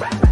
Rah.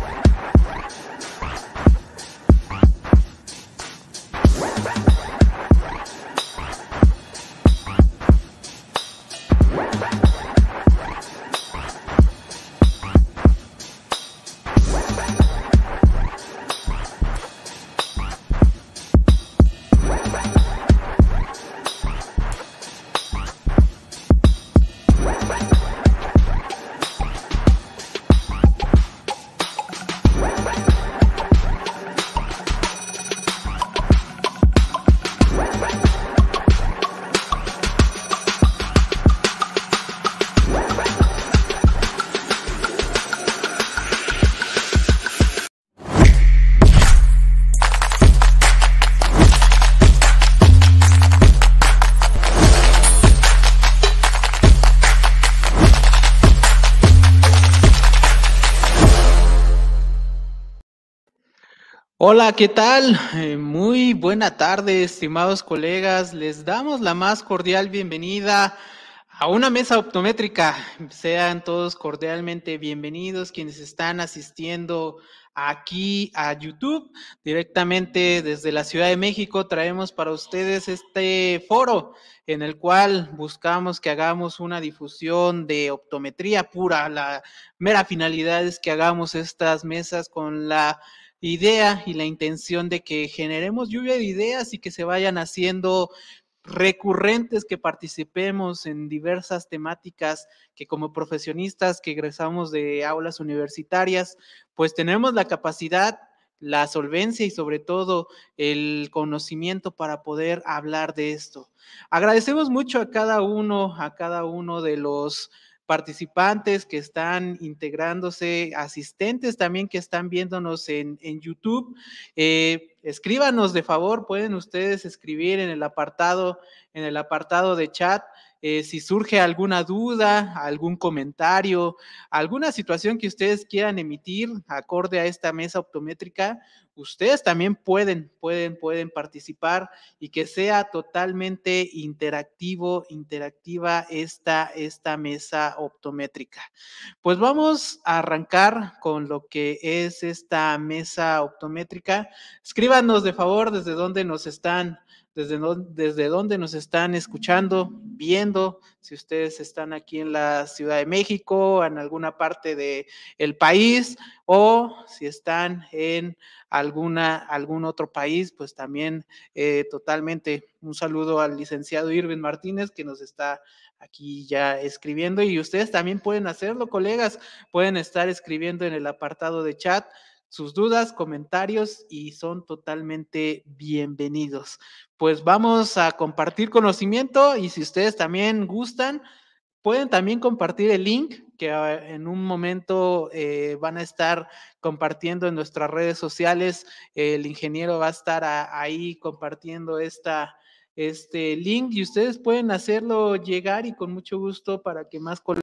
Hola, ¿qué tal? Eh, muy buena tarde, estimados colegas. Les damos la más cordial bienvenida a una mesa optométrica. Sean todos cordialmente bienvenidos quienes están asistiendo aquí a YouTube. Directamente desde la Ciudad de México traemos para ustedes este foro en el cual buscamos que hagamos una difusión de optometría pura. La mera finalidad es que hagamos estas mesas con la idea y la intención de que generemos lluvia de ideas y que se vayan haciendo recurrentes, que participemos en diversas temáticas que como profesionistas que egresamos de aulas universitarias, pues tenemos la capacidad, la solvencia y sobre todo el conocimiento para poder hablar de esto. Agradecemos mucho a cada uno, a cada uno de los participantes que están integrándose, asistentes también que están viéndonos en, YouTube. Eh, escríbanos de favor, pueden ustedes escribir en el apartado, en el apartado de chat. Eh, si surge alguna duda, algún comentario, alguna situación que ustedes quieran emitir acorde a esta mesa optométrica, ustedes también pueden, pueden, pueden participar y que sea totalmente interactivo, interactiva esta, esta mesa optométrica. Pues vamos a arrancar con lo que es esta mesa optométrica. Escríbanos de favor desde dónde nos están desde, desde dónde nos están escuchando, viendo, si ustedes están aquí en la Ciudad de México, en alguna parte del el país, o si están en alguna, algún otro país, pues también eh, totalmente. Un saludo al licenciado Irving Martínez que nos está aquí ya escribiendo y ustedes también pueden hacerlo, colegas, pueden estar escribiendo en el apartado de chat sus dudas, comentarios y son totalmente bienvenidos. Pues vamos a compartir conocimiento y si ustedes también gustan, pueden también compartir el link que ah, en un momento eh, van a estar compartiendo en nuestras redes sociales. El ingeniero va a estar ahí compartiendo esta, este link y ustedes pueden hacerlo llegar y con mucho gusto para que más colegas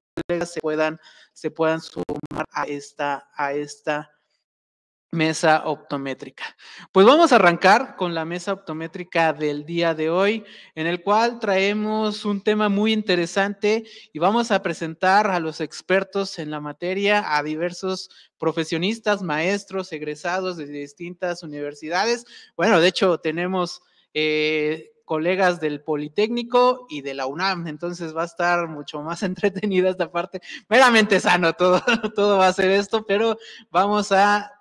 se puedan, se puedan sumar a esta, a esta mesa optométrica. Pues vamos a arrancar con la mesa optométrica del día de hoy, en el cual traemos un tema muy interesante y vamos a presentar a los expertos en la materia, a diversos profesionistas, maestros, egresados de distintas universidades. Bueno, de hecho tenemos... Eh, colegas del Politécnico y de la UNAM, entonces va a estar mucho más entretenida esta parte, meramente sano todo, todo va a ser esto, pero vamos a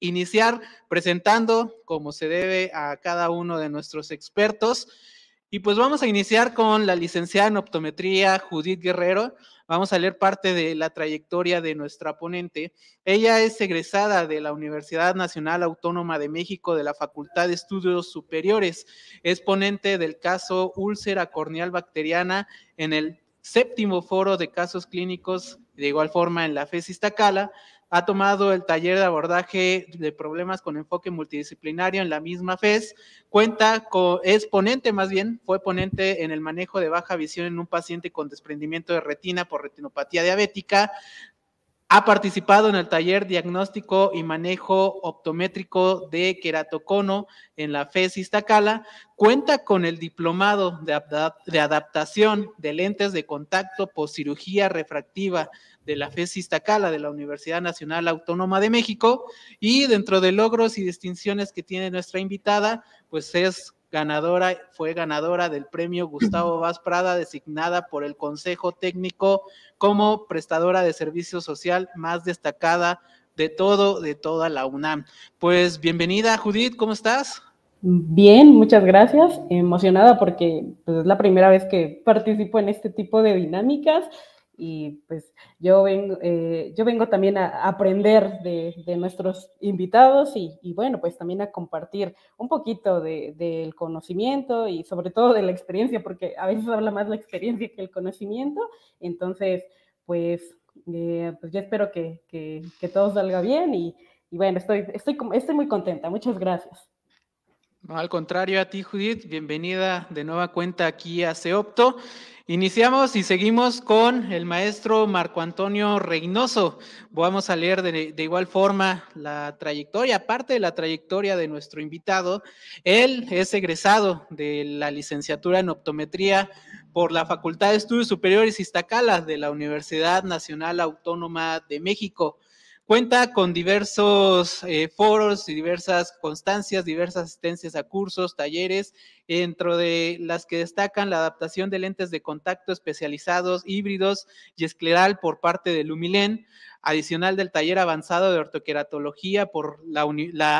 iniciar presentando como se debe a cada uno de nuestros expertos. Y pues vamos a iniciar con la licenciada en optometría Judith Guerrero. Vamos a leer parte de la trayectoria de nuestra ponente. Ella es egresada de la Universidad Nacional Autónoma de México de la Facultad de Estudios Superiores. Es ponente del caso úlcera corneal bacteriana en el séptimo foro de casos clínicos, de igual forma en la FES Iztacala, ha tomado el taller de abordaje de problemas con enfoque multidisciplinario en la misma FES, cuenta con, es ponente más bien, fue ponente en el manejo de baja visión en un paciente con desprendimiento de retina por retinopatía diabética, ha participado en el taller diagnóstico y manejo optométrico de queratocono en la FES Iztacala. Cuenta con el diplomado de, de adaptación de lentes de contacto por cirugía refractiva de la FES Iztacala de la Universidad Nacional Autónoma de México. Y dentro de logros y distinciones que tiene nuestra invitada, pues es ganadora, fue ganadora del premio Gustavo Vaz Prada, designada por el Consejo Técnico como prestadora de servicio social más destacada de todo, de toda la UNAM. Pues bienvenida, Judith, ¿cómo estás? Bien, muchas gracias. Emocionada porque pues, es la primera vez que participo en este tipo de dinámicas y pues yo vengo, eh, yo vengo también a aprender de, nuestros invitados y, bueno, pues también a compartir un poquito del conocimiento y sobre todo de la experiencia, porque a veces habla más la experiencia que el conocimiento. Entonces, pues, eh, pues yo espero que, todo salga bien y, bueno, estoy, estoy, estoy muy contenta. Muchas gracias. Al contrario a ti, Judith, bienvenida de nueva cuenta aquí a CEOPTO. Iniciamos y seguimos con el maestro Marco Antonio Reynoso. Vamos a leer de, igual forma la trayectoria, aparte de la trayectoria de nuestro invitado. Él es egresado de la licenciatura en optometría por la Facultad de Estudios Superiores Iztacala de la Universidad Nacional Autónoma de México. Cuenta con diversos eh, foros y diversas constancias, diversas asistencias a cursos, talleres, dentro de las que destacan la adaptación de lentes de contacto especializados, híbridos y escleral por parte de Lumilen, adicional del taller avanzado de ortoqueratología por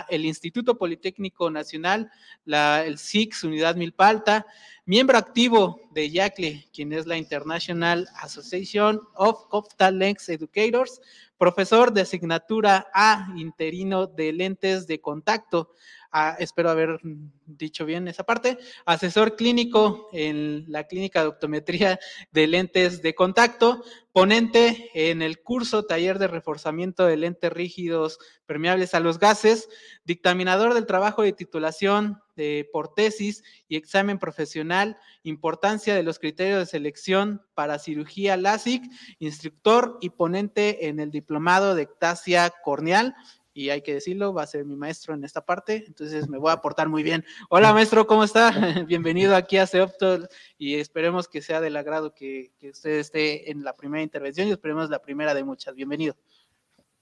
el Instituto Politécnico Nacional, la, el SIX, Unidad Milpalta, miembro activo de YACLE, quien es la International Association of Lens Educators, profesor de asignatura A interino de lentes de contacto, espero haber dicho bien esa parte, asesor clínico en la clínica de optometría de lentes de contacto, ponente en el curso taller de reforzamiento de lentes rígidos permeables a los gases, dictaminador del trabajo de titulación de, por tesis y examen profesional, importancia de los criterios de selección para cirugía LASIK, instructor y ponente en el diplomado de ectasia corneal y hay que decirlo, va a ser mi maestro en esta parte, entonces me voy a portar muy bien. Hola maestro, ¿cómo está? Bienvenido aquí a Seopto y esperemos que sea del agrado que, que, usted esté en la primera intervención y esperemos la primera de muchas. Bienvenido.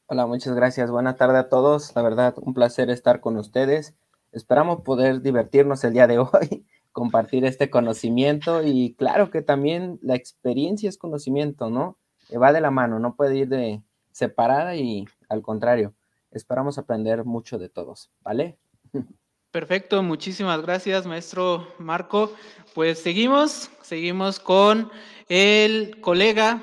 Hola, muchas gracias. Buena tarde a todos. La verdad, un placer estar con ustedes. Esperamos poder divertirnos el día de hoy, compartir este conocimiento y claro que también la experiencia es conocimiento, ¿no? va de la mano, no puede ir de separada y al contrario Esperamos aprender mucho de todos, ¿vale? Perfecto, muchísimas gracias, maestro Marco. Pues seguimos, seguimos con el colega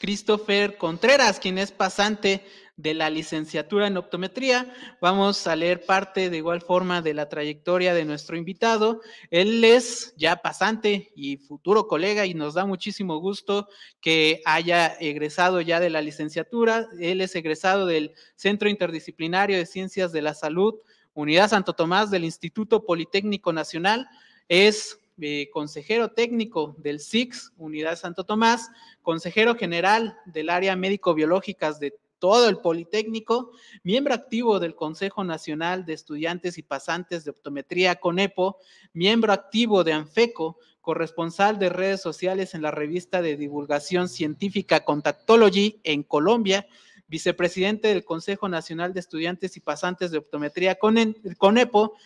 Christopher Contreras, quien es pasante de la licenciatura en optometría. Vamos a leer parte de igual forma de la trayectoria de nuestro invitado. Él es ya pasante y futuro colega y nos da muchísimo gusto que haya egresado ya de la licenciatura. Él es egresado del Centro Interdisciplinario de Ciencias de la Salud, Unidad Santo Tomás del Instituto Politécnico Nacional. Es eh, consejero técnico del SIX, Unidad Santo Tomás, consejero general del área médico-biológicas de todo el Politécnico, miembro activo del Consejo Nacional de Estudiantes y Pasantes de Optometría CONEPO, miembro activo de ANFECO, corresponsal de redes sociales en la revista de divulgación científica Contactology en Colombia, vicepresidente del Consejo Nacional de Estudiantes y Pasantes de Optometría CONEPO,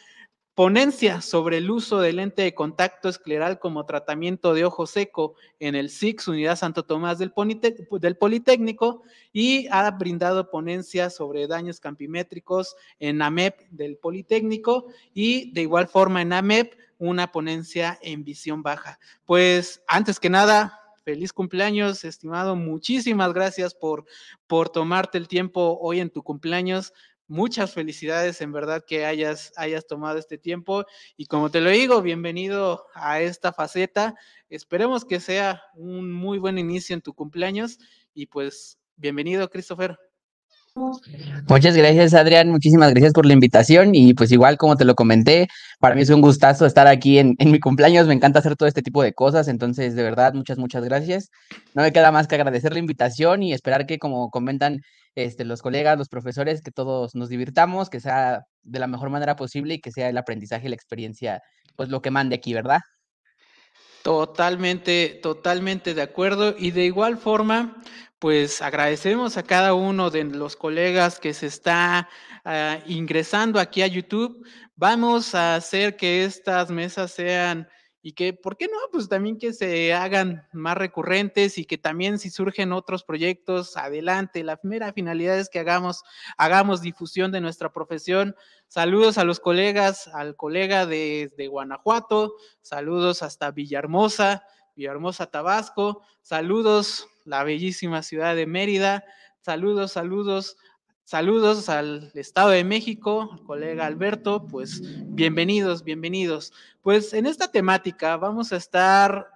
Ponencia sobre el uso de lente de contacto escleral como tratamiento de ojo seco en el SIX, Unidad Santo Tomás del, Politécnico, y ha brindado ponencia sobre daños campimétricos en AMEP del Politécnico y de igual forma en AMEP una ponencia en visión baja. Pues antes que nada, feliz cumpleaños, estimado. Muchísimas gracias por, por tomarte el tiempo hoy en tu cumpleaños muchas felicidades en verdad que hayas, hayas tomado este tiempo y como te lo digo, bienvenido a esta faceta. Esperemos que sea un muy buen inicio en tu cumpleaños y pues bienvenido, Christopher. Muchas gracias, Adrián. Muchísimas gracias por la invitación. Y pues igual como te lo comenté, para mí es un gustazo estar aquí en, mi cumpleaños. Me encanta hacer todo este tipo de cosas. Entonces, de verdad, muchas, muchas gracias. No me queda más que agradecer la invitación y esperar que, como comentan este, los colegas, los profesores, que todos nos divirtamos, que sea de la mejor manera posible y que sea el aprendizaje y la experiencia, pues lo que mande aquí, ¿verdad? Totalmente, totalmente de acuerdo. Y de igual forma, pues agradecemos a cada uno de los colegas que se está ah, ingresando aquí a YouTube. Vamos a hacer que estas mesas sean y que, ¿por qué no? Pues también que se hagan más recurrentes y que también si surgen otros proyectos, adelante. La primera finalidad es que hagamos, hagamos difusión de nuestra profesión. Saludos a los colegas, al colega de, de Guanajuato, saludos hasta Villahermosa, Villahermosa, Tabasco, saludos la bellísima ciudad de Mérida, saludos, saludos Saludos al Estado de México, colega Alberto, pues bienvenidos, bienvenidos. Pues en esta temática vamos a estar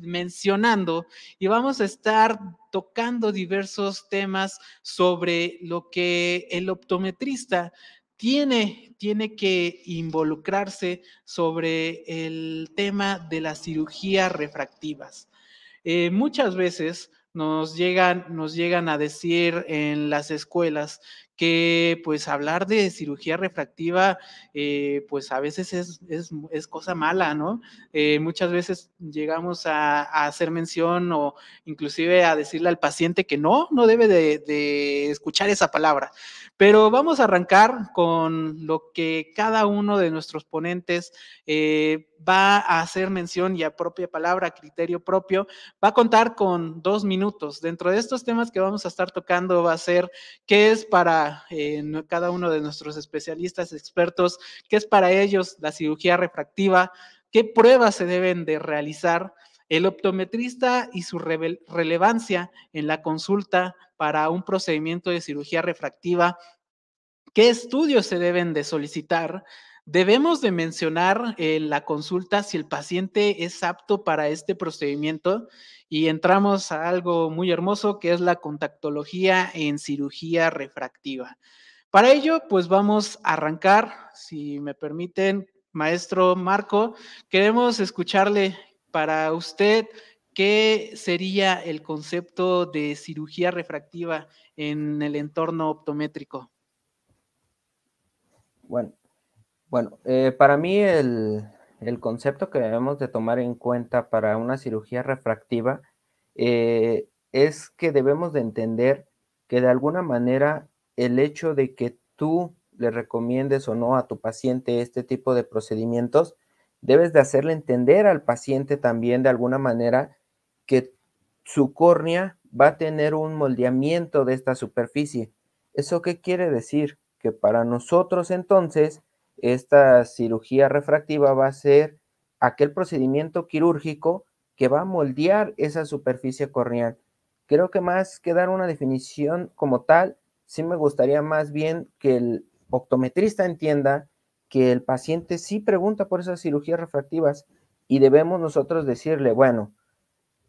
mencionando y vamos a estar tocando diversos temas sobre lo que el optometrista tiene, tiene que involucrarse sobre el tema de las cirugías refractivas. Eh, muchas veces nos llegan, nos llegan a decir en las escuelas que pues hablar de cirugía refractiva eh, pues a veces es, cosa mala, ¿no? Eh, muchas veces llegamos a, hacer mención o inclusive a decirle al paciente que no, no debe de, escuchar esa palabra. Pero vamos a arrancar con lo que cada uno de nuestros ponentes eh, va a hacer mención y a propia palabra, criterio propio, va a contar con dos minutos. Dentro de estos temas que vamos a estar tocando va a ser qué es para cada uno de nuestros especialistas, expertos, qué es para ellos la cirugía refractiva, qué pruebas se deben de realizar, el optometrista y su relevancia en la consulta para un procedimiento de cirugía refractiva ¿Qué estudios se deben de solicitar? Debemos de mencionar en la consulta si el paciente es apto para este procedimiento y entramos a algo muy hermoso que es la contactología en cirugía refractiva. Para ello, pues vamos a arrancar, si me permiten, maestro Marco, queremos escucharle para usted qué sería el concepto de cirugía refractiva en el entorno optométrico. Bueno, bueno, eh, para mí el, concepto que debemos de tomar en cuenta para una cirugía refractiva eh, es que debemos de entender que de alguna manera el hecho de que tú le recomiendes o no a tu paciente este tipo de procedimientos, debes de hacerle entender al paciente también de alguna manera que su córnea va a tener un moldeamiento de esta superficie. ¿Eso qué quiere decir? Que para nosotros entonces esta cirugía refractiva va a ser aquel procedimiento quirúrgico que va a moldear esa superficie corneal. Creo que más que dar una definición como tal, sí me gustaría más bien que el optometrista entienda que el paciente sí pregunta por esas cirugías refractivas y debemos nosotros decirle, bueno,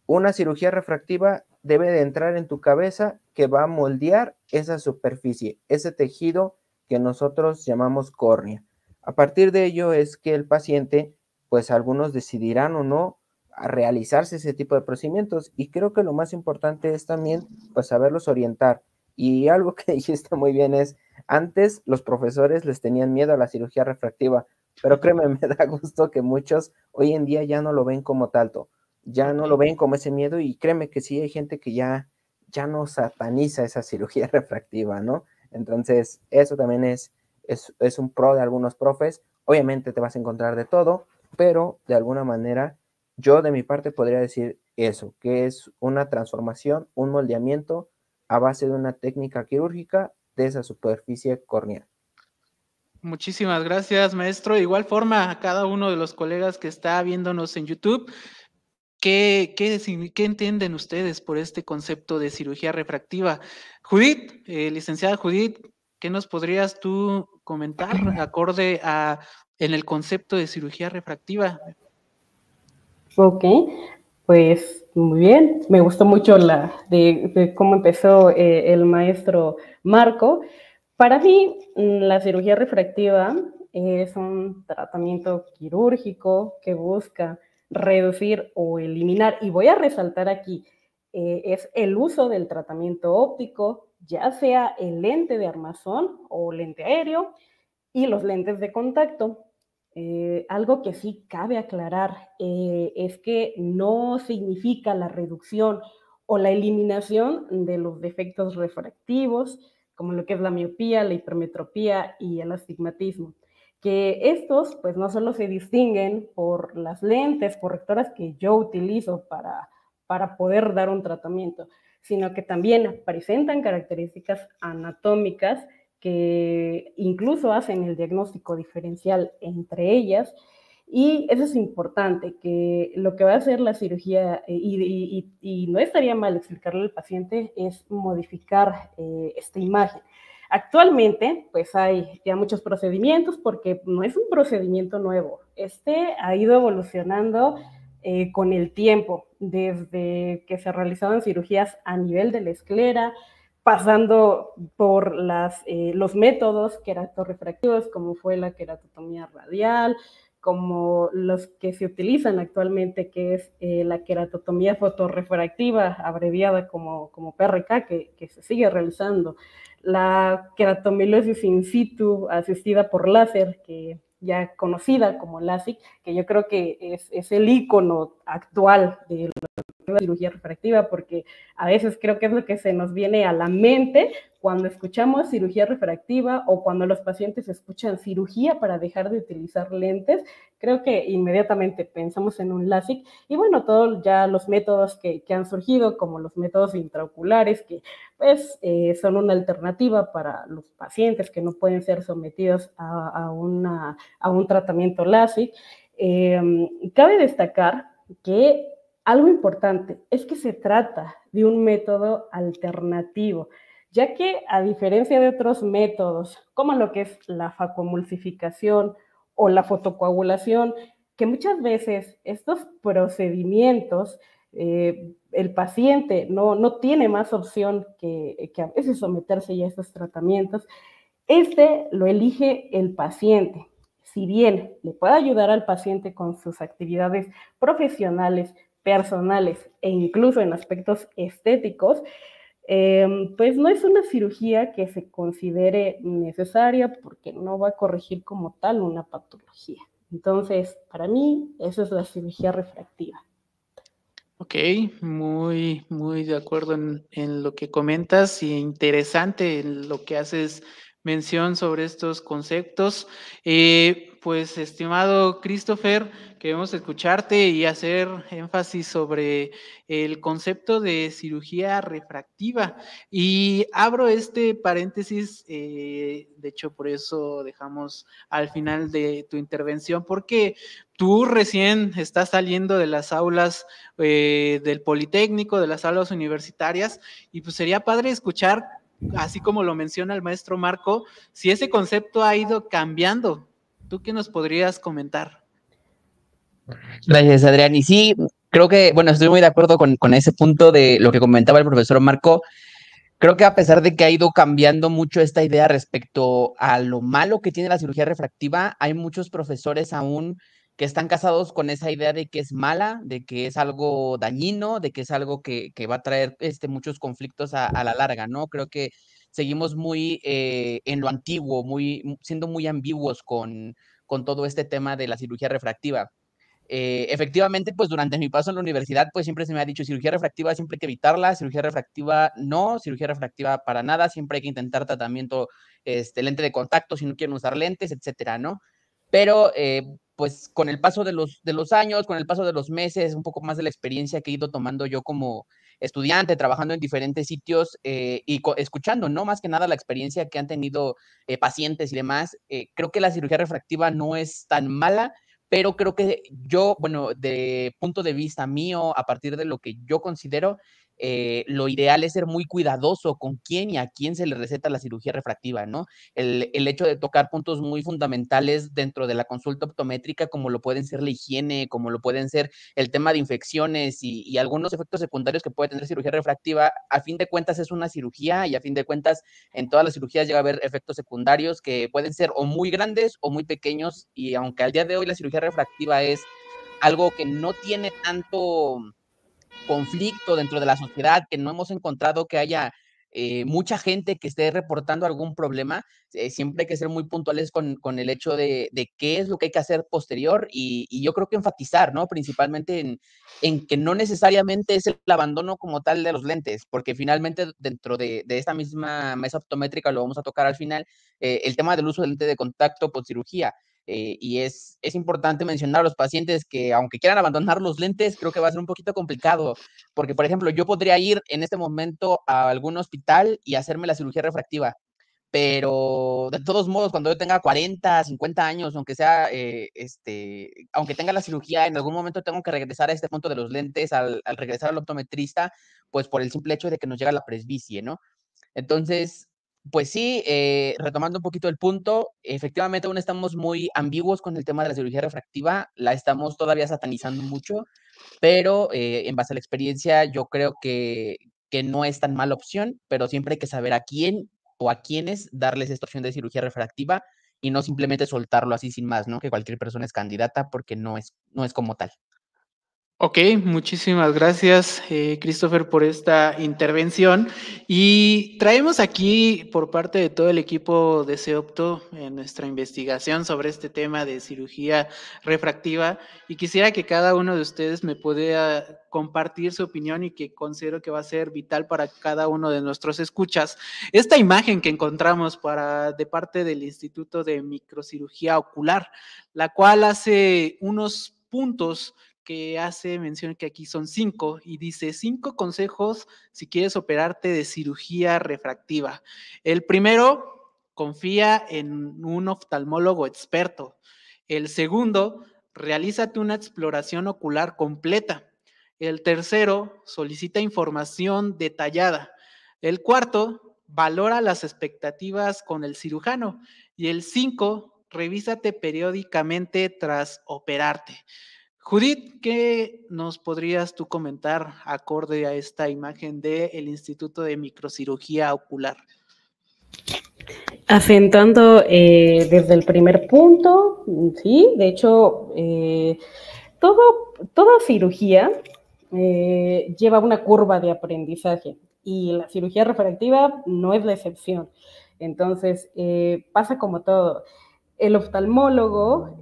una cirugía refractiva debe de entrar en tu cabeza que va a moldear esa superficie, ese tejido que nosotros llamamos córnea. A partir de ello es que el paciente, pues algunos decidirán o no a realizarse ese tipo de procedimientos y creo que lo más importante es también pues saberlos orientar. Y algo que dijiste muy bien es, antes los profesores les tenían miedo a la cirugía refractiva, pero créeme, me da gusto que muchos hoy en día ya no lo ven como tanto, ya no lo ven como ese miedo y créeme que sí hay gente que ya, ya no sataniza esa cirugía refractiva, ¿no? Entonces, eso también es es, un pro de algunos profes. Obviamente te vas a encontrar de todo, pero de alguna manera yo de mi parte podría decir eso, que es una transformación, un moldeamiento a base de una técnica quirúrgica de esa superficie corneal. Muchísimas gracias, maestro. De igual forma, a cada uno de los colegas que está viéndonos en YouTube, ¿qué, qué, qué entienden ustedes por este concepto de cirugía refractiva? Judith, eh, licenciada Judith, ¿qué nos podrías tú comentar acorde a en el concepto de cirugía refractiva? Ok, pues muy bien, me gustó mucho la de, cómo empezó eh, el maestro Marco. Para mí, mm, la cirugía refractiva es un tratamiento quirúrgico que busca reducir o eliminar, y voy a resaltar aquí, eh, es el uso del tratamiento óptico ya sea el lente de armazón o lente aéreo y los lentes de contacto. Eh, algo que sí cabe aclarar eh, es que no significa la reducción o la eliminación de los defectos refractivos, como lo que es la miopía, la hipermetropía y el astigmatismo. Que estos, pues no solo se distinguen por las lentes correctoras que yo utilizo para, para poder dar un tratamiento, sino que también presentan características anatómicas que incluso hacen el diagnóstico diferencial entre ellas. Y eso es importante, que lo que va a hacer la cirugía, eh, y, no estaría mal explicarle al paciente, es modificar eh, esta imagen. Actualmente, pues hay ya muchos procedimientos porque no es un procedimiento nuevo. Este ha ido evolucionando eh, con el tiempo, desde que se realizaban cirugías a nivel de la esclera, pasando por las, eh, los métodos queratorefractivos, como fue la queratotomía radial, como los que se utilizan actualmente, que es eh, la queratotomía fotorefractiva, abreviada como, como PRK, que, que, se sigue realizando, la queratomilosis in situ asistida por láser, que ya conocida como LASIK, que yo creo que es, es el icono actual de la cirugía refractiva, porque a veces creo que es lo que se nos viene a la mente cuando escuchamos cirugía refractiva o cuando los pacientes escuchan cirugía para dejar de utilizar lentes, creo que inmediatamente pensamos en un LASIK y bueno, todos ya los métodos que, han surgido, como los métodos intraoculares, que pues eh, son una alternativa para los pacientes que no pueden ser sometidos a, una, a un tratamiento LASIK. Em, cabe destacar que algo importante es que se trata de un método alternativo ya que a diferencia de otros métodos, como lo que es la facomulsificación o la fotocoagulación, que muchas veces estos procedimientos, eh, el paciente no, no, tiene más opción que, que a veces someterse ya a estos tratamientos, este lo elige el paciente. Si bien le puede ayudar al paciente con sus actividades profesionales, personales e incluso en aspectos estéticos, Em, pues no es una cirugía que se considere necesaria porque no va a corregir como tal una patología. Entonces, para mí, eso es la cirugía refractiva. Ok, muy, muy de acuerdo en, en lo que comentas y interesante lo que haces mención sobre estos conceptos. Eh, pues, estimado Christopher, queremos escucharte y hacer énfasis sobre el concepto de cirugía refractiva. Y abro este paréntesis, eh, de hecho, por eso dejamos al final de tu intervención, porque tú recién estás saliendo de las aulas eh, del Politécnico, de las aulas universitarias, y pues sería padre escuchar así como lo menciona el maestro Marco, si ese concepto ha ido cambiando. ¿Tú qué nos podrías comentar? Gracias, Adrián. Y sí, creo que, bueno, estoy muy de acuerdo con, con ese punto de lo que comentaba el profesor Marco. Creo que a pesar de que ha ido cambiando mucho esta idea respecto a lo malo que tiene la cirugía refractiva, hay muchos profesores aún que están casados con esa idea de que es mala, de que es algo dañino, de que es algo que, va a traer este, muchos conflictos a, la larga, ¿no? Creo que seguimos muy eh, en lo antiguo, muy, siendo muy ambiguos con, con todo este tema de la cirugía refractiva. Eh, efectivamente, pues durante mi paso en la universidad, pues siempre se me ha dicho cirugía refractiva, siempre hay que evitarla, cirugía refractiva no, cirugía refractiva para nada, siempre hay que intentar tratamiento, este, lente de contacto si no quieren usar lentes, etcétera, ¿no? Pero eh, pues con el paso de los, de los años, con el paso de los meses, un poco más de la experiencia que he ido tomando yo como estudiante, trabajando en diferentes sitios eh, y escuchando, ¿no? Más que nada la experiencia que han tenido eh, pacientes y demás, eh, creo que la cirugía refractiva no es tan mala, pero creo que yo, bueno, de punto de vista mío, a partir de lo que yo considero, eh, lo ideal es ser muy cuidadoso con quién y a quién se le receta la cirugía refractiva, ¿no? El, hecho de tocar puntos muy fundamentales dentro de la consulta optométrica, como lo pueden ser la higiene, como lo pueden ser el tema de infecciones y, algunos efectos secundarios que puede tener cirugía refractiva, a fin de cuentas es una cirugía y a fin de cuentas en todas las cirugías llega a haber efectos secundarios que pueden ser o muy grandes o muy pequeños y aunque al día de hoy la cirugía refractiva es algo que no tiene tanto conflicto dentro de la sociedad, que no hemos encontrado que haya eh, mucha gente que esté reportando algún problema, eh, siempre hay que ser muy puntuales con, con el hecho de, de, qué es lo que hay que hacer posterior y, y yo creo que enfatizar, ¿no? Principalmente en, en, que no necesariamente es el abandono como tal de los lentes, porque finalmente dentro de, de esta misma mesa optométrica, lo vamos a tocar al final, eh, el tema del uso del lente de contacto por cirugía. Eh, y es, es importante mencionar a los pacientes que aunque quieran abandonar los lentes, creo que va a ser un poquito complicado, porque por ejemplo, yo podría ir en este momento a algún hospital y hacerme la cirugía refractiva, pero de todos modos, cuando yo tenga 40, 50 años, aunque sea, eh, este, aunque tenga la cirugía, en algún momento tengo que regresar a este punto de los lentes, al, al regresar al optometrista, pues por el simple hecho de que nos llega la presbicie, ¿no? Entonces, pues sí, eh, retomando un poquito el punto, efectivamente aún estamos muy ambiguos con el tema de la cirugía refractiva, la estamos todavía satanizando mucho, pero eh, en base a la experiencia yo creo que, que no es tan mala opción, pero siempre hay que saber a quién o a quiénes darles esta opción de cirugía refractiva y no simplemente soltarlo así sin más, ¿no? Que cualquier persona es candidata porque no es, no es como tal. Ok, muchísimas gracias, eh, Christopher, por esta intervención. Y traemos aquí por parte de todo el equipo de CEOPTO en nuestra investigación sobre este tema de cirugía refractiva. Y quisiera que cada uno de ustedes me pudiera compartir su opinión y que considero que va a ser vital para cada uno de nuestros escuchas. Esta imagen que encontramos para, de parte del Instituto de Microcirugía Ocular, la cual hace unos puntos que hace mención que aquí son cinco y dice cinco consejos si quieres operarte de cirugía refractiva. El primero, confía en un oftalmólogo experto. El segundo, realízate una exploración ocular completa. El tercero, solicita información detallada. El cuarto, valora las expectativas con el cirujano. Y el 5, revísate periódicamente tras operarte. Judith, ¿qué nos podrías tú comentar acorde a esta imagen del Instituto de Microcirugía Ocular? Asentando eh, desde el primer punto, sí, de hecho, eh, toda cirugía eh, lleva una curva de aprendizaje y la cirugía refractiva no es la excepción. Entonces, pasa como todo. El oftalmólogo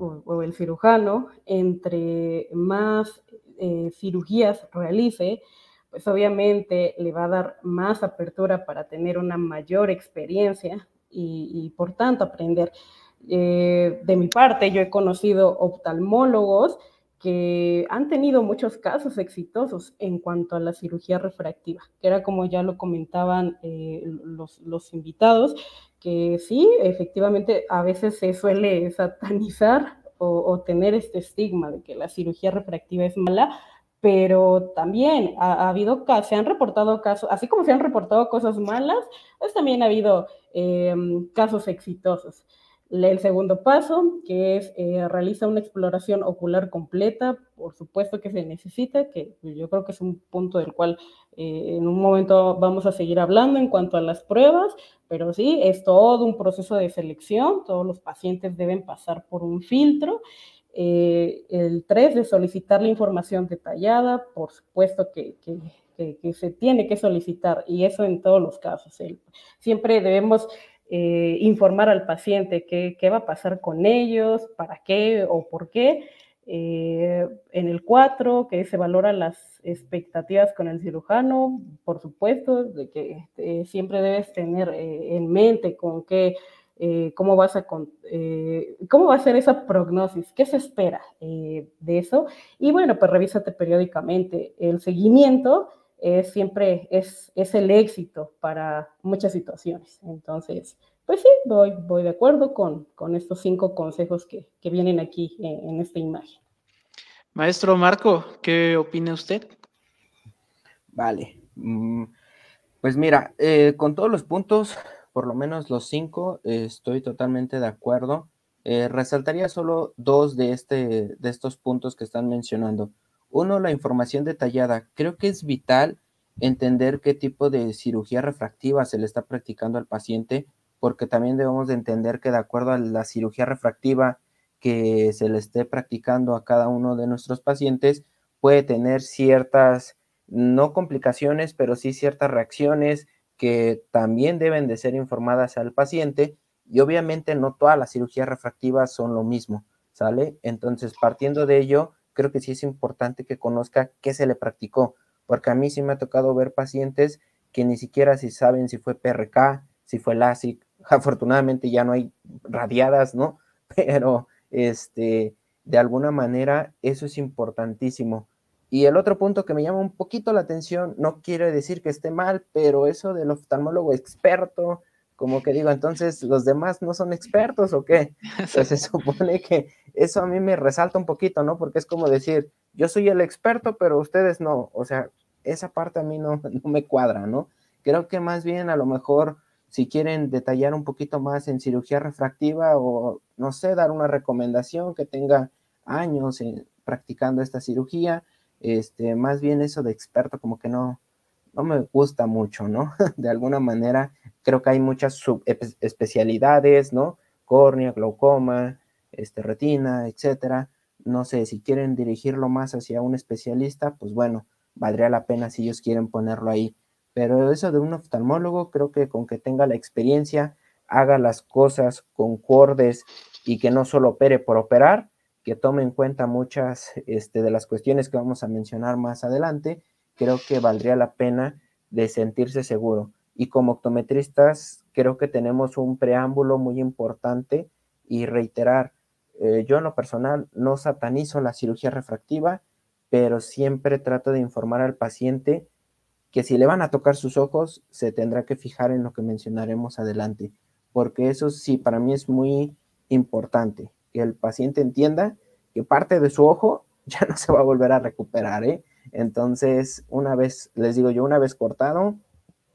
o, el cirujano, entre más eh, cirugías realice, pues obviamente le va a dar más apertura para tener una mayor experiencia y, por tanto aprender. Eh, de mi parte, yo he conocido oftalmólogos que han tenido muchos casos exitosos en cuanto a la cirugía refractiva, que era como ya lo comentaban eh, los, los, invitados, que sí, efectivamente a veces se suele satanizar o, tener este estigma de que la cirugía refractiva es mala, pero también ha, habido casos, se han reportado casos, así como se han reportado cosas malas, pues también ha habido em, casos exitosos. El segundo paso, que es eh, realiza una exploración ocular completa, por supuesto que se necesita, que yo creo que es un punto del cual eh, en un momento vamos a seguir hablando en cuanto a las pruebas, pero sí, es todo un proceso de selección, todos los pacientes deben pasar por un filtro. Eh, el tres, de solicitar la información detallada, por supuesto que, que, se tiene que solicitar, y eso en todos los casos. siempre debemos eh, informar al paciente qué, qué, va a pasar con ellos, para qué o por qué. Eh, en el 4, que se valoran las expectativas con el cirujano, por supuesto, de que eh, siempre debes tener en mente con qué, cómo, vas a, cómo va a ser esa prognosis, qué se espera de eso. Y bueno, pues revísate periódicamente el seguimiento es siempre es, es el éxito para muchas situaciones. Entonces, pues sí, voy, voy de acuerdo con, con estos cinco consejos que, que vienen aquí en, esta imagen. Maestro Marco, ¿qué opina usted? Vale. Mm, pues mira, eh, con todos los puntos, por lo menos los cinco, estoy totalmente de acuerdo. Eh, resaltaría solo dos de, este, de estos puntos que están mencionando. Uno, la información detallada. Creo que es vital entender qué tipo de cirugía refractiva se le está practicando al paciente, porque también debemos de entender que de acuerdo a la cirugía refractiva que se le esté practicando a cada uno de nuestros pacientes, puede tener ciertas, no complicaciones, pero sí ciertas reacciones que también deben de ser informadas al paciente y obviamente no todas las cirugías refractivas son lo mismo, ¿sale? Entonces, partiendo de ello, creo que sí es importante que conozca qué se le practicó, porque a mí sí me ha tocado ver pacientes que ni siquiera si saben si fue PRK, si fue LASIK, afortunadamente ya no hay radiadas, ¿no? Pero este, de alguna manera eso es importantísimo. Y el otro punto que me llama un poquito la atención, no quiere decir que esté mal, pero eso del oftalmólogo experto, como que digo, entonces los demás no son expertos o qué? Pues se supone que eso a mí me resalta un poquito, ¿no? Porque es como decir, yo soy el experto, pero ustedes no. O sea, esa parte a mí no, no me cuadra, ¿no? Creo que más bien a lo mejor si quieren detallar un poquito más en cirugía refractiva o, no sé, dar una recomendación que tenga años practicando esta cirugía, este, más bien eso de experto como que no, no me gusta mucho, ¿no? De alguna manera, creo que hay muchas subespecialidades, ¿no? Córnea, glaucoma, este, retina, etcétera. No sé, si quieren dirigirlo más hacia un especialista, pues bueno, valdría la pena si ellos quieren ponerlo ahí. Pero eso de un oftalmólogo, creo que con que tenga la experiencia, haga las cosas concordes y que no solo opere por operar, que tome en cuenta muchas este, de las cuestiones que vamos a mencionar más adelante, creo que valdría la pena de sentirse seguro. Y como optometristas, creo que tenemos un preámbulo muy importante y reiterar, eh, yo en lo personal no satanizo la cirugía refractiva, pero siempre trato de informar al paciente que si le van a tocar sus ojos, se tendrá que fijar en lo que mencionaremos adelante, porque eso sí, para mí es muy importante, que el paciente entienda que parte de su ojo ya no se va a volver a recuperar, ¿eh? Entonces, una vez, les digo yo, una vez cortado,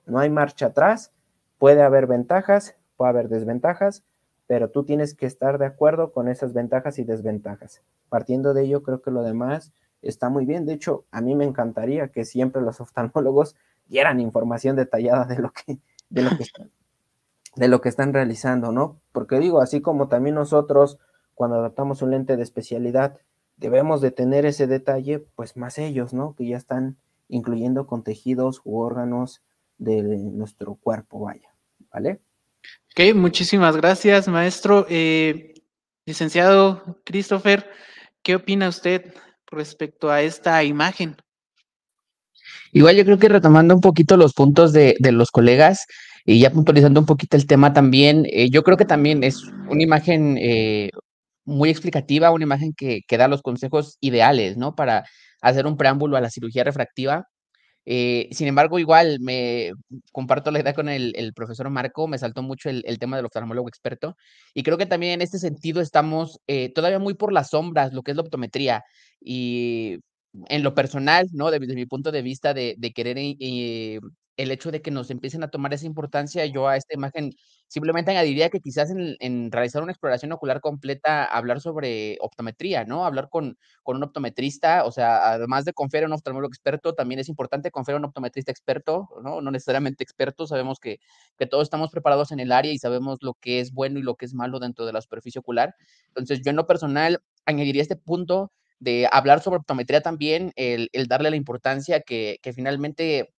no hay marcha atrás, puede haber ventajas, puede haber desventajas, pero tú tienes que estar de acuerdo con esas ventajas y desventajas. Partiendo de ello, creo que lo demás está muy bien. De hecho, a mí me encantaría que siempre los oftalmólogos dieran información detallada de lo que, de lo que, están, de lo que están realizando, ¿no? Porque digo, así como también nosotros, cuando adaptamos un lente de especialidad, debemos de tener ese detalle, pues más ellos, ¿no? Que ya están incluyendo con tejidos u órganos de nuestro cuerpo, vaya, ¿vale? Ok, muchísimas gracias, maestro. Eh, licenciado Christopher, ¿qué opina usted respecto a esta imagen? Igual yo creo que retomando un poquito los puntos de, los colegas y ya puntualizando un poquito el tema también, eh, yo creo que también es una imagen eh, muy explicativa, una imagen que, que, da los consejos ideales, ¿no? Para hacer un preámbulo a la cirugía refractiva eh, sin embargo, igual me comparto la idea con el, profesor Marco, me saltó mucho el, tema del oftalmólogo experto y creo que también en este sentido estamos eh, todavía muy por las sombras, lo que es la optometría y en lo personal, ¿no? Desde, mi punto de vista de, querer eh, el hecho de que nos empiecen a tomar esa importancia, yo a esta imagen simplemente añadiría que quizás en, realizar una exploración ocular completa, hablar sobre optometría, ¿no? Hablar con, con un optometrista, o sea, además de confiar en un oftalmólogo experto, también es importante confiar en un optometrista experto, ¿no? No necesariamente experto, sabemos que, que todos estamos preparados en el área y sabemos lo que es bueno y lo que es malo dentro de la superficie ocular. Entonces, yo en lo personal añadiría este punto de hablar sobre optometría también, el, darle la importancia que finalmente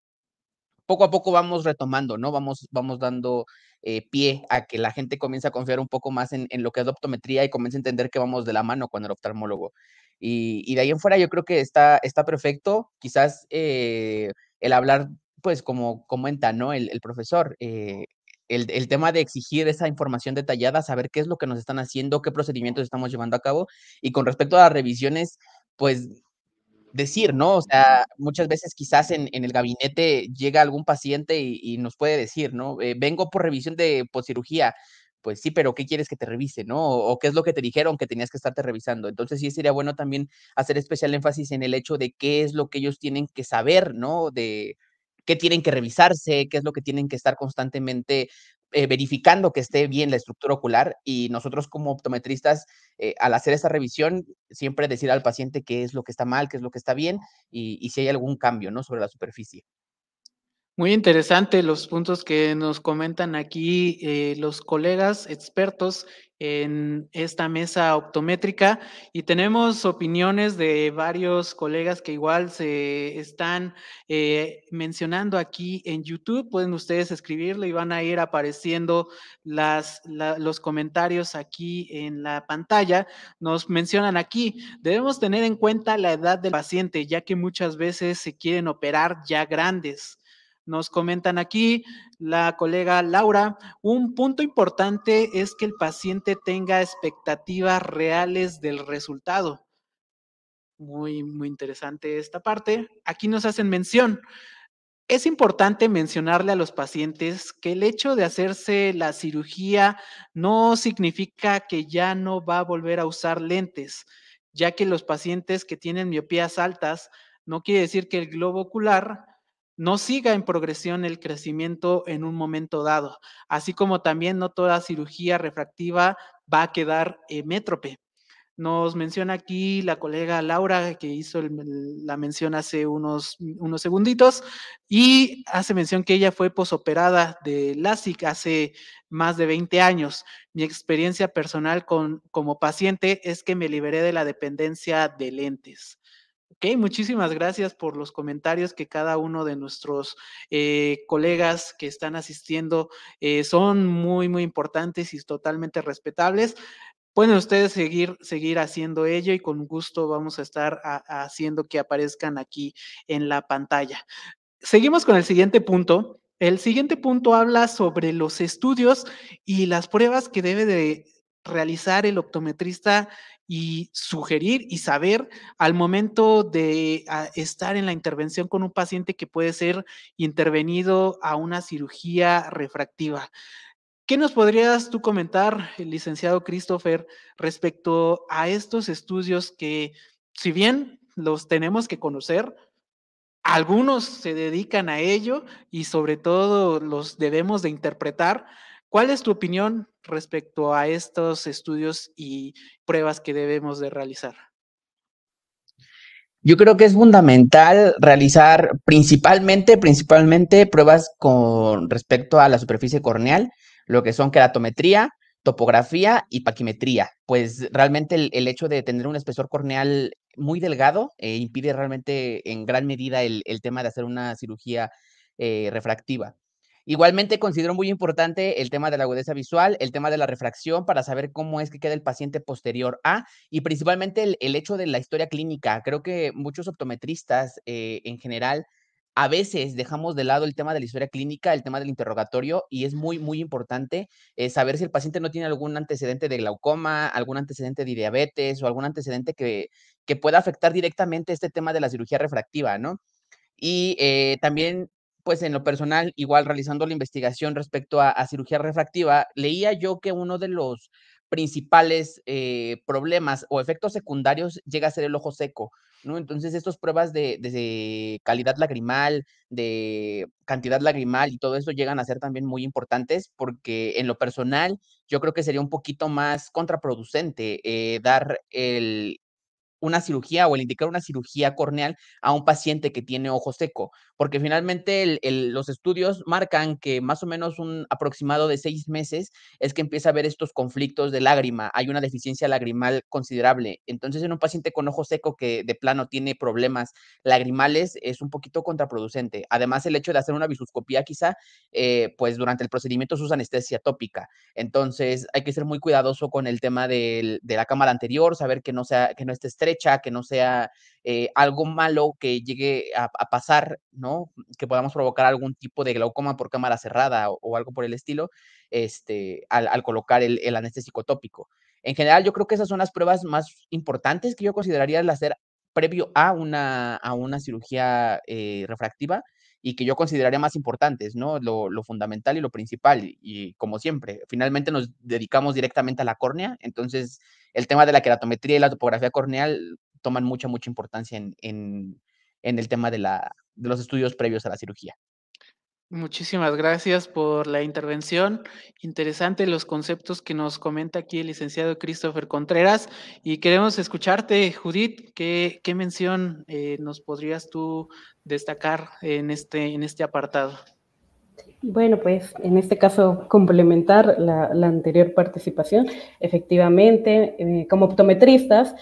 poco a poco vamos retomando, ¿no? Vamos, vamos dando eh, pie a que la gente comience a confiar un poco más en, lo que es la optometría y comience a entender que vamos de la mano con el oftalmólogo. Y, de ahí en fuera yo creo que está, está perfecto. Quizás eh, el hablar, pues como comenta, ¿no? El, profesor, eh, el, el, tema de exigir esa información detallada, saber qué es lo que nos están haciendo, qué procedimientos estamos llevando a cabo. Y con respecto a las revisiones, pues decir, ¿no? O sea, muchas veces quizás en, el gabinete llega algún paciente y, nos puede decir, ¿no? Eh, vengo por revisión de poscirugía. Pues sí, pero ¿qué quieres que te revise, no? O, qué es lo que te dijeron que tenías que estarte revisando. Entonces sí sería bueno también hacer especial énfasis en el hecho de qué es lo que ellos tienen que saber, ¿no? De qué tienen que revisarse, qué es lo que tienen que estar constantemente eh, verificando que esté bien la estructura ocular y nosotros como optometristas, eh, al hacer esa revisión, siempre decir al paciente qué es lo que está mal, qué es lo que está bien y, si hay algún cambio ¿no? sobre la superficie. Muy interesante los puntos que nos comentan aquí eh, los colegas expertos en esta mesa optométrica y tenemos opiniones de varios colegas que igual se están eh, mencionando aquí en YouTube. Pueden ustedes escribirlo y van a ir apareciendo los comentarios aquí en la pantalla. Nos mencionan aquí, debemos tener en cuenta la edad del paciente, ya que muchas veces se quieren operar ya grandes. Nos comentan aquí la colega Laura, un punto importante es que el paciente tenga expectativas reales del resultado. Muy, muy interesante esta parte. Aquí nos hacen mención. Es importante mencionarle a los pacientes que el hecho de hacerse la cirugía no significa que ya no va a volver a usar lentes, ya que los pacientes que tienen miopías altas no quiere decir que el globo ocular no siga en progresión el crecimiento en un momento dado, así como también no toda cirugía refractiva va a quedar métrope. Nos menciona aquí la colega Laura, que hizo la mención hace unos, unos segunditos, y hace mención que ella fue posoperada de LASIK hace más de 20 años. Mi experiencia personal con, como paciente es que me liberé de la dependencia de lentes. Ok, muchísimas gracias por los comentarios que cada uno de nuestros eh, colegas que están asistiendo eh, son muy, muy importantes y totalmente respetables. Pueden ustedes seguir, seguir haciendo ello y con gusto vamos a estar haciendo que aparezcan aquí en la pantalla. Seguimos con el siguiente punto. El siguiente punto habla sobre los estudios y las pruebas que debe de realizar el optometrista y sugerir y saber al momento de ah, estar en la intervención con un paciente que puede ser intervenido a una cirugía refractiva. ¿Qué nos podrías tú comentar, licenciado Christopher, respecto a estos estudios que, si bien los tenemos que conocer, algunos se dedican a ello y sobre todo los debemos de interpretar. ¿Cuál es tu opinión respecto a estos estudios y pruebas que debemos de realizar? Yo creo que es fundamental realizar principalmente, principalmente pruebas con respecto a la superficie corneal, lo que son queratometría, topografía y paquimetría, pues realmente el, hecho de tener un espesor corneal muy delgado eh, impide realmente en gran medida el, tema de hacer una cirugía eh, refractiva. Igualmente considero muy importante el tema de la agudeza visual, el tema de la refracción para saber cómo es que queda el paciente posterior a y principalmente el, hecho de la historia clínica. Creo que muchos optometristas eh, en general a veces dejamos de lado el tema de la historia clínica, el tema del interrogatorio, y es muy, muy importante eh, saber si el paciente no tiene algún antecedente de glaucoma, algún antecedente de diabetes o algún antecedente que, que pueda afectar directamente este tema de la cirugía refractiva, ¿no? Y eh, también, pues en lo personal, igual realizando la investigación respecto a, cirugía refractiva, leía yo que uno de los principales eh, problemas o efectos secundarios llega a ser el ojo seco, ¿no? Entonces, estas pruebas de, calidad lagrimal, de cantidad lagrimal y todo eso llegan a ser también muy importantes porque en lo personal yo creo que sería un poquito más contraproducente eh, dar el, una cirugía o el indicar una cirugía corneal a un paciente que tiene ojo seco, porque finalmente los estudios marcan que más o menos un aproximado de seis meses es que empieza a haber estos conflictos de lágrima, hay una deficiencia lagrimal considerable. Entonces, en un paciente con ojo seco que de plano tiene problemas lagrimales es un poquito contraproducente. Además, el hecho de hacer una bisuscopía quizá, eh, pues durante el procedimiento se usa anestesia tópica. Entonces, hay que ser muy cuidadoso con el tema de la cámara anterior, saber que no, sea, que no esté estrecha, que no sea eh, algo malo que llegue a, pasar, ¿no? Que podamos provocar algún tipo de glaucoma por cámara cerrada o, algo por el estilo, este, al, colocar el, anestésico tópico. En general, yo creo que esas son las pruebas más importantes que yo consideraría el hacer previo a una, a una cirugía eh, refractiva y que yo consideraría más importantes, ¿no? Lo, fundamental y lo principal. Y, como siempre, finalmente nos dedicamos directamente a la córnea, entonces el tema de la queratometría y la topografía corneal toman mucha, mucha importancia en, en, en el tema de, la, de los estudios previos a la cirugía. Muchísimas gracias por la intervención. Interesante los conceptos que nos comenta aquí el licenciado Christopher Contreras. Y queremos escucharte, Judith. ¿Qué, qué mención eh, nos podrías tú destacar en este, en este apartado? Bueno, pues en este caso complementar la, anterior participación. Efectivamente, eh, como optometristas,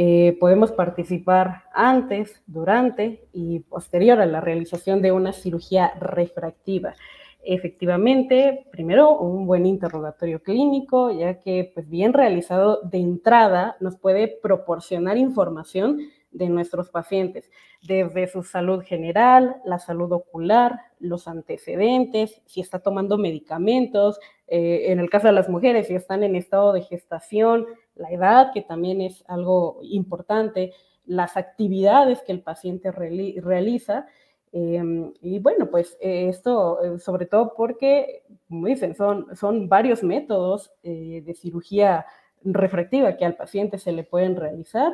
eh, podemos participar antes, durante y posterior a la realización de una cirugía refractiva. Efectivamente, primero un buen interrogatorio clínico, ya que pues bien realizado de entrada nos puede proporcionar información de nuestros pacientes, desde su salud general, la salud ocular, los antecedentes, si está tomando medicamentos, eh, en el caso de las mujeres, si están en estado de gestación, la edad, que también es algo importante, las actividades que el paciente realiza. Em, y bueno, pues eh, esto eh, sobre todo porque, como dicen, son, son varios métodos eh, de cirugía refractiva que al paciente se le pueden realizar.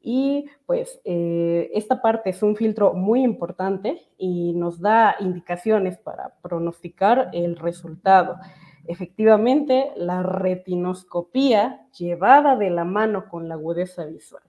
Y pues esta parte es un filtro muy importante y nos da indicaciones para pronosticar el resultado. Efectivamente, la retinoscopía llevada de la mano con la agudeza visual.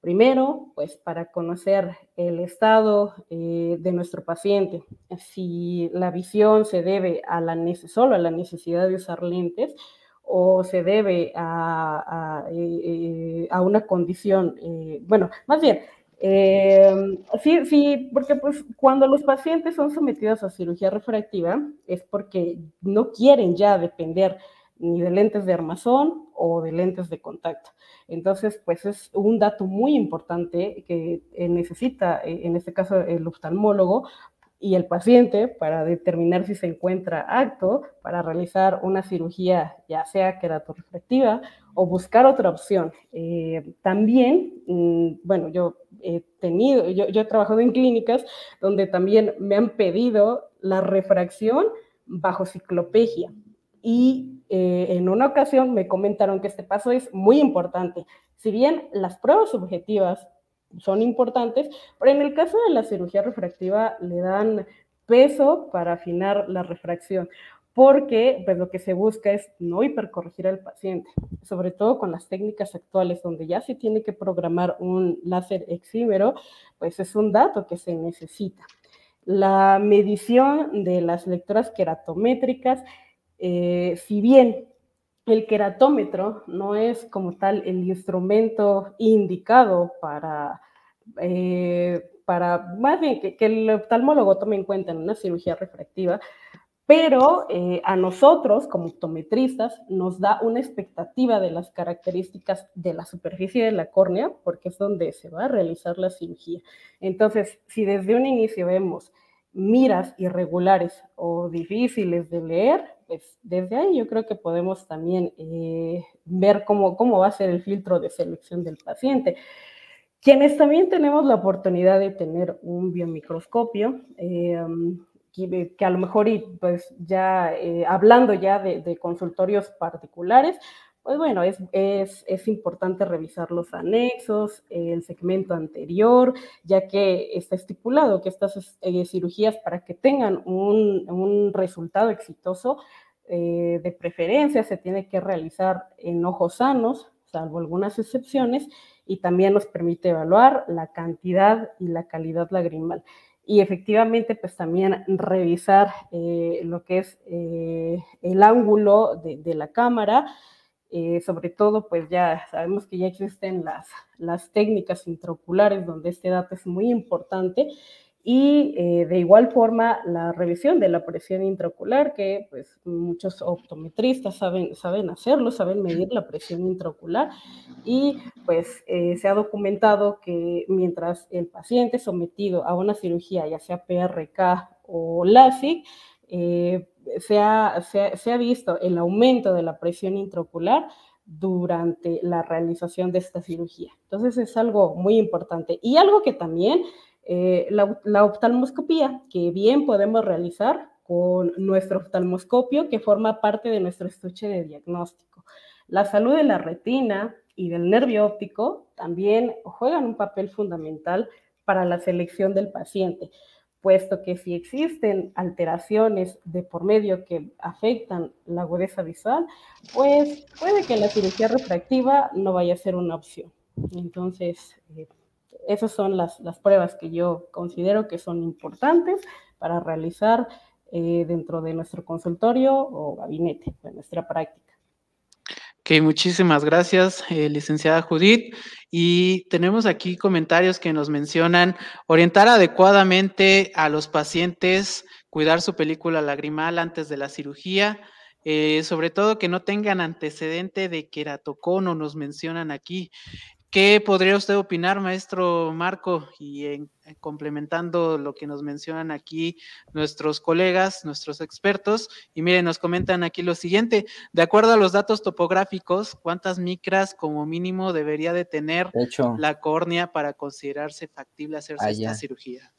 Primero, pues para conocer el estado eh, de nuestro paciente, si la visión se debe a la solo a la necesidad de usar lentes o se debe a, a eh, eh, una condición, bueno, más bien, eh, sí, sí, porque pues cuando los pacientes son sometidos a cirugía refractiva es porque no quieren ya depender ni de lentes de armazón o de lentes de contacto. Entonces, pues es un dato muy importante que necesita, eh, en este caso, el oftalmólogo y el paciente para determinar si se encuentra apto para realizar una cirugía, ya sea queratorefractiva o buscar otra opción. Eh, también, mm, bueno, yo he tenido, yo, he trabajado en clínicas donde también me han pedido la refracción bajo ciclopegia. Y eh, en una ocasión me comentaron que este paso es muy importante. Si bien las pruebas subjetivas son importantes, pero en el caso de la cirugía refractiva le dan peso para afinar la refracción, porque pues, lo que se busca es no hipercorregir al paciente, sobre todo con las técnicas actuales donde ya se tiene que programar un láser exímero, pues es un dato que se necesita. La medición de las lecturas queratométricas, eh, si bien el queratómetro no es como tal el instrumento indicado para, eh, para más bien que, el oftalmólogo tome en cuenta en una cirugía refractiva, pero eh, a nosotros como optometristas nos da una expectativa de las características de la superficie de la córnea, porque es donde se va a realizar la cirugía. Entonces, si desde un inicio vemos miras irregulares o difíciles de leer, pues desde ahí yo creo que podemos también eh, ver cómo, cómo va a ser el filtro de selección del paciente. Quienes también tenemos la oportunidad de tener un biomicroscopio, eh, que, a lo mejor, pues ya eh, hablando ya de, consultorios particulares, pues bueno, es, es, es, importante revisar los anexos, el segmento anterior, ya que está estipulado que estas eh, cirugías para que tengan un, un resultado exitoso, eh, de preferencia se tiene que realizar en ojos sanos, salvo algunas excepciones, y también nos permite evaluar la cantidad y la calidad lagrimal. Y efectivamente pues también revisar eh, lo que es el ángulo de, la cámara, eh, sobre todo pues ya sabemos que ya existen las, las técnicas intraoculares donde este dato es muy importante y eh, de igual forma la revisión de la presión intraocular, que pues muchos optometristas saben, saben hacerlo, saben medir la presión intraocular y pues eh, se ha documentado que mientras el paciente sometido a una cirugía, ya sea PRK o LASIK, eh, se, ha, visto el aumento de la presión intraocular durante la realización de esta cirugía. Entonces es algo muy importante y algo que también eh, la, oftalmoscopía, que bien podemos realizar con nuestro oftalmoscopio, que forma parte de nuestro estuche de diagnóstico. La salud de la retina y del nervio óptico también juegan un papel fundamental para la selección del paciente, puesto que si existen alteraciones de por medio que afectan la agudeza visual, pues puede que la cirugía refractiva no vaya a ser una opción. Entonces, eh, esas son las, pruebas que yo considero que son importantes para realizar eh, dentro de nuestro consultorio o gabinete, de nuestra práctica. Ok, muchísimas gracias, eh, licenciada Judith. Y tenemos aquí comentarios que nos mencionan orientar adecuadamente a los pacientes, cuidar su película lagrimal antes de la cirugía, eh, sobre todo que no tengan antecedente de queratocono, nos mencionan aquí. ¿Qué podría usted opinar, maestro Marco? Y en, complementando lo que nos mencionan aquí nuestros colegas, nuestros expertos, y miren, nos comentan aquí lo siguiente, de acuerdo a los datos topográficos, ¿cuántas micras como mínimo debería de tener la córnea para considerarse factible hacerse esta cirugía?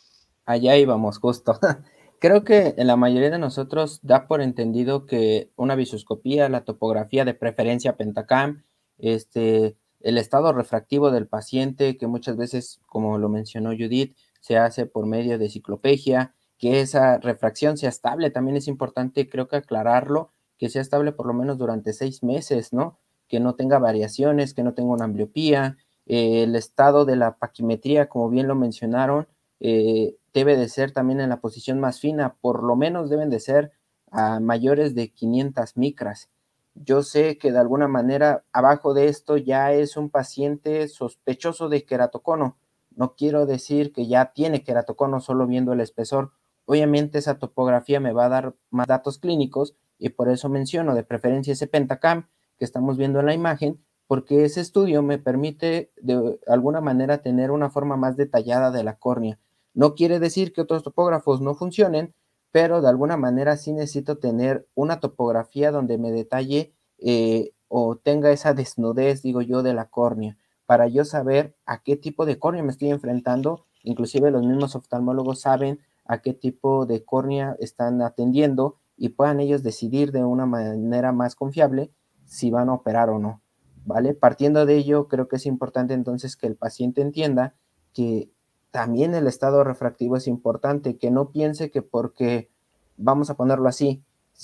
Allá íbamos, justo. Creo que en la mayoría de nosotros da por entendido que una visoscopía, la topografía de preferencia Pentacam, este, el estado refractivo del paciente, que muchas veces, como lo mencionó Judith, se hace por medio de ciclopegia, que esa refracción sea estable. También es importante, creo que aclararlo, que sea estable por lo menos durante seis meses, ¿no? Que no tenga variaciones, que no tenga una ambliopía. Eh, el estado de la paquimetría, como bien lo mencionaron, eh, debe de ser también en la posición más fina, por lo menos deben de ser a mayores de 500 micras. Yo sé que de alguna manera abajo de esto ya es un paciente sospechoso de queratocono. No quiero decir que ya tiene queratocono solo viendo el espesor. Obviamente esa topografía me va a dar más datos clínicos y por eso menciono de preferencia ese pentacam que estamos viendo en la imagen, porque ese estudio me permite de alguna manera tener una forma más detallada de la córnea. No quiere decir que otros topógrafos no funcionen, pero de alguna manera sí necesito tener una topografía donde me detalle eh, o tenga esa desnudez, digo yo, de la córnea, para yo saber a qué tipo de córnea me estoy enfrentando. Inclusive los mismos oftalmólogos saben a qué tipo de córnea están atendiendo y puedan ellos decidir de una manera más confiable si van a operar o no. ¿Vale? Partiendo de ello, creo que es importante entonces que el paciente entienda que también el estado refractivo es importante, que no piense que porque, vamos a ponerlo así,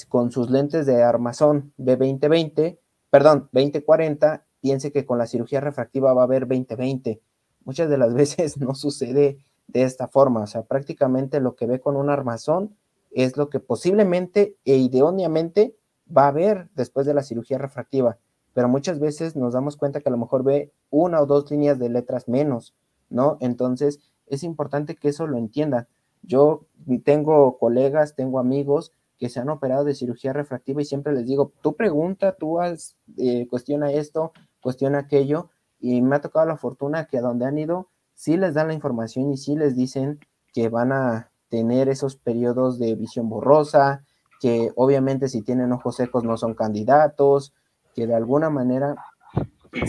con sus lentes de armazón B2020, perdón, 2040, piense que con la cirugía refractiva va a haber 2020. Muchas de las veces no sucede de esta forma, o sea, prácticamente lo que ve con un armazón es lo que posiblemente e ideóneamente va a ver después de la cirugía refractiva, pero muchas veces nos damos cuenta que a lo mejor ve una o dos líneas de letras menos, ¿no? Entonces, es importante que eso lo entiendan. Yo tengo colegas, tengo amigos que se han operado de cirugía refractiva y siempre les digo, tú pregunta, tú has, eh, cuestiona esto, cuestiona aquello, y me ha tocado la fortuna que a donde han ido, sí les dan la información y sí les dicen que van a tener esos periodos de visión borrosa, que obviamente si tienen ojos secos no son candidatos, que de alguna manera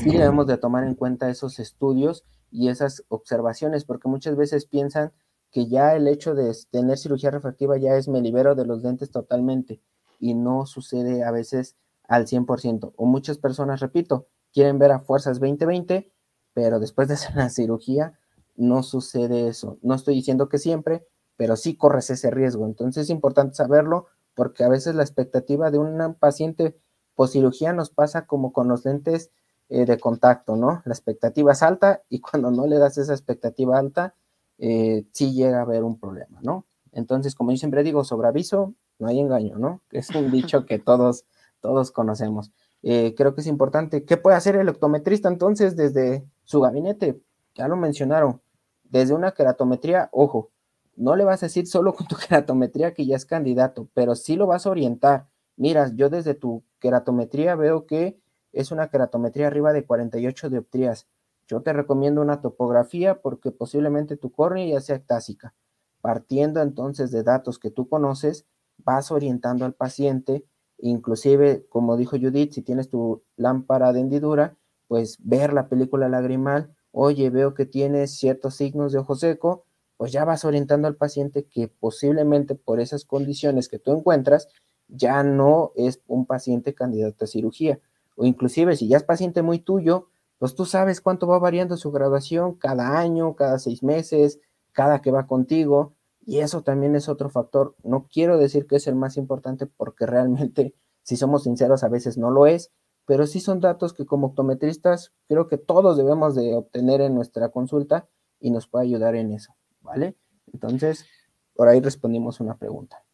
sí debemos de tomar en cuenta esos estudios y esas observaciones, porque muchas veces piensan que ya el hecho de tener cirugía refractiva ya es me libero de los lentes totalmente y no sucede a veces al 100%. O muchas personas, repito, quieren ver a fuerzas 2020, pero después de hacer la cirugía no sucede eso. No estoy diciendo que siempre, pero sí corres ese riesgo. Entonces es importante saberlo porque a veces la expectativa de un paciente post cirugía nos pasa como con los lentes eh, de contacto, ¿no? La expectativa es alta y cuando no le das esa expectativa alta, eh, sí llega a haber un problema, ¿no? Entonces, como yo siempre digo, sobre aviso, no hay engaño, ¿no? Es un dicho que todos, todos conocemos. Eh, creo que es importante. ¿Qué puede hacer el optometrista entonces desde su gabinete? Ya lo mencionaron. Desde una queratometría, ojo, no le vas a decir solo con tu queratometría que ya es candidato, pero sí lo vas a orientar. Mira, yo desde tu queratometría veo que es una queratometría arriba de 48 dioptrías. Yo te recomiendo una topografía porque posiblemente tu córnea ya sea ectásica. Partiendo entonces de datos que tú conoces, vas orientando al paciente, inclusive, como dijo Judith, si tienes tu lámpara de hendidura, pues ver la película lagrimal, oye, veo que tienes ciertos signos de ojo seco, pues ya vas orientando al paciente que posiblemente por esas condiciones que tú encuentras, ya no es un paciente candidato a cirugía o inclusive si ya es paciente muy tuyo, pues tú sabes cuánto va variando su graduación cada año, cada seis meses, cada que va contigo, y eso también es otro factor. No quiero decir que es el más importante porque realmente, si somos sinceros, a veces no lo es, pero sí son datos que como optometristas creo que todos debemos de obtener en nuestra consulta y nos puede ayudar en eso, ¿vale? Entonces, por ahí respondimos una pregunta.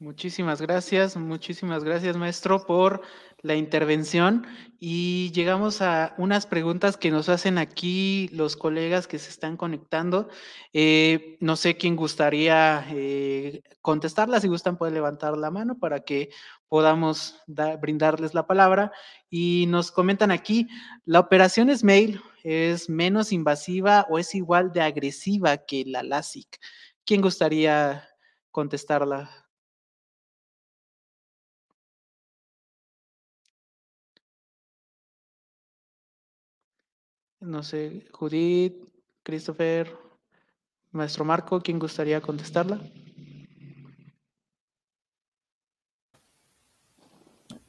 Muchísimas gracias, muchísimas gracias maestro por la intervención y llegamos a unas preguntas que nos hacen aquí los colegas que se están conectando. Eh, no sé quién gustaría eh, contestarlas, si gustan pueden levantar la mano para que podamos brindarles la palabra. Y nos comentan aquí, ¿la operación SMAIL es menos invasiva o es igual de agresiva que la LASIK? ¿Quién gustaría contestarla? No sé, Judith, Christopher, Maestro Marco, ¿quién gustaría contestarla?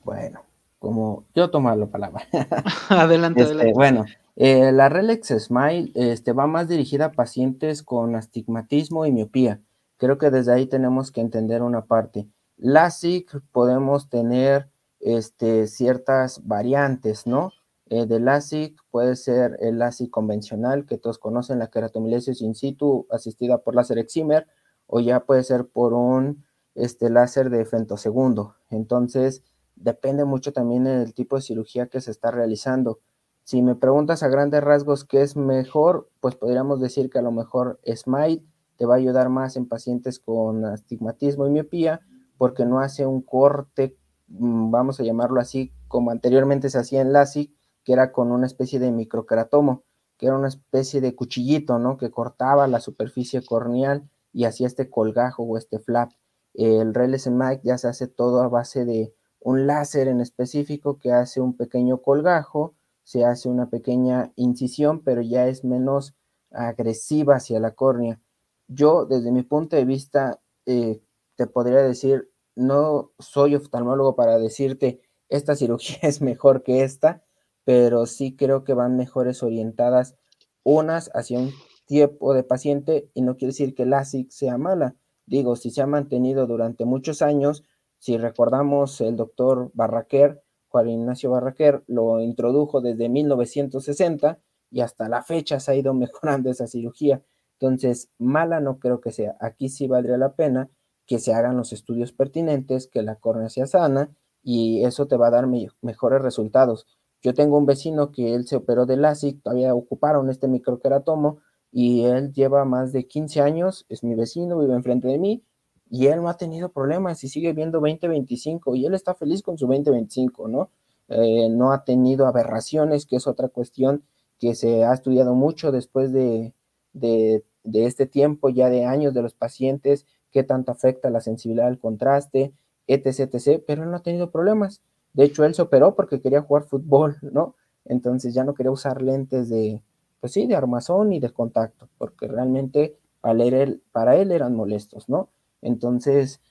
Bueno, como yo tomo la palabra. adelante, este, adelante. Bueno, eh, la Relex Smile este, va más dirigida a pacientes con astigmatismo y miopía. Creo que desde ahí tenemos que entender una parte. LASIK podemos tener este, ciertas variantes, ¿no? Eh, de LASIK puede ser el LASIK convencional, que todos conocen, la queratomilesis in situ asistida por láser excimer, o ya puede ser por un este, láser de femtosegundo. Entonces, depende mucho también del tipo de cirugía que se está realizando. Si me preguntas a grandes rasgos qué es mejor, pues podríamos decir que a lo mejor SMILE te va a ayudar más en pacientes con astigmatismo y miopía, porque no hace un corte, mm, vamos a llamarlo así, como anteriormente se hacía en LASIK, que era con una especie de microkeratomo, que era una especie de cuchillito, ¿no? Que cortaba la superficie corneal y hacía este colgajo o este flap. El Reles Mic ya se hace todo a base de un láser en específico que hace un pequeño colgajo, se hace una pequeña incisión, pero ya es menos agresiva hacia la córnea. Yo, desde mi punto de vista, eh, te podría decir, no soy oftalmólogo para decirte esta cirugía es mejor que esta, pero sí creo que van mejores orientadas unas hacia un tiempo de paciente y no quiere decir que la ASIC sea mala. Digo, si se ha mantenido durante muchos años, si recordamos el doctor Barraquer, Juan Ignacio Barraquer, lo introdujo desde 1960 y hasta la fecha se ha ido mejorando esa cirugía. Entonces, mala no creo que sea. Aquí sí valdría la pena que se hagan los estudios pertinentes, que la córnea sea sana y eso te va a dar mejores resultados. Yo tengo un vecino que él se operó de LASIK, todavía ocuparon este microqueratomo y él lleva más de 15 años, es mi vecino, vive enfrente de mí y él no ha tenido problemas y sigue viendo 2025 y él está feliz con su 2025, ¿no? Eh, no ha tenido aberraciones, que es otra cuestión que se ha estudiado mucho después de, de, de este tiempo ya de años de los pacientes, qué tanto afecta la sensibilidad al contraste, etc, etc, pero él no ha tenido problemas. De hecho, él se operó porque quería jugar fútbol, ¿no? Entonces ya no quería usar lentes de, pues sí, de armazón y de contacto, porque realmente para él, para él eran molestos, ¿no? Entonces,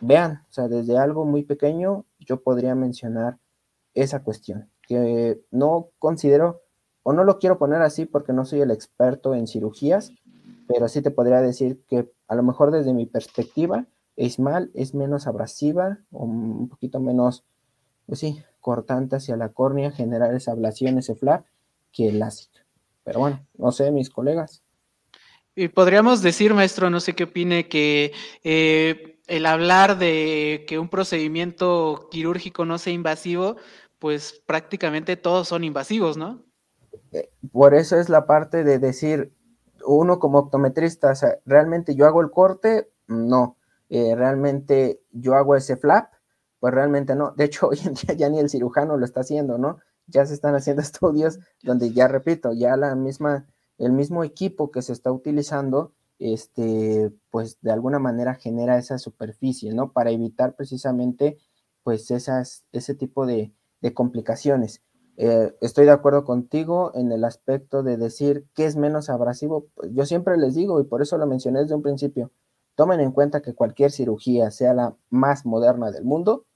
vean, o sea, desde algo muy pequeño yo podría mencionar esa cuestión, que no considero, o no lo quiero poner así porque no soy el experto en cirugías, pero sí te podría decir que a lo mejor desde mi perspectiva, mal, es menos abrasiva o un poquito menos, pues sí, cortante hacia la córnea, generar esa ablación, ese flap, que el LASIK. Pero bueno, no sé, mis colegas. Y podríamos decir, maestro, no sé qué opine, que eh, el hablar de que un procedimiento quirúrgico no sea invasivo, pues prácticamente todos son invasivos, ¿no? Eh, por eso es la parte de decir, uno como optometrista, o sea, ¿realmente yo hago el corte? No. Eh, ¿Realmente yo hago ese flap? Pues realmente no. De hecho, hoy en día ya ni el cirujano lo está haciendo, ¿no? Ya se están haciendo estudios donde ya repito, ya la misma, el mismo equipo que se está utilizando, este, pues de alguna manera genera esa superficie, ¿no? Para evitar precisamente, pues esas, ese tipo de, complicaciones. Eh, estoy de acuerdo contigo en el aspecto de decir que es menos abrasivo. Yo siempre les digo, y por eso lo mencioné desde un principio, tomen en cuenta que cualquier cirugía, sea la más moderna del mundo,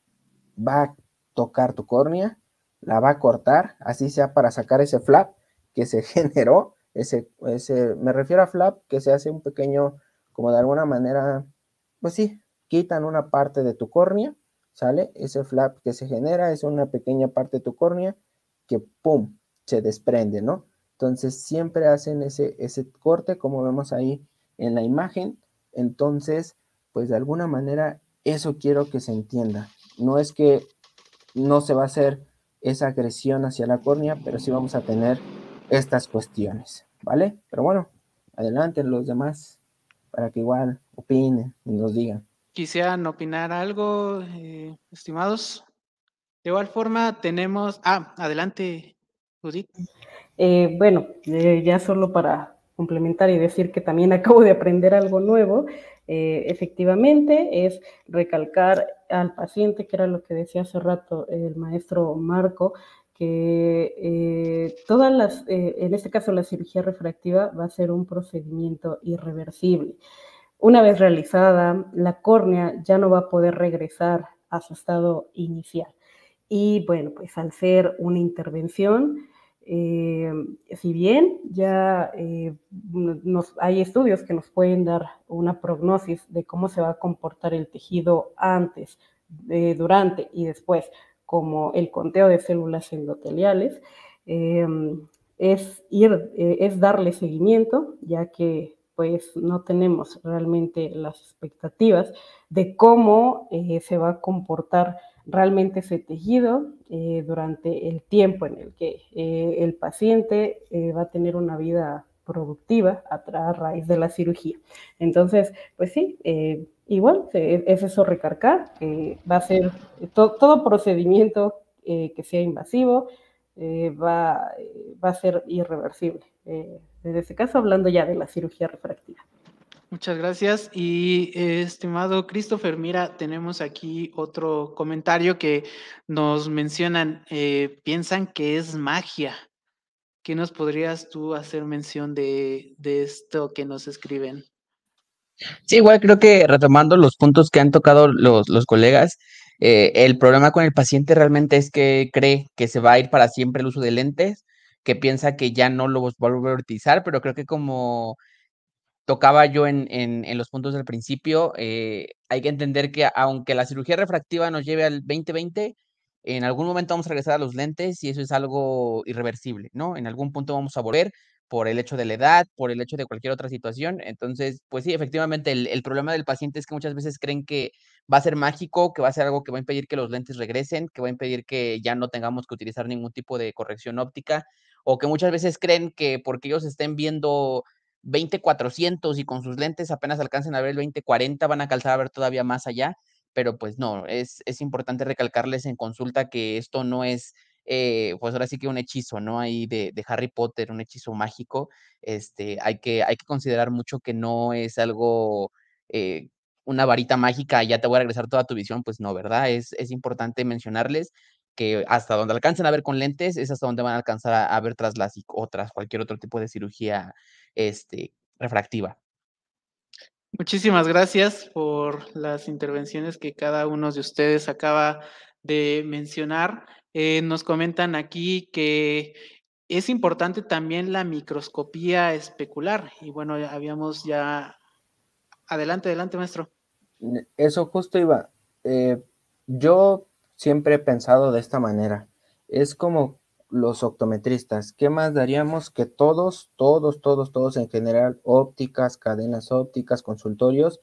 va a tocar tu córnea, la va a cortar, así sea para sacar ese flap que se generó, ese, ese, me refiero a flap que se hace un pequeño, como de alguna manera, pues sí, quitan una parte de tu córnea, ¿sale? Ese flap que se genera es una pequeña parte de tu córnea que ¡pum! se desprende, ¿no? Entonces siempre hacen ese, ese corte, como vemos ahí en la imagen. Entonces, pues de alguna manera eso quiero que se entienda. No es que no se va a hacer esa agresión hacia la córnea, pero sí vamos a tener estas cuestiones, ¿vale? Pero bueno, adelante los demás para que igual opinen y nos digan. ¿Quisieran opinar algo, eh, estimados? De igual forma, tenemos. Ah, adelante, Judith. Eh, bueno, eh, ya solo para complementar y decir que también acabo de aprender algo nuevo, eh, efectivamente es recalcar al paciente, que era lo que decía hace rato el maestro Marco, que todas las, en este caso la cirugía refractiva va a ser un procedimiento irreversible. Una vez realizada, la córnea ya no va a poder regresar a su estado inicial. Y bueno, pues al ser una intervención, eh, si bien ya eh, hay estudios que nos pueden dar una prognosis de cómo se va a comportar el tejido antes, durante y después, como el conteo de células endoteliales, em, es, eh, es darle seguimiento, ya que pues no tenemos realmente las expectativas de cómo se va a comportar realmente ese tejido eh, durante el tiempo en el que eh, el paciente eh, va a tener una vida productiva a, raíz de la cirugía. Entonces, pues sí, igual es eso recargar, va a ser todo procedimiento que sea invasivo, va, va, a ser irreversible. en este caso, hablando ya de la cirugía refractiva. Muchas gracias. Y estimado Christopher, mira, tenemos aquí otro comentario que nos mencionan, eh, piensan que es magia. ¿Qué nos podrías tú hacer mención de, esto que nos escriben? Sí, igual creo que retomando los puntos que han tocado los, colegas, eh, el problema con el paciente realmente es que cree que se va a ir para siempre el uso de lentes que piensa que ya no lo va a volver a utilizar, pero creo que como tocaba yo en, en, los puntos del principio, eh, hay que entender que aunque la cirugía refractiva nos lleve al 2020, en algún momento vamos a regresar a los lentes y eso es algo irreversible, ¿no? En algún punto vamos a volver por el hecho de la edad, por el hecho de cualquier otra situación. Entonces, pues sí, efectivamente, el, el, problema del paciente es que muchas veces creen que va a ser mágico, que va a ser algo que va a impedir que los lentes regresen, que va a impedir que ya no tengamos que utilizar ningún tipo de corrección óptica, o que muchas veces creen que porque ellos estén viendo 20-400 y con sus lentes apenas alcancen a ver el 20-40, van a alcanzar a ver todavía más allá pero pues no, es, es importante recalcarles en consulta que esto no es, eh, pues ahora sí que un hechizo, ¿no? Ahí de, de, Harry Potter, un hechizo mágico, este, hay que, hay que considerar mucho que no es algo, eh, una varita mágica, ya te voy a regresar toda tu visión, pues no, ¿verdad? Es, es importante mencionarles que hasta donde alcancen a ver con lentes es hasta donde van a alcanzar a, a ver tras las o tras cualquier otro tipo de cirugía este, refractiva. Muchísimas gracias por las intervenciones que cada uno de ustedes acaba de mencionar. Eh, nos comentan aquí que es importante también la microscopía especular. Y bueno, habíamos ya... Adelante, adelante, maestro. Eso justo iba. Eh, yo siempre he pensado de esta manera. Es como los optometristas. ¿Qué más daríamos que todos, todos, todos, todos en general, ópticas, cadenas ópticas, consultorios,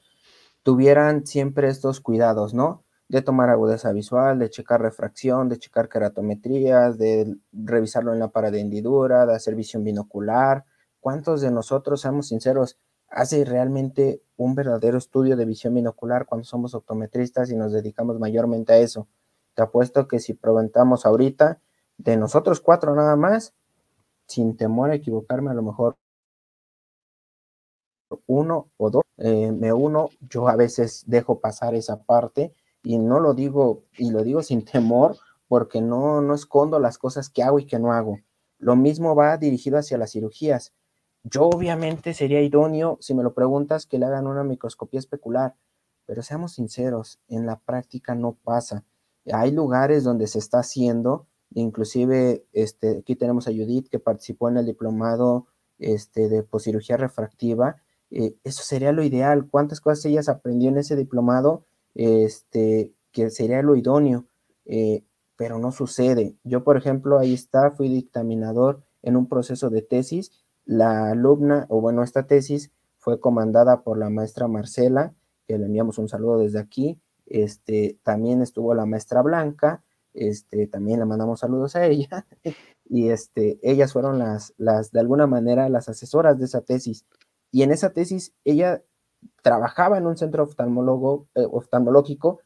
tuvieran siempre estos cuidados, ¿no? De tomar agudeza visual, de checar refracción, de checar keratometrías, de revisarlo en la pared de hendidura, de hacer visión binocular. ¿Cuántos de nosotros, seamos sinceros, hace realmente un verdadero estudio de visión binocular cuando somos optometristas y nos dedicamos mayormente a eso? Te apuesto que si preguntamos ahorita, de nosotros cuatro nada más, sin temor a equivocarme, a lo mejor uno o dos, eh, me uno, yo a veces dejo pasar esa parte y no lo digo, y lo digo sin temor, porque no, no escondo las cosas que hago y que no hago. Lo mismo va dirigido hacia las cirugías. Yo obviamente sería idóneo, si me lo preguntas, que le hagan una microscopía especular, pero seamos sinceros, en la práctica no pasa. Hay lugares donde se está haciendo Inclusive, este, aquí tenemos a Judith que participó en el diplomado este, de poscirugía refractiva. Eh, eso sería lo ideal. ¿Cuántas cosas ellas aprendió en ese diplomado? Este, que sería lo idóneo, eh, pero no sucede. Yo, por ejemplo, ahí está, fui dictaminador en un proceso de tesis. La alumna, o bueno, esta tesis fue comandada por la maestra Marcela, que le enviamos un saludo desde aquí. Este, también estuvo la maestra Blanca, este, también le mandamos saludos a ella, y este, ellas fueron las, las, de alguna manera, las asesoras de esa tesis. Y en esa tesis ella trabajaba en un centro oftalmólogo, eh, oftalmológico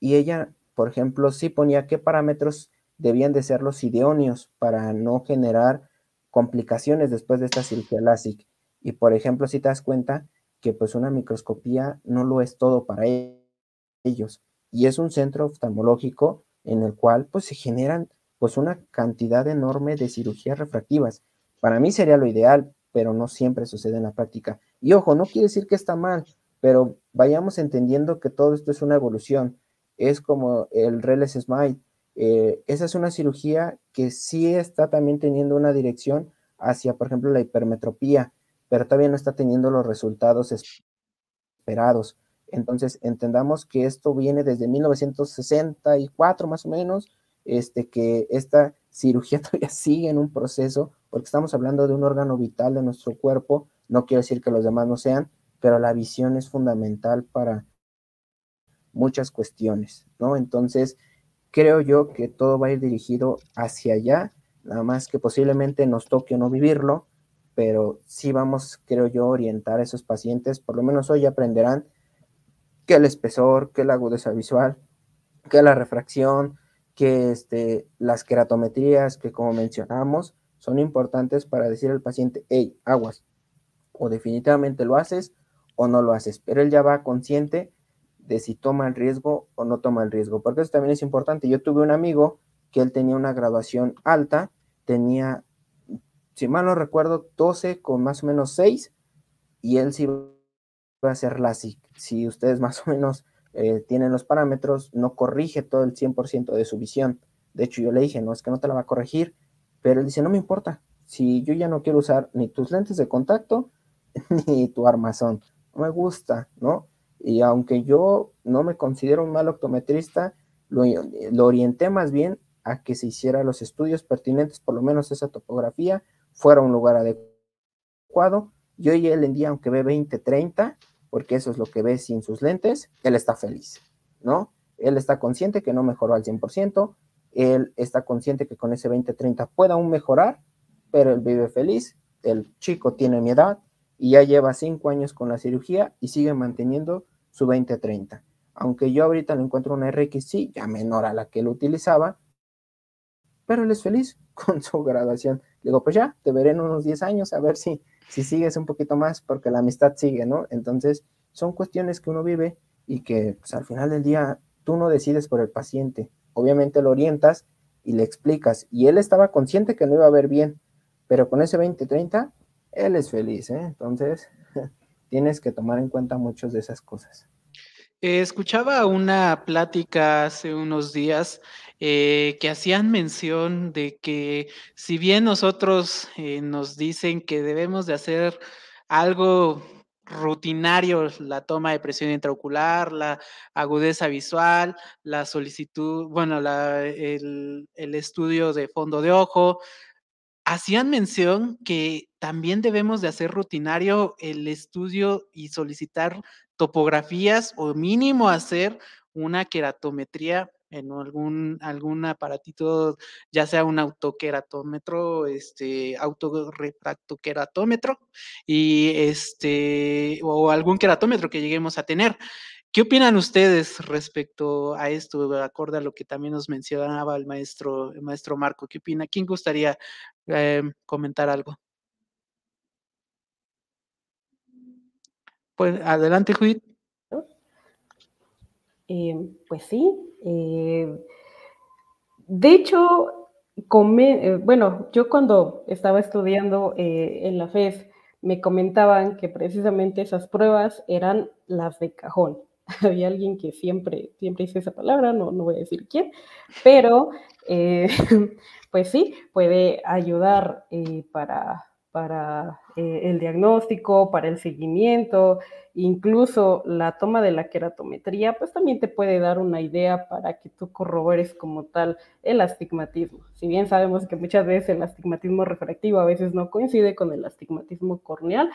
y ella, por ejemplo, sí ponía qué parámetros debían de ser los ideóneos para no generar complicaciones después de esta cirugía LASIK. Y por ejemplo, si te das cuenta que pues una microscopía no lo es todo para ellos. Y es un centro oftalmológico en el cual pues se generan pues una cantidad enorme de cirugías refractivas. Para mí sería lo ideal, pero no siempre sucede en la práctica. Y ojo, no quiere decir que está mal, pero vayamos entendiendo que todo esto es una evolución. Es como el Reles Smile. Eh, esa es una cirugía que sí está también teniendo una dirección hacia, por ejemplo, la hipermetropía, pero todavía no está teniendo los resultados esperados. Entonces, entendamos que esto viene desde 1964 más o menos, este, que esta cirugía todavía sigue en un proceso, porque estamos hablando de un órgano vital de nuestro cuerpo, no quiero decir que los demás no sean, pero la visión es fundamental para muchas cuestiones, ¿no? Entonces, creo yo que todo va a ir dirigido hacia allá, nada más que posiblemente nos toque no vivirlo, pero sí vamos, creo yo, orientar a esos pacientes, por lo menos hoy aprenderán que el espesor, que la agudeza visual, que la refracción, que este, las queratometrías que como mencionamos son importantes para decir al paciente, hey, aguas, o definitivamente lo haces o no lo haces, pero él ya va consciente de si toma el riesgo o no toma el riesgo, porque eso también es importante. Yo tuve un amigo que él tenía una graduación alta, tenía, si mal no recuerdo, 12 con más o menos 6, y él sí va a ser LASIK. Si ustedes más o menos eh, tienen los parámetros, no corrige todo el 100% de su visión. De hecho, yo le dije, no, es que no te la va a corregir, pero él dice, no me importa, si yo ya no quiero usar ni tus lentes de contacto ni tu armazón, no me gusta, ¿no? Y aunque yo no me considero un mal optometrista, lo, orienté más bien a que se hiciera los estudios pertinentes, por lo menos esa topografía, fuera un lugar adecuado. Y hoy él en día, aunque ve 20, 30, porque eso es lo que ve sin sus lentes, él está feliz, ¿no? Él está consciente que no mejoró al 100%, él está consciente que con ese 20, 30 puede aún mejorar, pero él vive feliz, el chico tiene mi edad y ya lleva 5 años con la cirugía y sigue manteniendo su 20, 30. Aunque yo ahorita le encuentro una RX, sí, ya menor a la que él utilizaba, pero él es feliz con su graduación. digo, pues ya, te veré en unos 10 años a ver si, si sigues un poquito más, porque la amistad sigue, ¿no? Entonces, son cuestiones que uno vive y que pues, al final del día tú no decides por el paciente. Obviamente lo orientas y le explicas. Y él estaba consciente que no iba a ver bien, pero con ese 20-30, él es feliz, ¿eh? Entonces, tienes que tomar en cuenta muchas de esas cosas. escuchaba una plática hace unos días eh, que hacían mención de que si bien nosotros eh, nos dicen que debemos de hacer algo rutinario, la toma de presión intraocular, la agudeza visual, la solicitud, bueno, el, el estudio de fondo de ojo, hacían mención que también debemos de hacer rutinario el estudio y solicitar topografías o mínimo hacer una queratometría en algún, algún aparatito, ya sea un autoqueratómetro, este, autorrefractoqueratómetro, y este, o algún queratómetro que lleguemos a tener. ¿Qué opinan ustedes respecto a esto, acorde a lo que también nos mencionaba el maestro, el maestro Marco? ¿Qué opina? ¿Quién gustaría eh, comentar algo? Pues adelante, Judith. Eh, pues sí. Eh, de hecho, eh, bueno, yo cuando estaba estudiando en la FES, me comentaban que precisamente esas pruebas eran las de cajón. Había alguien que siempre, siempre dice esa palabra, no, no voy a decir quién, pero pues sí, puede ayudar para, para el diagnóstico, para el seguimiento, Incluso la toma de la queratometría, pues también te puede dar una idea para que tú corrobores como tal el astigmatismo. Si bien sabemos que muchas veces el astigmatismo refractivo a veces no coincide con el astigmatismo corneal,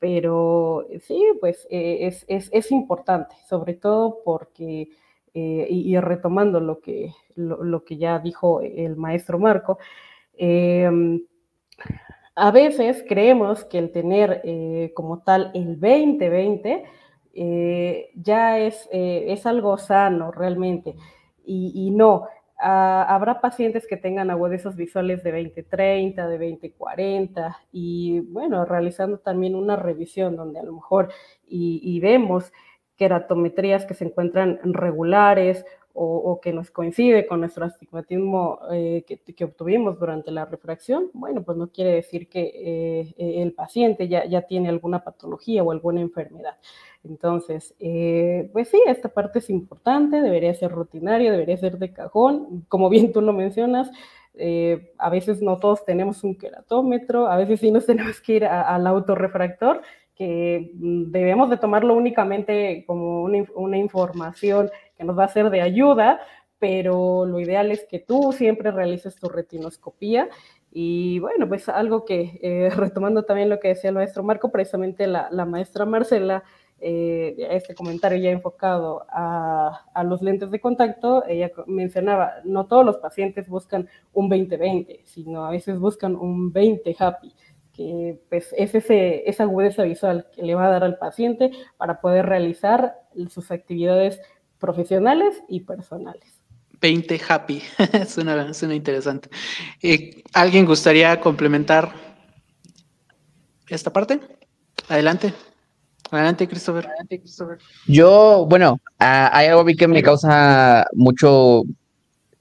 pero sí, pues eh, es, importante, sobre todo porque, eh, y, retomando lo que, lo, que ya dijo el maestro Marco, em, a veces creemos que el tener eh, como tal el 2020 eh, ya es, eh, es, algo sano realmente y, no. Ah, habrá pacientes que tengan agudezas visuales de 2030, de 2040 y bueno, realizando también una revisión donde a lo mejor y vemos queratometrías que se encuentran regulares o, que nos coincide con nuestro astigmatismo eh, que, obtuvimos durante la refracción, bueno, pues no quiere decir que eh, eh, el paciente ya, ya, tiene alguna patología o alguna enfermedad. Entonces, pues sí, esta parte es importante, debería ser rutinaria, debería ser de cajón. Como bien tú lo mencionas, a veces no todos tenemos un queratómetro, a veces sí nos tenemos que ir al autorrefractor que mm, debemos de tomarlo únicamente como una, una, información que nos va a ser de ayuda, pero lo ideal es que tú siempre realices tu retinoscopía. Y bueno, pues algo que, eh, retomando también lo que decía el maestro Marco, precisamente la, la maestra Marcela, eh, este comentario ya enfocado a, a, los lentes de contacto, ella mencionaba, no todos los pacientes buscan un 20-20, sino a veces buscan un 20 happy que pues, es ese, esa agudeza visual que le va a dar al paciente para poder realizar sus actividades profesionales y personales. 20 happy, suena, suena interesante. Eh, ¿Alguien gustaría complementar esta parte? Adelante. Adelante, Christopher. Adelante, Christopher. Yo, bueno, hay algo que me causa mucho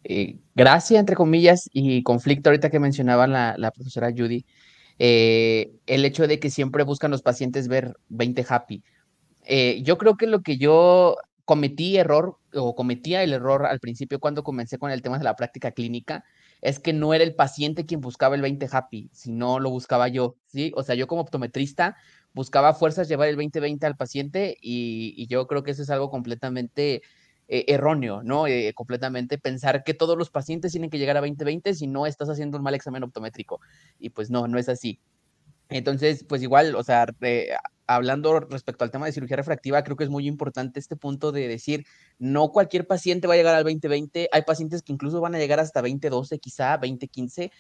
eh, gracia, entre comillas, y conflicto ahorita que mencionaba la, la profesora Judy eh, el hecho de que siempre buscan los pacientes ver 20 happy. Eh, yo creo que lo que yo cometí error o cometía el error al principio cuando comencé con el tema de la práctica clínica es que no era el paciente quien buscaba el 20 happy, sino lo buscaba yo, ¿sí? O sea, yo como optometrista buscaba fuerzas llevar el 2020 al paciente y, yo creo que eso es algo completamente eh, erróneo, ¿no? Eh, completamente pensar que todos los pacientes tienen que llegar a 2020 si no estás haciendo un mal examen optométrico. Y pues no, no es así. Entonces, pues igual, o sea, hablando respecto al tema de cirugía refractiva, creo que es muy importante este punto de decir, no cualquier paciente va a llegar al 2020, hay pacientes que incluso van a llegar hasta 2012, quizá 2015,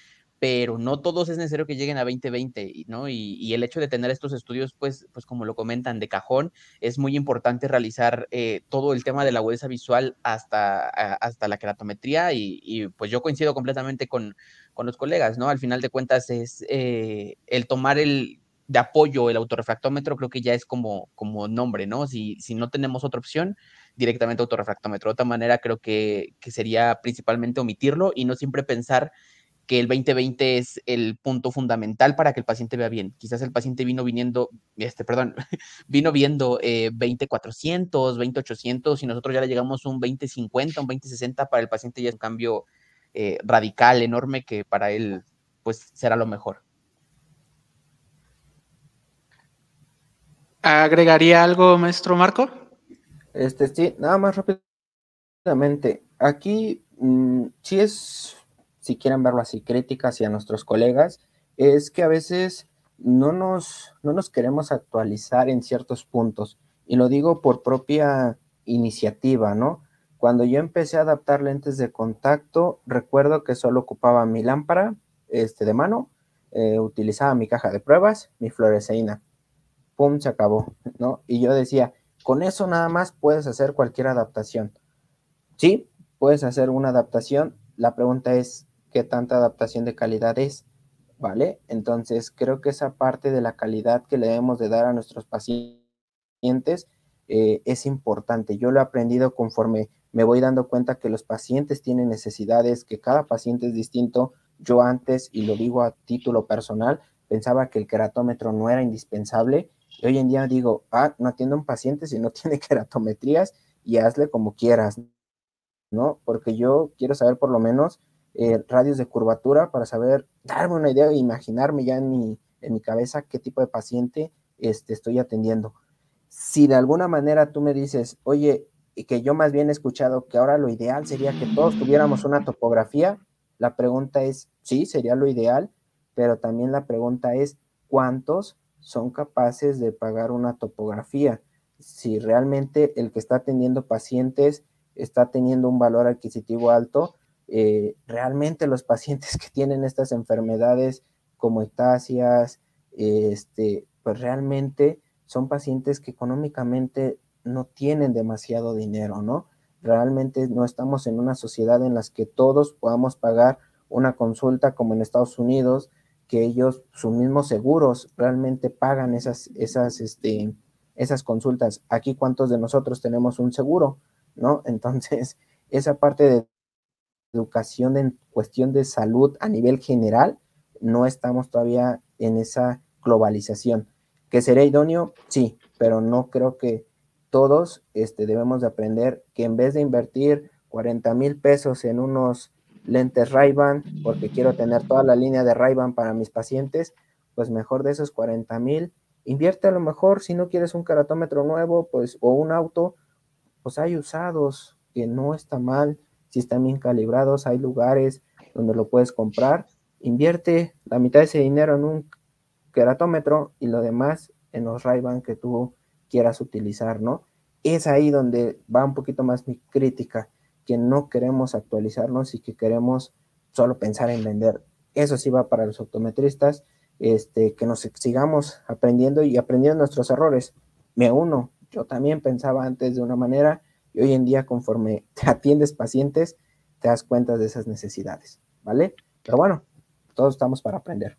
pero no todos es necesario que lleguen a 2020, ¿no? Y, el hecho de tener estos estudios, pues, pues como lo comentan, de cajón, es muy importante realizar eh, todo el tema de la agudeza visual hasta, hasta la keratometría y, pues yo coincido completamente con, con, los colegas, ¿no? Al final de cuentas es eh, el tomar el de apoyo el autorrefractómetro creo que ya es como, como nombre, ¿no? Si, si no tenemos otra opción, directamente autorrefractómetro. De otra manera, creo que, que sería principalmente omitirlo y no siempre pensar que el 2020 es el punto fundamental para que el paciente vea bien. Quizás el paciente vino viniendo, este, perdón, vino viendo eh, 20-400, 20-800 y nosotros ya le llegamos un 20-50, un 20-60, para el paciente ya es un cambio eh, radical, enorme, que para él pues será lo mejor. ¿Agregaría algo, maestro Marco? Este, sí, nada más rápidamente. Aquí mm, sí es si quieren verlo así, crítica hacia nuestros colegas, es que a veces no nos, no nos queremos actualizar en ciertos puntos. Y lo digo por propia iniciativa, ¿no? Cuando yo empecé a adaptar lentes de contacto, recuerdo que solo ocupaba mi lámpara este, de mano, eh, utilizaba mi caja de pruebas, mi fluoresceína. ¡Pum! Se acabó, ¿no? Y yo decía, con eso nada más puedes hacer cualquier adaptación. Sí, puedes hacer una adaptación. La pregunta es, qué tanta adaptación de calidad es, ¿vale? Entonces, creo que esa parte de la calidad que le debemos de dar a nuestros pacientes eh, es importante. Yo lo he aprendido conforme me voy dando cuenta que los pacientes tienen necesidades, que cada paciente es distinto. Yo antes, y lo digo a título personal, pensaba que el queratómetro no era indispensable. Y hoy en día digo, ah, no atiendo a un paciente si no tiene queratometrías y hazle como quieras, ¿no? Porque yo quiero saber por lo menos eh, radios de curvatura para saber, darme una idea e imaginarme ya en mi, en mi cabeza qué tipo de paciente este, estoy atendiendo. Si de alguna manera tú me dices, oye, que yo más bien he escuchado que ahora lo ideal sería que todos tuviéramos una topografía, la pregunta es, sí, sería lo ideal, pero también la pregunta es, ¿cuántos son capaces de pagar una topografía? Si realmente el que está atendiendo pacientes está teniendo un valor adquisitivo alto, eh, realmente los pacientes que tienen estas enfermedades como ectasias, este, pues realmente son pacientes que económicamente no tienen demasiado dinero, ¿no? Realmente no estamos en una sociedad en la que todos podamos pagar una consulta como en Estados Unidos, que ellos, sus mismos seguros, realmente pagan esas, esas, este, esas consultas. Aquí, ¿cuántos de nosotros tenemos un seguro? ¿No? Entonces, esa parte de educación en cuestión de salud a nivel general, no estamos todavía en esa globalización. ¿Que sería idóneo? Sí, pero no creo que todos este, debemos de aprender que en vez de invertir 40 mil pesos en unos lentes ray porque quiero tener toda la línea de ray para mis pacientes, pues mejor de esos 40 mil, invierte a lo mejor si no quieres un caratómetro nuevo, pues, o un auto, pues hay usados, que no está mal, si están bien calibrados, hay lugares donde lo puedes comprar. Invierte la mitad de ese dinero en un queratómetro y lo demás en los ray que tú quieras utilizar, ¿no? Es ahí donde va un poquito más mi crítica, que no queremos actualizarnos y que queremos solo pensar en vender. Eso sí va para los optometristas, este, que nos sigamos aprendiendo y aprendiendo nuestros errores. Me uno, yo también pensaba antes de una manera y hoy en día, conforme te atiendes pacientes, te das cuenta de esas necesidades, ¿vale? Pero bueno, todos estamos para aprender.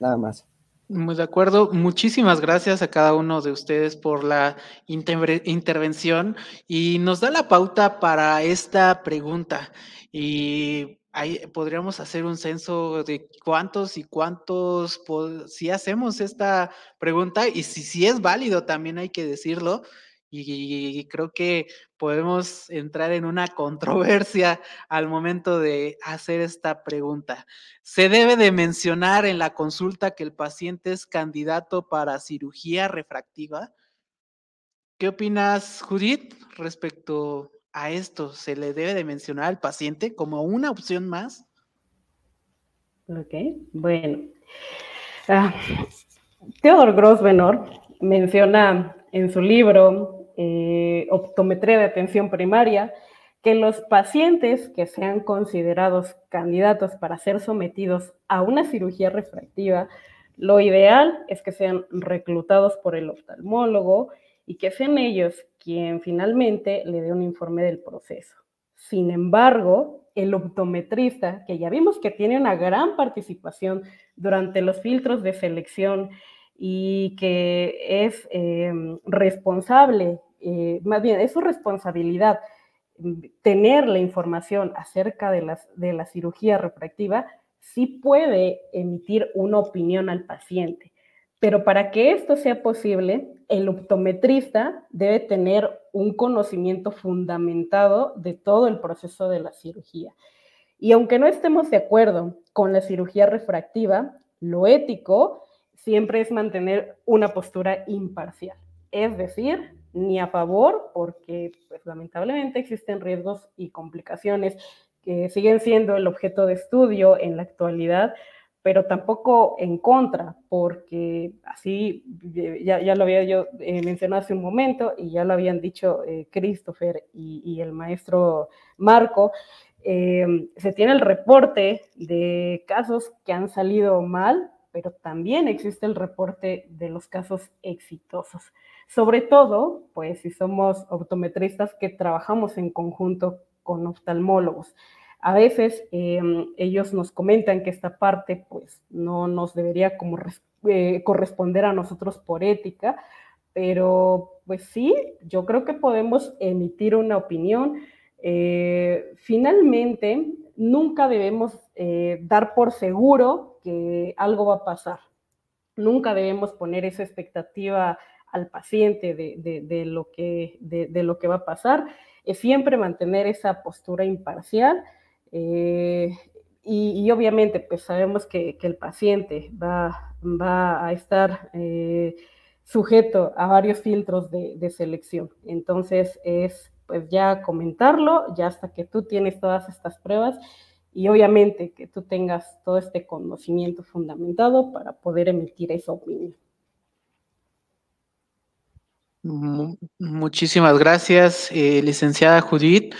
Nada más. Muy de acuerdo. Muchísimas gracias a cada uno de ustedes por la intervención y nos da la pauta para esta pregunta. Y ahí podríamos hacer un censo de cuántos y cuántos, si hacemos esta pregunta y si, si es válido, también hay que decirlo y creo que podemos entrar en una controversia al momento de hacer esta pregunta. ¿Se debe de mencionar en la consulta que el paciente es candidato para cirugía refractiva? ¿Qué opinas, Judith, respecto a esto? ¿Se le debe de mencionar al paciente como una opción más? Ok, bueno. Ah, Theodor Grosvenor menciona en su libro eh, optometría de atención primaria, que los pacientes que sean considerados candidatos para ser sometidos a una cirugía refractiva, lo ideal es que sean reclutados por el oftalmólogo y que sean ellos quien finalmente le dé un informe del proceso. Sin embargo, el optometrista, que ya vimos que tiene una gran participación durante los filtros de selección y que es em, responsable, eh, más bien es su responsabilidad mm, tener la información acerca de, las, de la cirugía refractiva, sí puede emitir una opinión al paciente. Pero para que esto sea posible, el optometrista debe tener un conocimiento fundamentado de todo el proceso de la cirugía. Y aunque no estemos de acuerdo con la cirugía refractiva, lo ético siempre es mantener una postura imparcial, es decir, ni a favor, porque pues, lamentablemente existen riesgos y complicaciones que siguen siendo el objeto de estudio en la actualidad, pero tampoco en contra, porque así ya, ya lo había yo eh, mencionado hace un momento y ya lo habían dicho eh, Christopher y, el maestro Marco, eh, se tiene el reporte de casos que han salido mal pero también existe el reporte de los casos exitosos. Sobre todo, pues si somos optometristas que trabajamos en conjunto con oftalmólogos. A veces em, ellos nos comentan que esta parte pues no nos debería eh, corresponder a nosotros por ética, pero pues sí, yo creo que podemos emitir una opinión. Eh, finalmente, nunca debemos eh, dar por seguro que algo va a pasar. Nunca debemos poner esa expectativa al paciente de, lo, que, de, lo que va a pasar. Es siempre mantener esa postura imparcial. Eh, y, obviamente, pues sabemos que, el paciente va, va a estar eh, sujeto a varios filtros de, de, selección. Entonces, es pues ya comentarlo, ya hasta que tú tienes todas estas pruebas y obviamente que tú tengas todo este conocimiento fundamentado para poder emitir esa opinión. Muchísimas gracias, eh, licenciada Judith.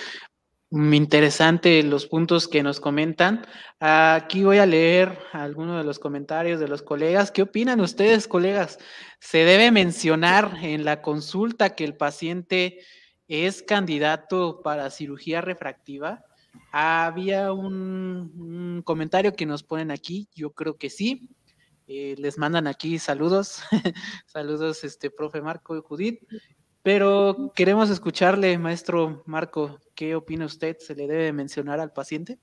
Muy interesante los puntos que nos comentan. Aquí voy a leer algunos de los comentarios de los colegas. ¿Qué opinan ustedes, colegas? ¿Se debe mencionar en la consulta que el paciente es candidato para cirugía refractiva? Había un, comentario que nos ponen aquí, yo creo que sí. Eh, les mandan aquí saludos, saludos, este profe Marco y Judith. Pero queremos escucharle, maestro Marco, ¿qué opina usted? ¿Se le debe mencionar al paciente?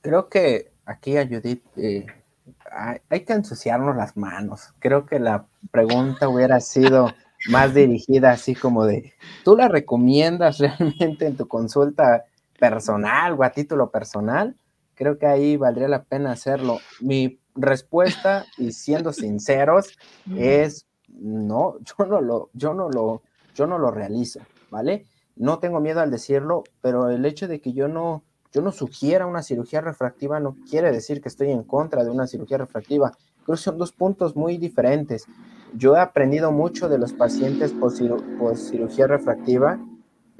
Creo que aquí a Judith eh, hay que ensuciarnos las manos. Creo que la pregunta hubiera sido más dirigida así como de, ¿tú la recomiendas realmente en tu consulta personal o a título personal, creo que ahí valdría la pena hacerlo. Mi respuesta, y siendo sinceros, es no, yo no lo, yo no lo, yo no lo realizo, ¿vale? No tengo miedo al decirlo, pero el hecho de que yo no, yo no sugiera una cirugía refractiva no quiere decir que estoy en contra de una cirugía refractiva. Creo que son dos puntos muy diferentes. Yo he aprendido mucho de los pacientes por, por cirugía refractiva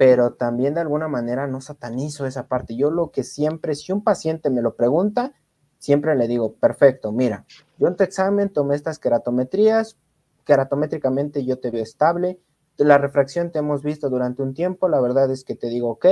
pero también de alguna manera no satanizo esa parte. Yo lo que siempre, si un paciente me lo pregunta, siempre le digo, perfecto, mira, yo en tu examen tomé estas queratometrías, queratométricamente yo te veo estable, la refracción te hemos visto durante un tiempo, la verdad es que te digo, ok,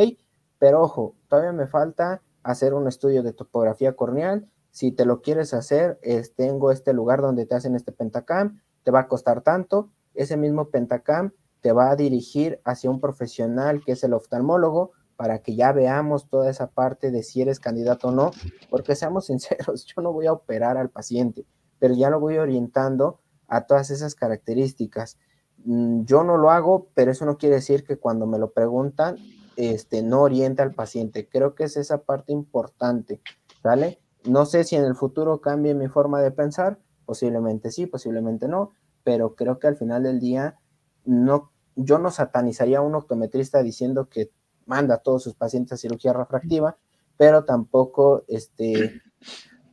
pero ojo, todavía me falta hacer un estudio de topografía corneal, si te lo quieres hacer, es, tengo este lugar donde te hacen este pentacam, te va a costar tanto, ese mismo pentacam te va a dirigir hacia un profesional que es el oftalmólogo para que ya veamos toda esa parte de si eres candidato o no, porque seamos sinceros, yo no voy a operar al paciente, pero ya lo voy orientando a todas esas características. Mm, yo no lo hago, pero eso no quiere decir que cuando me lo preguntan, este, no oriente al paciente. Creo que es esa parte importante, ¿vale? No sé si en el futuro cambie mi forma de pensar, posiblemente sí, posiblemente no, pero creo que al final del día no, yo no satanizaría a un optometrista diciendo que manda a todos sus pacientes a cirugía refractiva, pero tampoco este,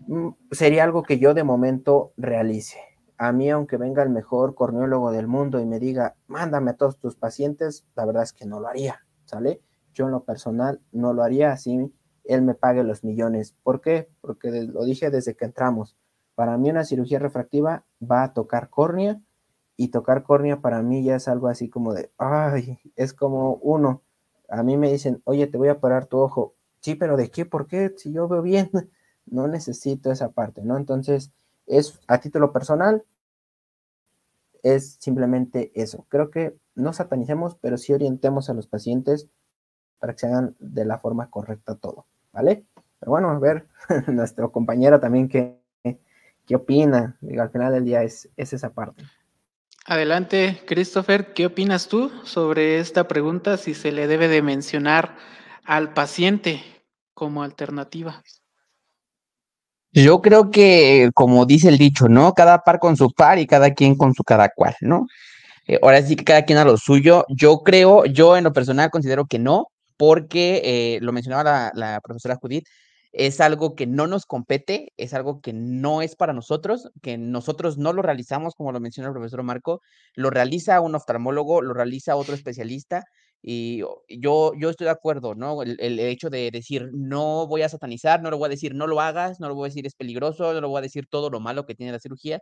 mm, sería algo que yo de momento realice. A mí, aunque venga el mejor corneólogo del mundo y me diga, mándame a todos tus pacientes, la verdad es que no lo haría, ¿sale? Yo en lo personal no lo haría así, él me pague los millones. ¿Por qué? Porque lo dije desde que entramos. Para mí una cirugía refractiva va a tocar córnea y tocar córnea para mí ya es algo así como de, ay, es como uno. A mí me dicen, oye, te voy a parar tu ojo. Sí, pero ¿de qué? ¿Por qué? Si yo veo bien, no necesito esa parte, ¿no? Entonces, es a título personal, es simplemente eso. Creo que no satanicemos, pero sí orientemos a los pacientes para que se hagan de la forma correcta todo, ¿vale? Pero bueno, a ver, nuestro compañero también que ¿Qué opina? Digo, al final del día es, es esa parte. Adelante, Christopher, ¿qué opinas tú sobre esta pregunta si se le debe de mencionar al paciente como alternativa? Yo creo que, como dice el dicho, ¿no? Cada par con su par y cada quien con su cada cual, ¿no? Eh, ahora sí que cada quien a lo suyo. Yo creo, yo en lo personal considero que no, porque eh, lo mencionaba la, la profesora Judith, es algo que no nos compete, es algo que no es para nosotros, que nosotros no lo realizamos, como lo menciona el profesor Marco, lo realiza un oftalmólogo, lo realiza otro especialista, y yo, yo estoy de acuerdo, ¿no? El, hecho de decir, no voy a satanizar, no lo voy a decir, no lo hagas, no lo voy a decir, es peligroso, no lo voy a decir todo lo malo que tiene la cirugía,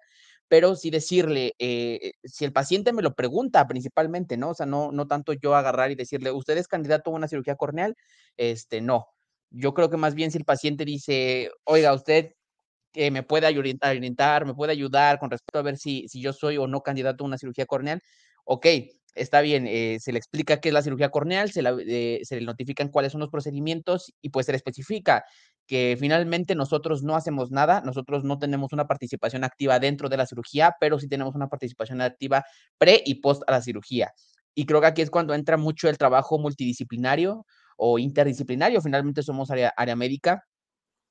pero sí decirle, eh, si el paciente me lo pregunta principalmente, ¿no? O sea, no, no tanto yo agarrar y decirle, ¿usted es candidato a una cirugía corneal? Este, no, yo creo que más bien si el paciente dice, oiga, usted eh, me puede orientar, me puede ayudar con respecto a ver si, si yo soy o no candidato a una cirugía corneal, ok, está bien, eh, se le explica qué es la cirugía corneal, se, eh, se, le notifican cuáles son los procedimientos y pues se le especifica que finalmente nosotros no hacemos nada, nosotros no tenemos una participación activa dentro de la cirugía, pero sí tenemos una participación activa pre y post a la cirugía. Y creo que aquí es cuando entra mucho el trabajo multidisciplinario, o interdisciplinario, finalmente somos área, área médica,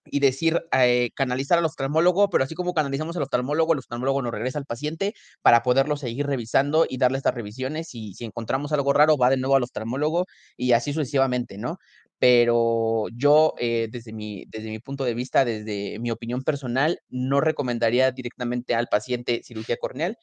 y decir, eh, canalizar al oftalmólogo, pero así como canalizamos al oftalmólogo, el oftalmólogo nos regresa al paciente para poderlo seguir revisando y darle estas revisiones. Y si encontramos algo raro, va de nuevo al oftalmólogo y así sucesivamente, ¿no? Pero yo, eh, desde, mi, desde mi punto de vista, desde mi opinión personal, no recomendaría directamente al paciente cirugía corneal,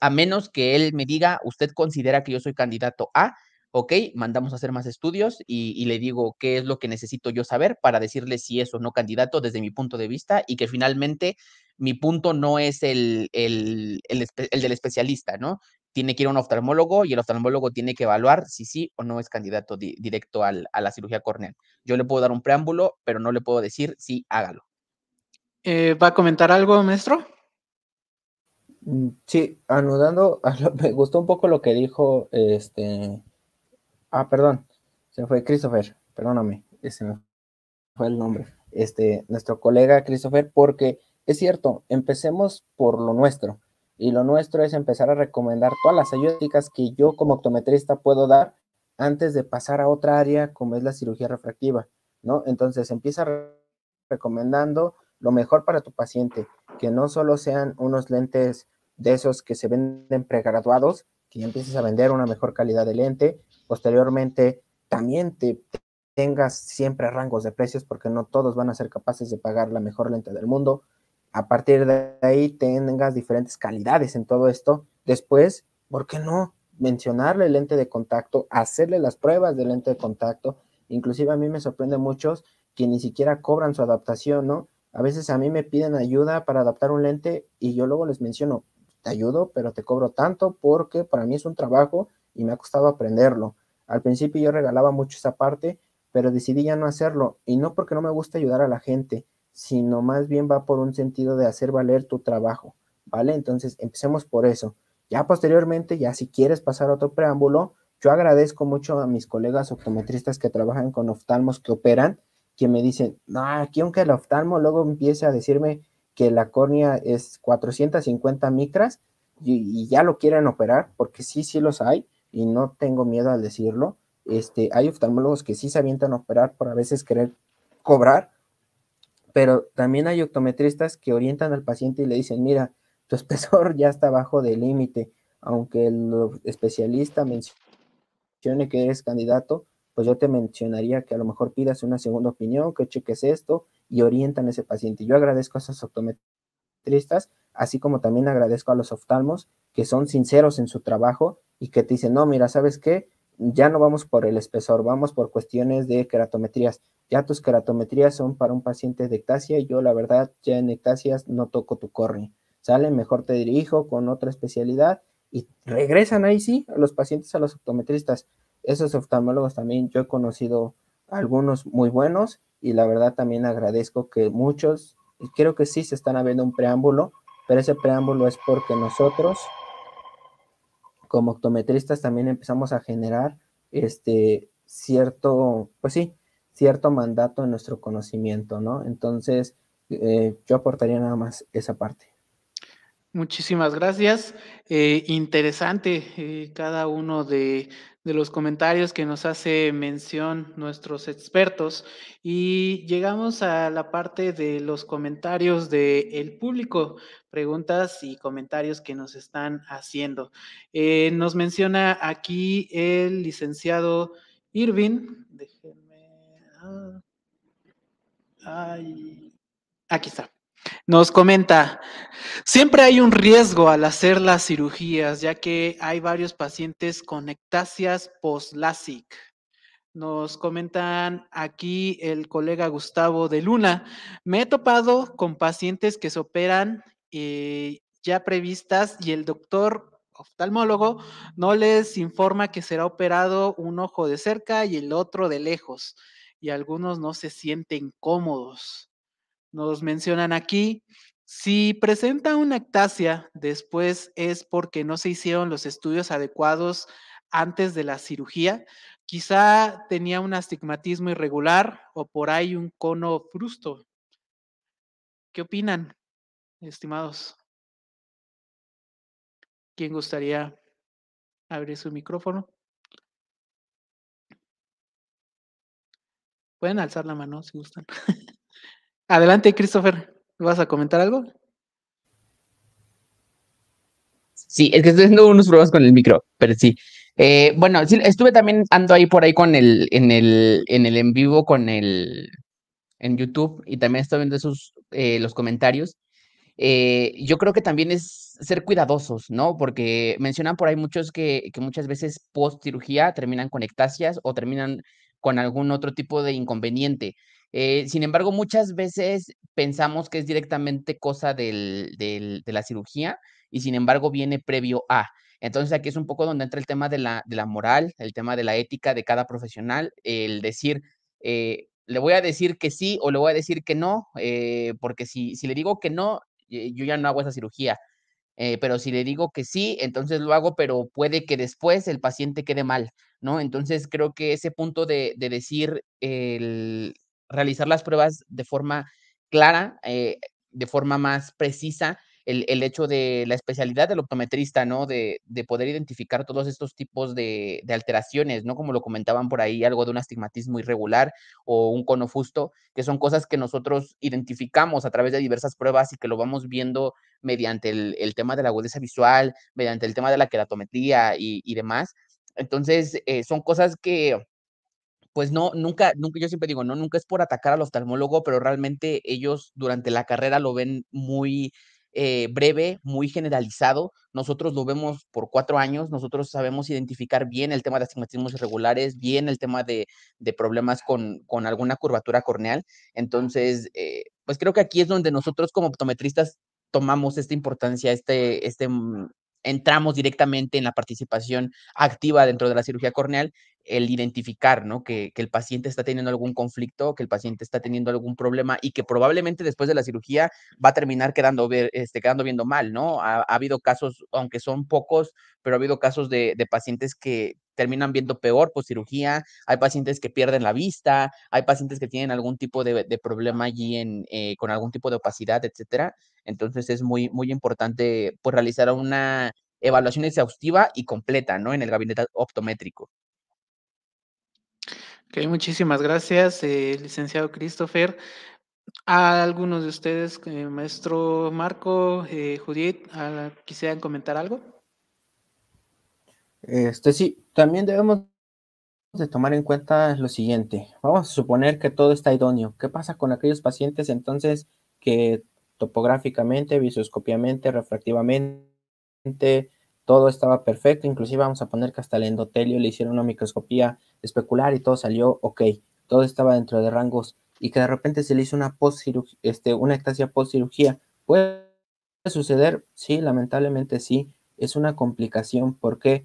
a menos que él me diga, usted considera que yo soy candidato a, ok, mandamos a hacer más estudios y, le digo qué es lo que necesito yo saber para decirle si es o no candidato desde mi punto de vista y que finalmente mi punto no es el, el, del especialista, ¿no? Tiene que ir a un oftalmólogo y el oftalmólogo tiene que evaluar si sí o no es candidato directo a la cirugía corneal. Yo le puedo dar un preámbulo, pero no le puedo decir si hágalo. Eh, ¿Va a comentar algo, maestro? Mm, sí, anudando, me gustó un poco lo que dijo este Ah, perdón, se fue Christopher, perdóname, ese me fue el nombre. Este, nuestro colega Christopher, porque es cierto, empecemos por lo nuestro. Y lo nuestro es empezar a recomendar todas las ayudas que yo como optometrista puedo dar antes de pasar a otra área como es la cirugía refractiva, ¿no? Entonces empieza recomendando lo mejor para tu paciente, que no solo sean unos lentes de esos que se venden pregraduados, que ya empieces a vender una mejor calidad de lente, posteriormente también te, tengas siempre rangos de precios porque no todos van a ser capaces de pagar la mejor lente del mundo. A partir de ahí tengas diferentes calidades en todo esto. Después, ¿por qué no mencionarle lente de contacto, hacerle las pruebas de lente de contacto? Inclusive a mí me sorprende muchos que ni siquiera cobran su adaptación, ¿no? A veces a mí me piden ayuda para adaptar un lente y yo luego les menciono, te ayudo, pero te cobro tanto porque para mí es un trabajo y me ha costado aprenderlo. Al principio yo regalaba mucho esa parte, pero decidí ya no hacerlo. Y no porque no me gusta ayudar a la gente, sino más bien va por un sentido de hacer valer tu trabajo, ¿vale? Entonces, empecemos por eso. Ya posteriormente, ya si quieres pasar a otro preámbulo, yo agradezco mucho a mis colegas optometristas que trabajan con oftalmos que operan, que me dicen, no, aquí aunque el oftalmo luego empiece a decirme que la córnea es 450 micras, y, ya lo quieren operar, porque sí, sí los hay, y no tengo miedo al decirlo. Este, hay oftalmólogos que sí se avientan a operar por a veces querer cobrar, pero también hay optometristas que orientan al paciente y le dicen, mira, tu espesor ya está bajo del límite, aunque el especialista mencione que eres candidato, pues yo te mencionaría que a lo mejor pidas una segunda opinión, que cheques esto y orientan a ese paciente. Yo agradezco a esos optometristas, así como también agradezco a los oftalmos que son sinceros en su trabajo y que te dicen, no, mira, ¿sabes qué? Ya no vamos por el espesor, vamos por cuestiones de keratometrías. Ya tus keratometrías son para un paciente de ectasia y yo la verdad ya en ectasias no toco tu córnea. Sale, mejor te dirijo con otra especialidad y regresan ahí sí los pacientes a los optometristas esos oftalmólogos también yo he conocido algunos muy buenos y la verdad también agradezco que muchos, y creo que sí se están habiendo un preámbulo, pero ese preámbulo es porque nosotros como optometristas también empezamos a generar este cierto, pues sí, cierto mandato en nuestro conocimiento, ¿no? Entonces, eh, yo aportaría nada más esa parte. Muchísimas gracias. Eh, interesante eh, cada uno de, de los comentarios que nos hace mención nuestros expertos y llegamos a la parte de los comentarios del público, preguntas y comentarios que nos están haciendo. Eh, nos menciona aquí el licenciado Irving, déjenme, ah, aquí está. Nos comenta, siempre hay un riesgo al hacer las cirugías, ya que hay varios pacientes con ectasias post-LASIK. Nos comentan aquí el colega Gustavo de Luna. Me he topado con pacientes que se operan eh, ya previstas y el doctor oftalmólogo no les informa que será operado un ojo de cerca y el otro de lejos, y algunos no se sienten cómodos. Nos mencionan aquí, si presenta una ectasia, después es porque no se hicieron los estudios adecuados antes de la cirugía. Quizá tenía un astigmatismo irregular o por ahí un cono frusto. ¿Qué opinan, estimados? ¿Quién gustaría abrir su micrófono? Pueden alzar la mano si gustan. Adelante, Christopher. ¿Vas a comentar algo? Sí, es que estoy haciendo unos problemas con el micro, pero sí. Eh, bueno, estuve también ando ahí por ahí con el, en el, en el en vivo con el, en YouTube y también estoy viendo esos, eh, los comentarios. Eh, yo creo que también es ser cuidadosos, ¿no? Porque mencionan por ahí muchos que, que muchas veces post cirugía terminan con ectasias o terminan con algún otro tipo de inconveniente. Eh, sin embargo, muchas veces pensamos que es directamente cosa del, de la cirugía y sin embargo viene previo a. Entonces aquí es un poco donde entra el tema de la, de la moral, el tema de la ética de cada profesional, el decir, eh, le voy a decir que sí o le voy a decir que no, eh, porque si, si le digo que no, yo ya no hago esa cirugía. pero si le digo que sí, entonces lo hago, pero puede que después el paciente quede mal, ¿no? Entonces creo que ese punto de, de decir el, realizar las pruebas de forma clara, eh, de forma más precisa, el, hecho de la especialidad del optometrista, ¿no? De, poder identificar todos estos tipos de, alteraciones, ¿no? Como lo comentaban por ahí, algo de un astigmatismo irregular o un cono fusto, que son cosas que nosotros identificamos a través de diversas pruebas y que lo vamos viendo mediante el, tema de la agudeza visual, mediante el tema de la queratometría y, demás. Entonces, eh, son cosas que pues no, nunca, nunca, yo siempre digo, no, nunca es por atacar al oftalmólogo, pero realmente ellos durante la carrera lo ven muy eh, breve, muy generalizado. Nosotros lo vemos por cuatro años, nosotros sabemos identificar bien el tema de astigmatismos irregulares, bien el tema de, problemas con, alguna curvatura corneal. Entonces, eh, pues creo que aquí es donde nosotros como optometristas tomamos esta importancia, este, este, mm, entramos directamente en la participación activa dentro de la cirugía corneal el identificar, ¿no? Que, el paciente está teniendo algún conflicto, que el paciente está teniendo algún problema y que probablemente después de la cirugía va a terminar quedando, este, quedando viendo mal, ¿no? Ha, habido casos, aunque son pocos, pero ha habido casos de, pacientes que terminan viendo peor por cirugía, hay pacientes que pierden la vista, hay pacientes que tienen algún tipo de, problema allí en, eh, con algún tipo de opacidad, etcétera. Entonces es muy, muy importante pues, realizar una evaluación exhaustiva y completa, ¿no? En el gabinete optométrico. Ok, muchísimas gracias, eh, licenciado Christopher. A algunos de ustedes, eh, maestro Marco, eh, Judith, ¿quisieran comentar algo? Este sí, también debemos de tomar en cuenta lo siguiente. Vamos a suponer que todo está idóneo. ¿Qué pasa con aquellos pacientes entonces que topográficamente, visoscopiamente, refractivamente, todo estaba perfecto, inclusive vamos a poner que hasta el endotelio le hicieron una microscopía especular y todo salió ok, todo estaba dentro de rangos y que de repente se le hizo una post este, una ectasia post cirugía. ¿Puede suceder? Sí, lamentablemente sí, es una complicación porque,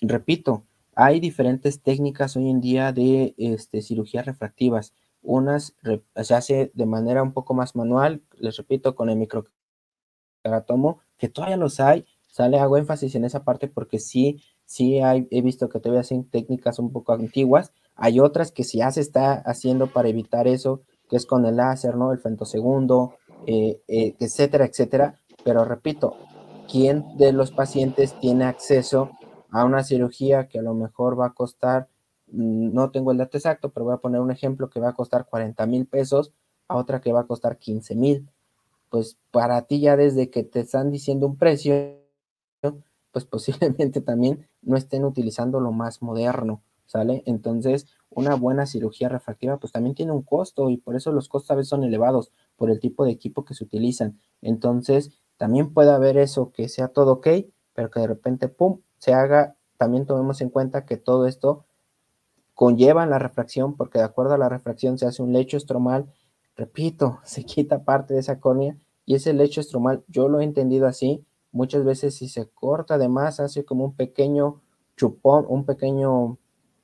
repito, hay diferentes técnicas hoy en día de este, cirugías refractivas. Unas se hace de manera un poco más manual, les repito, con el microcaratomo, que todavía los hay. Sale, hago énfasis en esa parte porque sí, sí he visto que todavía hacen técnicas un poco antiguas. Hay otras que ya se está haciendo para evitar eso, que es con el láser, ¿no? El femtosegundo, eh, eh, etcétera, etcétera. Pero repito, ¿quién de los pacientes tiene acceso a una cirugía que a lo mejor va a costar Mm, no tengo el dato exacto, pero voy a poner un ejemplo que va a costar 40 mil pesos, a otra que va a costar 15 mil. Pues para ti ya desde que te están diciendo un precio, pues posiblemente también no estén utilizando lo más moderno, ¿sale? Entonces, una buena cirugía refractiva pues también tiene un costo y por eso los costos a veces son elevados por el tipo de equipo que se utilizan. Entonces, también puede haber eso que sea todo ok, pero que de repente, ¡pum!, se haga. También tomemos en cuenta que todo esto conllevan la refracción, porque de acuerdo a la refracción se hace un lecho estromal, repito, se quita parte de esa córnea y ese lecho estromal, yo lo he entendido así, muchas veces si se corta además hace como un pequeño chupón, un pequeño,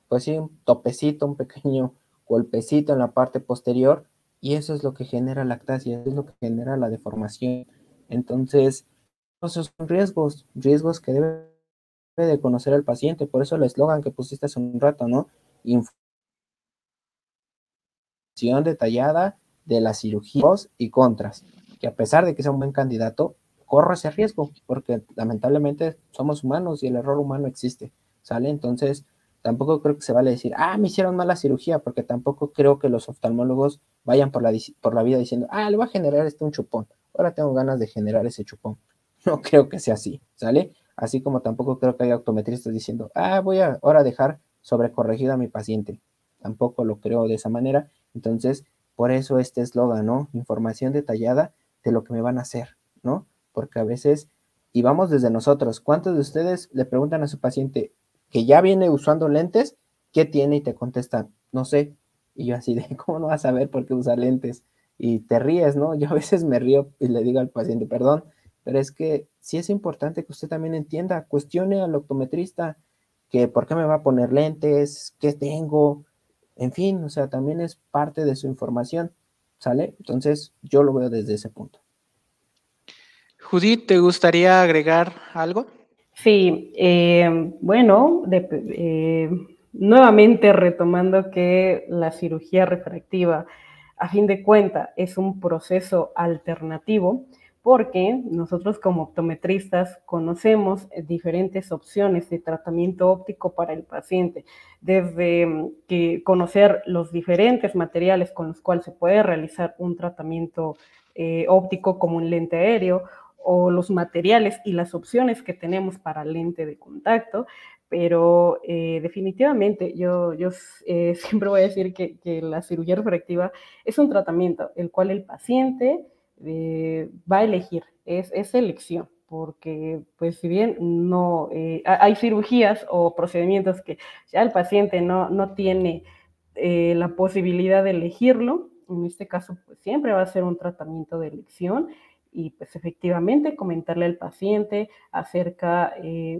pues sí, un topecito, un pequeño golpecito en la parte posterior y eso es lo que genera lactasia, es lo que genera la deformación. Entonces, esos son riesgos, riesgos que debe de conocer el paciente, por eso el eslogan que pusiste hace un rato, ¿no? información detallada de las cirugías y contras, que a pesar de que sea un buen candidato, corre ese riesgo, porque lamentablemente somos humanos y el error humano existe, ¿sale? Entonces, tampoco creo que se vale decir, ah, me hicieron mala cirugía, porque tampoco creo que los oftalmólogos vayan por la, por la vida diciendo, ah, le voy a generar este un chupón, ahora tengo ganas de generar ese chupón. No creo que sea así, ¿sale? Así como tampoco creo que haya optometristas diciendo, ah, voy a ahora dejar sobrecorregido a mi paciente. Tampoco lo creo de esa manera. Entonces, por eso este eslogan, ¿no? Información detallada de lo que me van a hacer, ¿no? Porque a veces, y vamos desde nosotros, ¿cuántos de ustedes le preguntan a su paciente que ya viene usando lentes, qué tiene y te contestan, no sé? Y yo así de, ¿cómo no vas a saber por qué usa lentes? Y te ríes, ¿no? Yo a veces me río y le digo al paciente, perdón, pero es que sí es importante que usted también entienda, cuestione al optometrista, que por qué me va a poner lentes, qué tengo, en fin, o sea, también es parte de su información, ¿sale? Entonces, yo lo veo desde ese punto. Judith, ¿te gustaría agregar algo? Sí, eh, bueno, eh, nuevamente retomando que la cirugía refractiva, a fin de cuentas, es un proceso alternativo porque nosotros como optometristas conocemos diferentes opciones de tratamiento óptico para el paciente, desde mm, que conocer los diferentes materiales con los cuales se puede realizar un tratamiento eh, óptico como un lente aéreo o los materiales y las opciones que tenemos para lente de contacto, pero eh, definitivamente yo, yo siempre voy a decir que, que la cirugía refractiva es un tratamiento el cual el paciente eh, va a elegir, es, es, elección, porque pues si bien no eh, hay cirugías o procedimientos que ya el paciente no, no tiene eh, la posibilidad de elegirlo, en este caso pues siempre va a ser un tratamiento de elección y pues efectivamente comentarle al paciente acerca,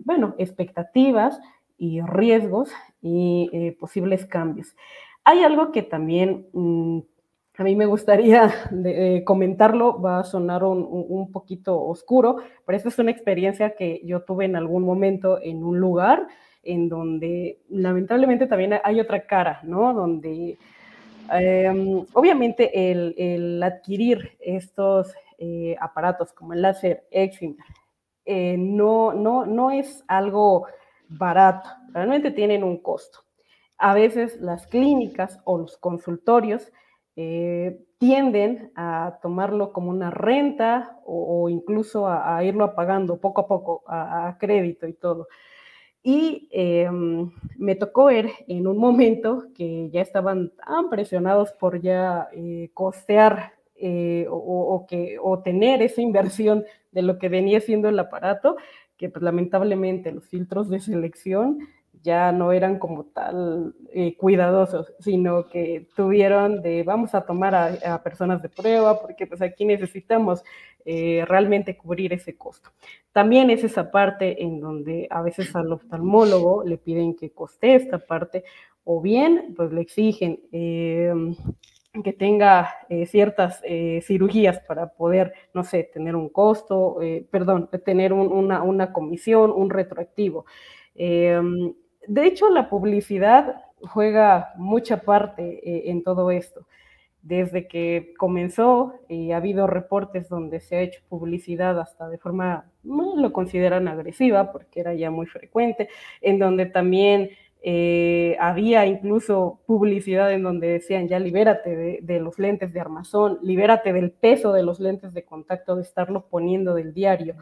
bueno, expectativas y riesgos y eh, posibles cambios. Hay algo que también mm, a mí me gustaría eh, comentarlo, va a sonar un, poquito oscuro, pero esta es una experiencia que yo tuve en algún momento en un lugar en donde lamentablemente también hay otra cara, ¿no? Donde em, obviamente el, adquirir estos eh, aparatos como el láser Excimer no, no, no es algo barato, realmente tienen un costo. A veces las clínicas o los consultorios eh, tienden a tomarlo como una renta o, incluso a, irlo pagando poco a poco a, crédito y todo. Y em, me tocó ver en un momento que ya estaban tan presionados por ya eh, costear eh, o, que, o tener esa inversión de lo que venía siendo el aparato, que pues, lamentablemente los filtros de selección ya no eran como tal eh, cuidadosos, sino que tuvieron de vamos a tomar a, personas de prueba porque pues aquí necesitamos eh, realmente cubrir ese costo. También es esa parte en donde a veces al oftalmólogo le piden que coste esta parte o bien pues le exigen que tenga eh, ciertas cirugías para poder, no sé, tener un costo, perdón, tener una, una comisión, un retroactivo. Em, de hecho, la publicidad juega mucha parte eh, en todo esto. Desde que comenzó, eh, ha habido reportes donde se ha hecho publicidad hasta de forma, no lo consideran agresiva, porque era ya muy frecuente, en donde también eh, había incluso publicidad en donde decían ya libérate de, los lentes de armazón, libérate del peso de los lentes de contacto, de estarlo poniendo del diario.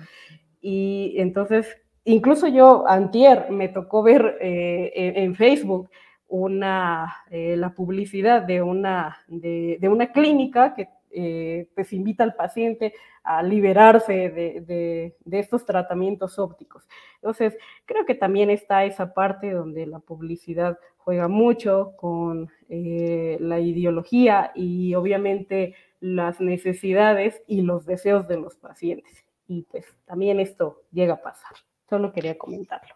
Y entonces Incluso yo, antier, me tocó ver eh, en, Facebook una, eh, la publicidad de una, de, una clínica que eh, pues invita al paciente a liberarse de, de, estos tratamientos ópticos. Entonces, creo que también está esa parte donde la publicidad juega mucho con la ideología y obviamente las necesidades y los deseos de los pacientes. Y pues también esto llega a pasar. Solo quería comentarlo.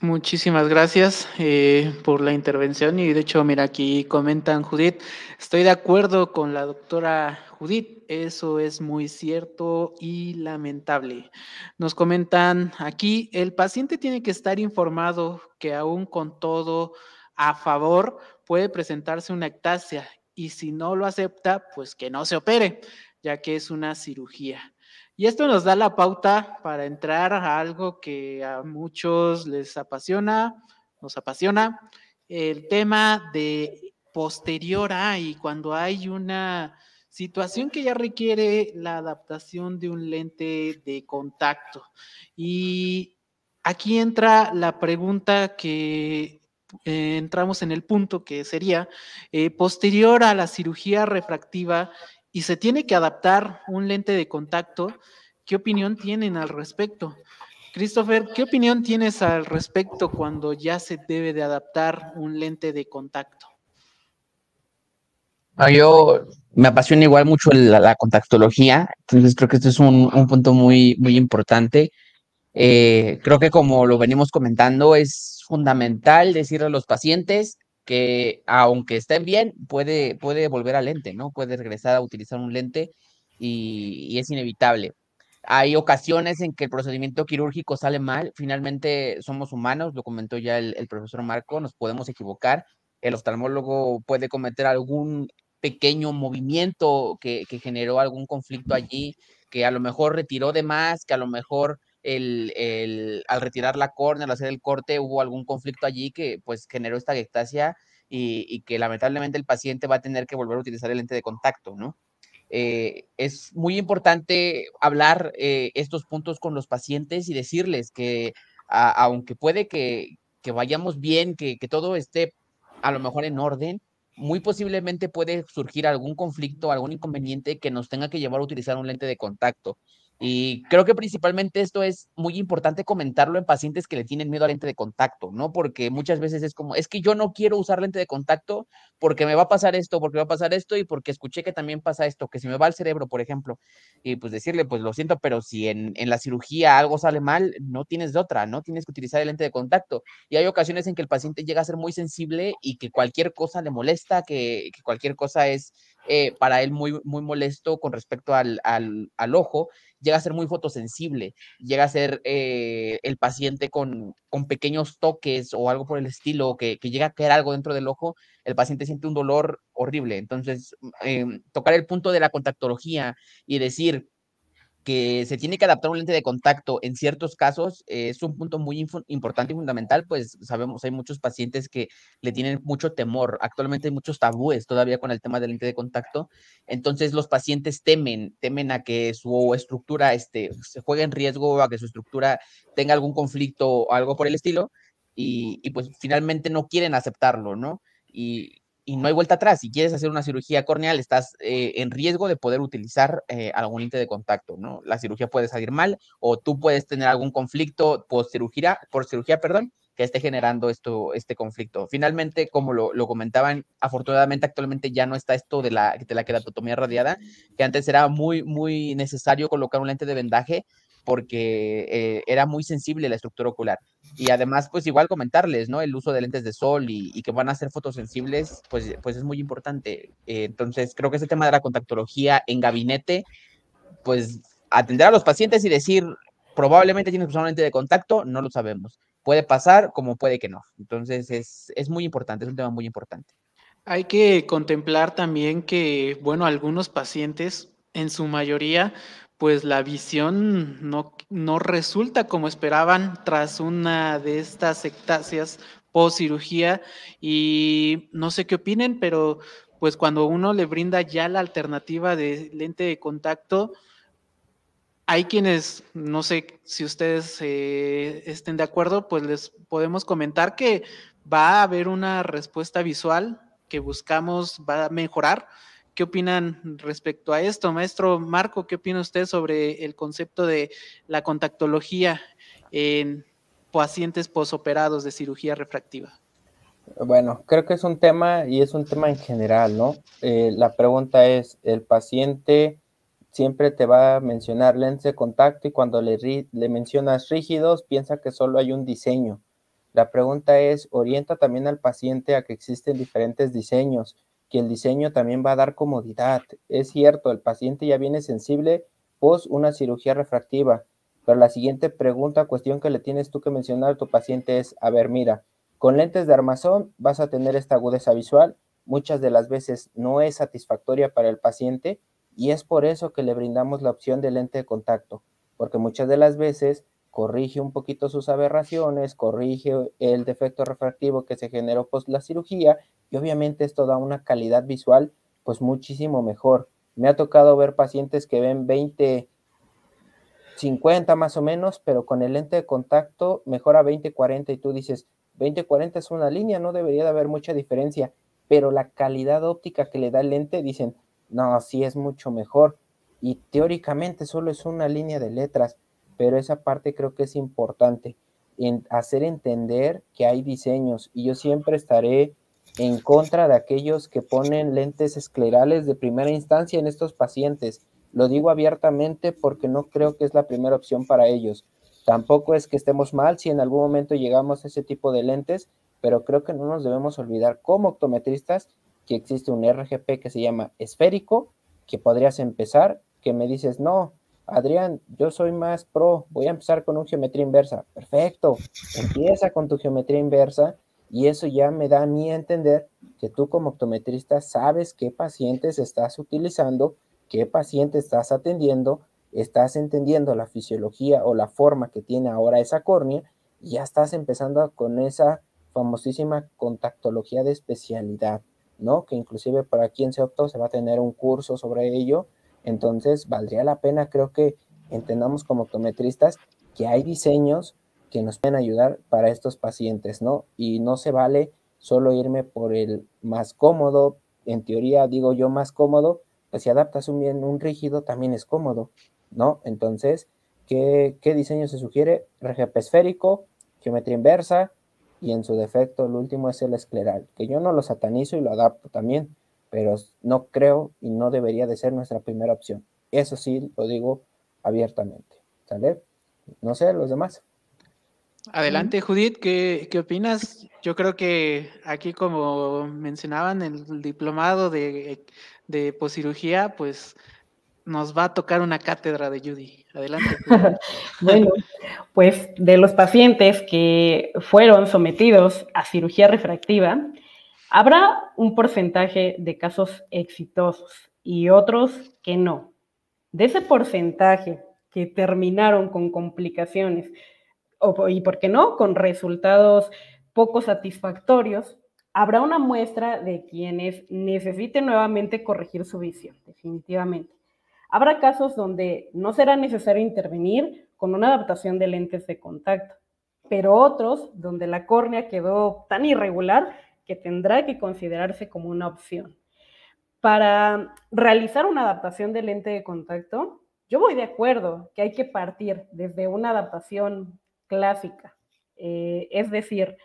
Muchísimas gracias eh, por la intervención y de hecho, mira, aquí comentan Judith, estoy de acuerdo con la doctora Judith, eso es muy cierto y lamentable. Nos comentan aquí, el paciente tiene que estar informado que aún con todo a favor puede presentarse una ectasia y si no lo acepta, pues que no se opere, ya que es una cirugía. Y esto nos da la pauta para entrar a algo que a muchos les apasiona, nos apasiona, el tema de posterior a y cuando hay una situación que ya requiere la adaptación de un lente de contacto. Y aquí entra la pregunta que eh, entramos en el punto que sería eh, posterior a la cirugía refractiva y se tiene que adaptar un lente de contacto. ¿Qué opinión tienen al respecto? Christopher, ¿qué opinión tienes al respecto cuando ya se debe de adaptar un lente de contacto? Ah, yo me apasiona igual mucho la, contactología, entonces creo que este es un, punto muy, muy importante. Eh, creo que como lo venimos comentando, es fundamental decirle a los pacientes que aunque estén bien, puede, puede volver al lente, ¿no? Puede regresar a utilizar un lente y, es inevitable. Hay ocasiones en que el procedimiento quirúrgico sale mal, finalmente somos humanos, lo comentó ya el, profesor Marco, nos podemos equivocar, el oftalmólogo puede cometer algún pequeño movimiento que generó algún conflicto allí, que a lo mejor retiró de más, que a lo mejor el, al retirar la córnea, al hacer el corte, hubo algún conflicto allí que pues generó esta ectasia y, que lamentablemente el paciente va a tener que volver a utilizar el lente de contacto, ¿no? Eh, es muy importante hablar eh, estos puntos con los pacientes y decirles que aunque puede que, vayamos bien, que, que todo esté a lo mejor en orden, muy posiblemente puede surgir algún conflicto, algún inconveniente que nos tenga que llevar a utilizar un lente de contacto. Y creo que principalmente esto es muy importante comentarlo en pacientes que le tienen miedo a lente de contacto, ¿no? Porque muchas veces es como, es que yo no quiero usar lente de contacto porque me va a pasar esto, porque va a pasar esto y porque escuché que también pasa esto, que si me va al cerebro, por ejemplo. Y pues decirle, pues lo siento, pero si en, en la cirugía algo sale mal, no tienes de otra, ¿no? Tienes que utilizar el lente de contacto. Y hay ocasiones en que el paciente llega a ser muy sensible y que cualquier cosa le molesta, que, que cualquier cosa es eh, para él muy, muy molesto con respecto al, al, al, ojo, llega a ser muy fotosensible, llega a ser eh, el paciente con, con, pequeños toques o algo por el estilo, que, llega a caer algo dentro del ojo, el paciente siente un dolor horrible. Entonces, eh, tocar el punto de la contactología y decir, que se tiene que adaptar un lente de contacto en ciertos casos eh, es un punto muy importante y fundamental, pues sabemos, hay muchos pacientes que le tienen mucho temor. Actualmente hay muchos tabúes todavía con el tema del lente de contacto. Entonces los pacientes temen, temen a que su estructura este, se juegue en riesgo, a que su estructura tenga algún conflicto o algo por el estilo. Y, y pues finalmente no quieren aceptarlo, ¿no? Y, y no hay vuelta atrás. Si quieres hacer una cirugía corneal, estás eh, en riesgo de poder utilizar eh, algún lente de contacto, ¿no? La cirugía puede salir mal o tú puedes tener algún conflicto por cirugía, por cirugía, perdón, que esté generando esto, este conflicto. Finalmente, como lo, lo, comentaban, afortunadamente actualmente ya no está esto de la, de la queratotomía radiada, que antes era muy, muy necesario colocar un lente de vendaje porque eh, era muy sensible la estructura ocular. Y además, pues igual comentarles, ¿no? El uso de lentes de sol y, y que van a ser fotosensibles, pues, pues es muy importante. Eh, entonces, creo que ese tema de la contactología en gabinete, pues atender a los pacientes y decir, probablemente tienes un lente de contacto, no lo sabemos. Puede pasar como puede que no. Entonces, es, es muy importante, es un tema muy importante. Hay que contemplar también que, bueno, algunos pacientes, en su mayoría, pues la visión no, no resulta como esperaban tras una de estas sectáceas post cirugía y no sé qué opinen, pero pues cuando uno le brinda ya la alternativa de lente de contacto, hay quienes, no sé si ustedes eh, estén de acuerdo, pues les podemos comentar que va a haber una respuesta visual que buscamos va a mejorar, ¿Qué opinan respecto a esto? Maestro Marco, ¿qué opina usted sobre el concepto de la contactología en pacientes posoperados de cirugía refractiva? Bueno, creo que es un tema y es un tema en general, ¿no? Eh, la pregunta es, el paciente siempre te va a mencionar lentes de contacto y cuando le, le mencionas rígidos piensa que solo hay un diseño. La pregunta es, orienta también al paciente a que existen diferentes diseños que el diseño también va a dar comodidad. Es cierto, el paciente ya viene sensible post una cirugía refractiva, pero la siguiente pregunta, cuestión que le tienes tú que mencionar a tu paciente es, a ver, mira, con lentes de armazón vas a tener esta agudeza visual, muchas de las veces no es satisfactoria para el paciente y es por eso que le brindamos la opción de lente de contacto, porque muchas de las veces corrige un poquito sus aberraciones, corrige el defecto refractivo que se generó post la cirugía y obviamente esto da una calidad visual pues muchísimo mejor. Me ha tocado ver pacientes que ven 20, 50 más o menos, pero con el lente de contacto mejora 20, 40 y tú dices, 20, 40 es una línea, no debería de haber mucha diferencia, pero la calidad óptica que le da el lente dicen, no, sí es mucho mejor y teóricamente solo es una línea de letras, pero esa parte creo que es importante en hacer entender que hay diseños y yo siempre estaré en contra de aquellos que ponen lentes esclerales de primera instancia en estos pacientes. Lo digo abiertamente porque no creo que es la primera opción para ellos. Tampoco es que estemos mal si en algún momento llegamos a ese tipo de lentes, pero creo que no nos debemos olvidar como optometristas que existe un RGP que se llama esférico, que podrías empezar, que me dices, no, Adrián, yo soy más pro, voy a empezar con un geometría inversa. Perfecto, empieza con tu geometría inversa y eso ya me da a mí entender que tú como optometrista sabes qué pacientes estás utilizando, qué paciente estás atendiendo, estás entendiendo la fisiología o la forma que tiene ahora esa córnea y ya estás empezando con esa famosísima contactología de especialidad, ¿no? Que inclusive para quien se optó se va a tener un curso sobre ello, entonces valdría la pena, creo que entendamos como optometristas que hay diseños que nos pueden ayudar para estos pacientes, ¿no? Y no se vale solo irme por el más cómodo, en teoría digo yo más cómodo, pues si adaptas un bien un rígido también es cómodo, ¿no? Entonces, ¿qué, diseño se sugiere? RGP esférico, geometría inversa y en su defecto el último es el escleral, que yo no lo satanizo y lo adapto también, pero no creo y no debería de ser nuestra primera opción. Eso sí lo digo abiertamente. ¿Sale? No sé, los demás. Adelante, Judith, ¿qué, ¿qué, opinas? Yo creo que aquí, como mencionaban, el diplomado de, de poscirugía, pues nos va a tocar una cátedra de Judy. Adelante. bueno, pues de los pacientes que fueron sometidos a cirugía refractiva, habrá un porcentaje de casos exitosos y otros que no. De ese porcentaje que terminaron con complicaciones o, y, ¿por qué no?, con resultados poco satisfactorios, habrá una muestra de quienes necesiten nuevamente corregir su visión, definitivamente. Habrá casos donde no será necesario intervenir con una adaptación de lentes de contacto, pero otros donde la córnea quedó tan irregular que tendrá que considerarse como una opción. Para realizar una adaptación de lente de contacto, yo voy de acuerdo que hay que partir desde una adaptación clásica, eh, es decir,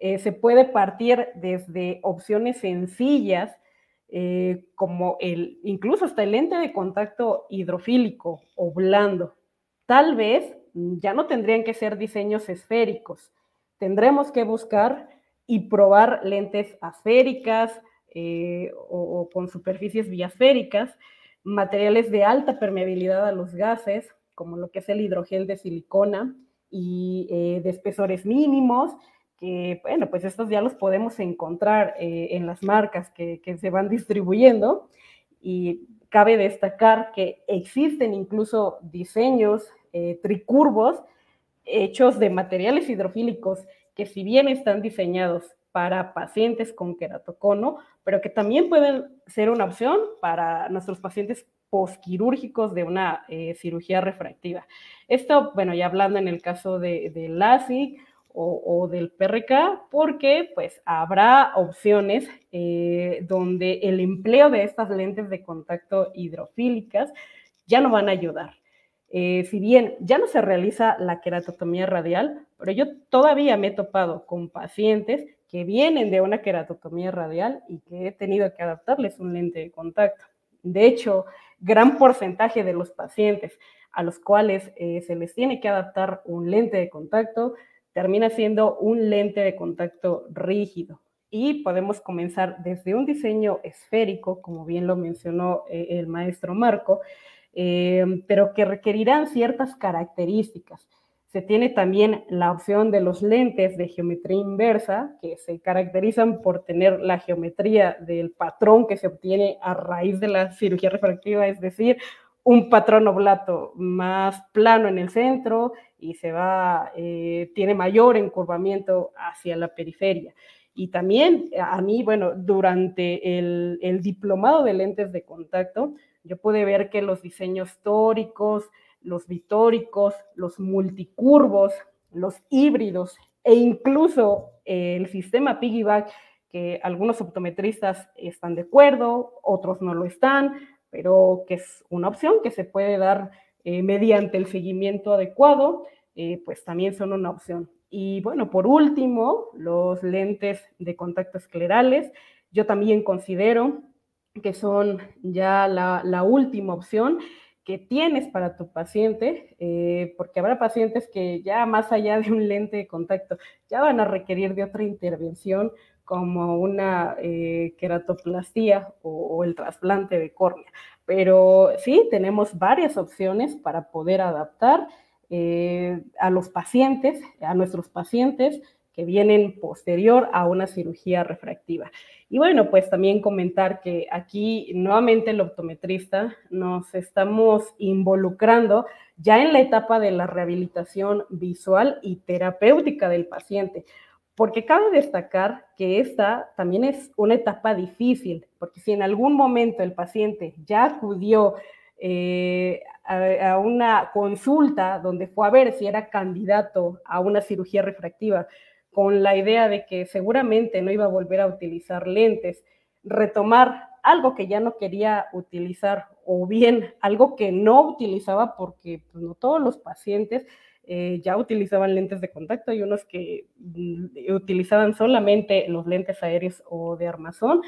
eh, se puede partir desde opciones sencillas eh, como el, incluso hasta el lente de contacto hidrofílico o blando. Tal vez ya no tendrían que ser diseños esféricos. Tendremos que buscar y probar lentes asféricas o, o, con superficies biasféricas, materiales de alta permeabilidad a los gases, como lo que es el hidrogel de silicona, y eh, de espesores mínimos, que bueno, pues estos ya los podemos encontrar eh, en las marcas que, que, se van distribuyendo. Y cabe destacar que existen incluso diseños eh, tricurvos hechos de materiales hidrofílicos que si bien están diseñados para pacientes con queratocono, pero que también pueden ser una opción para nuestros pacientes posquirúrgicos de una eh, cirugía refractiva. Esto, bueno, ya hablando en el caso de, del LASIK o, del PRK, porque pues habrá opciones eh, donde el empleo de estas lentes de contacto hidrofílicas ya no van a ayudar. Eh, si bien ya no se realiza la queratotomía radial, pero yo todavía me he topado con pacientes que vienen de una queratotomía radial y que he tenido que adaptarles un lente de contacto. De hecho, gran porcentaje de los pacientes a los cuales eh, se les tiene que adaptar un lente de contacto termina siendo un lente de contacto rígido. Y podemos comenzar desde un diseño esférico, como bien lo mencionó eh, el maestro Marco, eh, pero que requerirán ciertas características. Se tiene también la opción de los lentes de geometría inversa, que se caracterizan por tener la geometría del patrón que se obtiene a raíz de la cirugía refractiva, es decir, un patrón oblato más plano en el centro y se va, eh, tiene mayor encurvamiento hacia la periferia. Y también a mí, bueno, durante el, el diplomado de lentes de contacto, yo pude ver que los diseños tóricos, los vitóricos, los multicurvos, los híbridos e incluso el sistema piggyback, que algunos optometristas están de acuerdo, otros no lo están, pero que es una opción que se puede dar eh, mediante el seguimiento adecuado, eh, pues también son una opción. Y bueno, por último, los lentes de contacto esclerales, yo también considero que son ya la, última opción que tienes para tu paciente, eh, porque habrá pacientes que ya más allá de un lente de contacto, ya van a requerir de otra intervención como una eh, queratoplastía o, el trasplante de córnea. Pero sí, tenemos varias opciones para poder adaptar eh, a los pacientes, a nuestros pacientes que vienen posterior a una cirugía refractiva. Y bueno, pues también comentar que aquí nuevamente el optometrista nos estamos involucrando ya en la etapa de la rehabilitación visual y terapéutica del paciente, porque cabe destacar que esta también es una etapa difícil, porque si en algún momento el paciente ya acudió eh, a, a, una consulta donde fue a ver si era candidato a una cirugía refractiva, con la idea de que seguramente no iba a volver a utilizar lentes, retomar algo que ya no quería utilizar o bien algo que no utilizaba porque pues, no todos los pacientes eh, ya utilizaban lentes de contacto, hay unos que mm, utilizaban solamente los lentes aéreos o de armazón,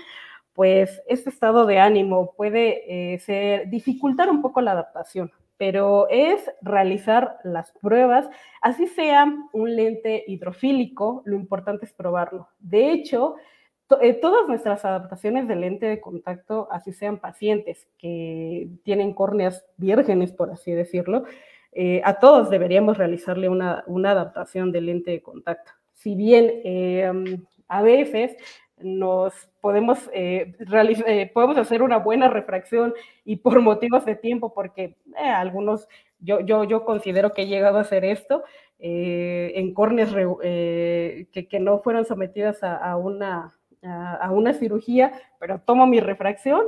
pues este estado de ánimo puede eh, ser, dificultar un poco la adaptación, pero es realizar las pruebas, así sea un lente hidrofílico, lo importante es probarlo. De hecho, eh, todas nuestras adaptaciones de lente de contacto, así sean pacientes que tienen córneas vírgenes, por así decirlo, eh, a todos deberíamos realizarle una, adaptación de lente de contacto. Si bien eh, a veces nos podemos, eh, podemos hacer una buena refracción y por motivos de tiempo, porque algunos, yo, yo, yo considero que he llegado a hacer esto, en córneas que, que, no fueron sometidas a, una, a, una cirugía, pero tomo mi refracción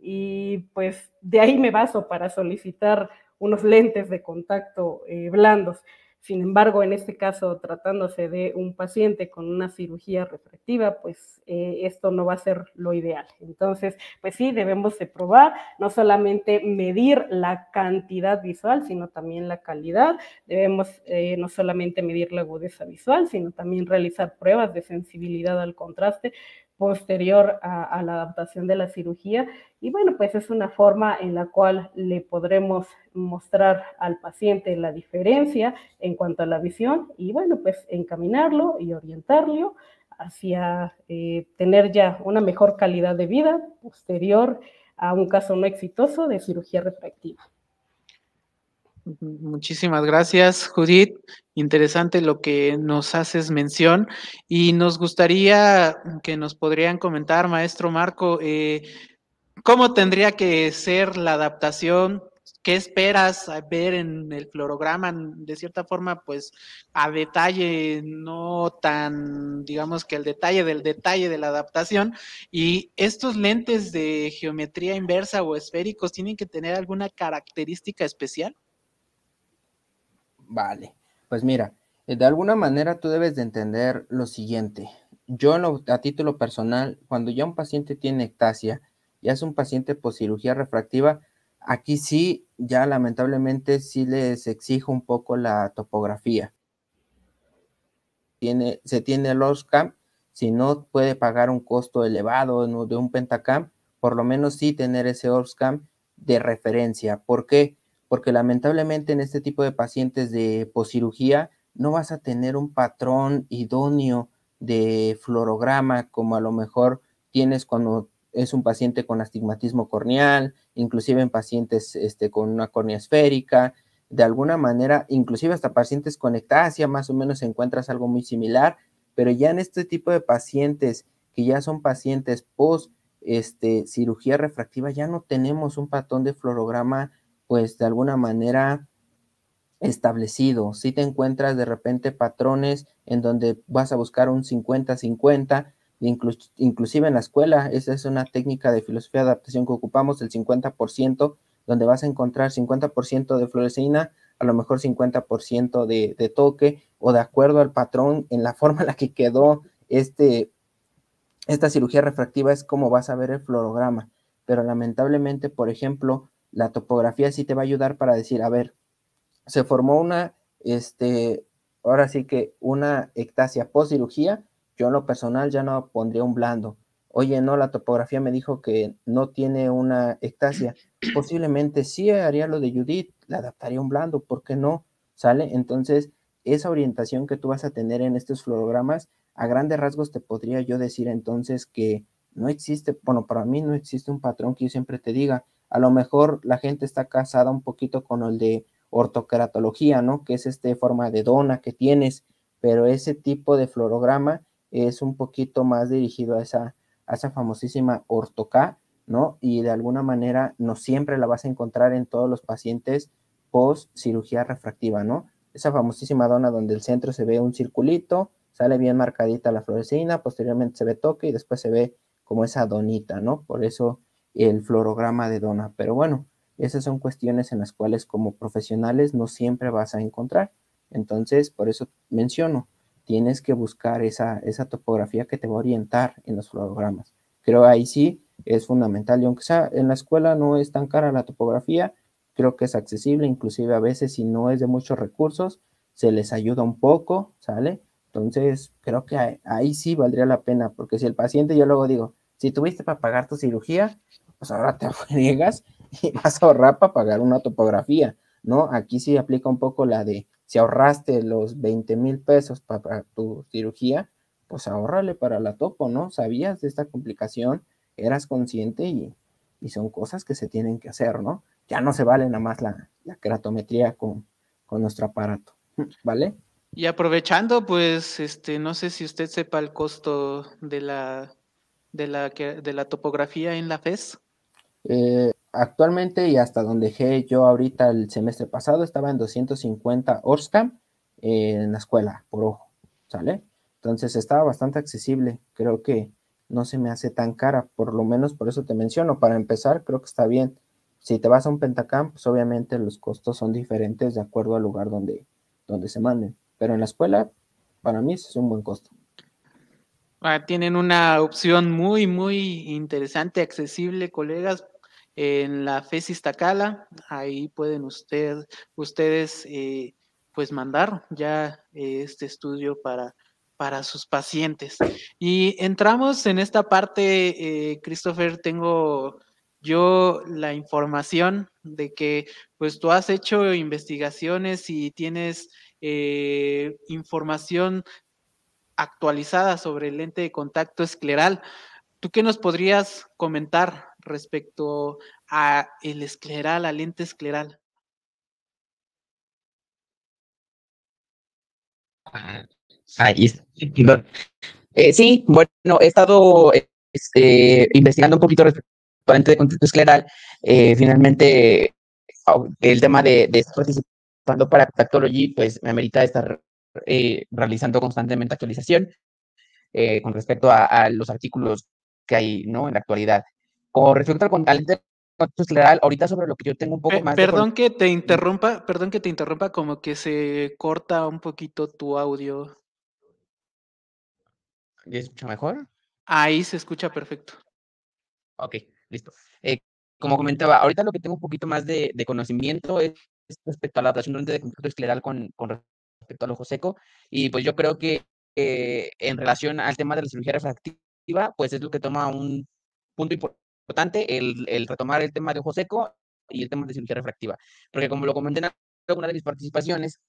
y pues de ahí me baso para solicitar unos lentes de contacto eh, blandos. Sin embargo, en este caso, tratándose de un paciente con una cirugía refractiva, pues eh, esto no va a ser lo ideal. Entonces, pues sí, debemos de probar, no solamente medir la cantidad visual, sino también la calidad. Debemos eh, no solamente medir la agudeza visual, sino también realizar pruebas de sensibilidad al contraste posterior a, la adaptación de la cirugía. Y bueno, pues es una forma en la cual le podremos mostrar al paciente la diferencia en cuanto a la visión y bueno, pues encaminarlo y orientarlo hacia eh, tener ya una mejor calidad de vida posterior a un caso no exitoso de cirugía refractiva. Muchísimas gracias, Judith. Interesante lo que nos haces mención y nos gustaría que nos podrían comentar, maestro Marco, eh, cómo tendría que ser la adaptación, qué esperas ver en el fluorograma, de cierta forma, pues a detalle, no tan, digamos que el detalle del detalle de la adaptación. Y estos lentes de geometría inversa o esféricos tienen que tener alguna característica especial. Vale, pues mira, eh, de alguna manera tú debes de entender lo siguiente. Yo a título personal, cuando ya un paciente tiene ectasia, ya es un paciente por cirugía refractiva, aquí sí, ya lamentablemente sí les exijo un poco la topografía. Tiene, se tiene el OSCAM, si no puede pagar un costo elevado de un Pentacam, por lo menos sí tener ese OSCAM de referencia. ¿Por qué? Porque lamentablemente en este tipo de pacientes de poscirugía no vas a tener un patrón idóneo de fluorograma como a lo mejor tienes cuando es un paciente con astigmatismo corneal, inclusive en pacientes este, con una córnea esférica, de alguna manera, inclusive hasta pacientes con ectasia, más o menos encuentras algo muy similar, pero ya en este tipo de pacientes que ya son pacientes post este, cirugía refractiva, ya no tenemos un patrón de fluorograma pues de alguna manera establecido. Si te encuentras de repente patrones en donde vas a buscar un 50-50, inclusive en la escuela, esa es una técnica de filosofía de adaptación que ocupamos, el 50%, donde vas a encontrar 50% de fluoresceína, a lo mejor 50% de, de, toque, o de acuerdo al patrón, en la forma en la que quedó este, esta cirugía refractiva, es como vas a ver el fluorograma. Pero lamentablemente, por ejemplo, la topografía sí te va a ayudar para decir, a ver, se formó una, este, ahora sí que una ectasia post cirugía, yo en lo personal ya no pondría un blando. Oye, no, la topografía me dijo que no tiene una ectasia. Posiblemente sí haría lo de Judith, le adaptaría un blando, ¿por qué no? ¿Sale? Entonces, esa orientación que tú vas a tener en estos fluorogramas, a grandes rasgos te podría yo decir entonces que no existe, bueno, para mí no existe un patrón que yo siempre te diga, a lo mejor la gente está casada un poquito con el de ortoqueratología, ¿no? Que es este forma de dona que tienes, pero ese tipo de fluorograma es un poquito más dirigido a esa, a esa famosísima ortoca, ¿no? Y de alguna manera no siempre la vas a encontrar en todos los pacientes post cirugía refractiva, ¿no? Esa famosísima dona donde el centro se ve un circulito, sale bien marcadita la fluoresceína, posteriormente se ve toque y después se ve como esa donita, ¿no? Por eso el fluorograma de dona. Pero bueno, esas son cuestiones en las cuales como profesionales no siempre vas a encontrar. Entonces, por eso menciono, tienes que buscar esa, esa topografía que te va a orientar en los fluorogramas. Creo ahí sí, es fundamental. Y aunque sea en la escuela no es tan cara la topografía, creo que es accesible, inclusive a veces si no es de muchos recursos, se les ayuda un poco, ¿sale? Entonces, creo que ahí, sí valdría la pena, porque si el paciente, yo luego digo, si tuviste para pagar tu cirugía, pues ahora te friegas y vas a ahorrar para pagar una topografía, ¿no? Aquí sí aplica un poco la de, si ahorraste los 20 mil pesos para, tu cirugía, pues ahorrale para la topo, ¿no? Sabías de esta complicación, eras consciente y, son cosas que se tienen que hacer, ¿no? Ya no se vale nada más la, la keratometría con, con nuestro aparato, ¿vale? Y aprovechando, pues, este, no sé si usted sepa el costo de la, de la, de la topografía en la FES. Eh, actualmente y hasta donde dejé yo ahorita el semestre pasado estaba en 250 Orscam en la escuela, por ojo, ¿sale? Entonces estaba bastante accesible, creo que no se me hace tan cara, por lo menos por eso te menciono, para empezar creo que está bien. Si te vas a un Pentacam, pues obviamente los costos son diferentes de acuerdo al lugar donde, donde se manden. Pero en la escuela, para mí es un buen costo. Ah, tienen una opción muy, muy interesante, accesible, colegas, en la FES Iztacala. Ahí pueden usted, ustedes eh, pues mandar ya este estudio para, para sus pacientes. Y entramos en esta parte, eh, Christopher, tengo yo la información de que pues tú has hecho investigaciones y tienes eh, información actualizada sobre el lente de contacto escleral. ¿Tú qué nos podrías comentar respecto a el escleral, la lente escleral? Ahí eh, sí, bueno, he estado este, investigando un poquito respecto al lente de contacto escleral. Eh, finalmente, el tema de, de cuando para Tactology, pues me amerita estar eh, realizando constantemente actualización eh, con respecto a, los artículos que hay ¿no? en la actualidad. Con respecto al contacto general, ahorita sobre lo que yo tengo un poco más. Perdón que te interrumpa, perdón que te interrumpa, como que se corta un poquito tu audio. ¿Ya escucha mejor? Ahí se escucha perfecto. Ok, listo. Eh, como comentaba, ahorita lo que tengo un poquito más de, de conocimiento es respecto a la adaptación de contacto escleral con, con, respecto al ojo seco. Y pues yo creo que eh, en relación al tema de la cirugía refractiva, pues es lo que toma un punto importante, el, el, retomar el tema de ojo seco y el tema de cirugía refractiva. Porque como lo comenté en alguna de mis participaciones,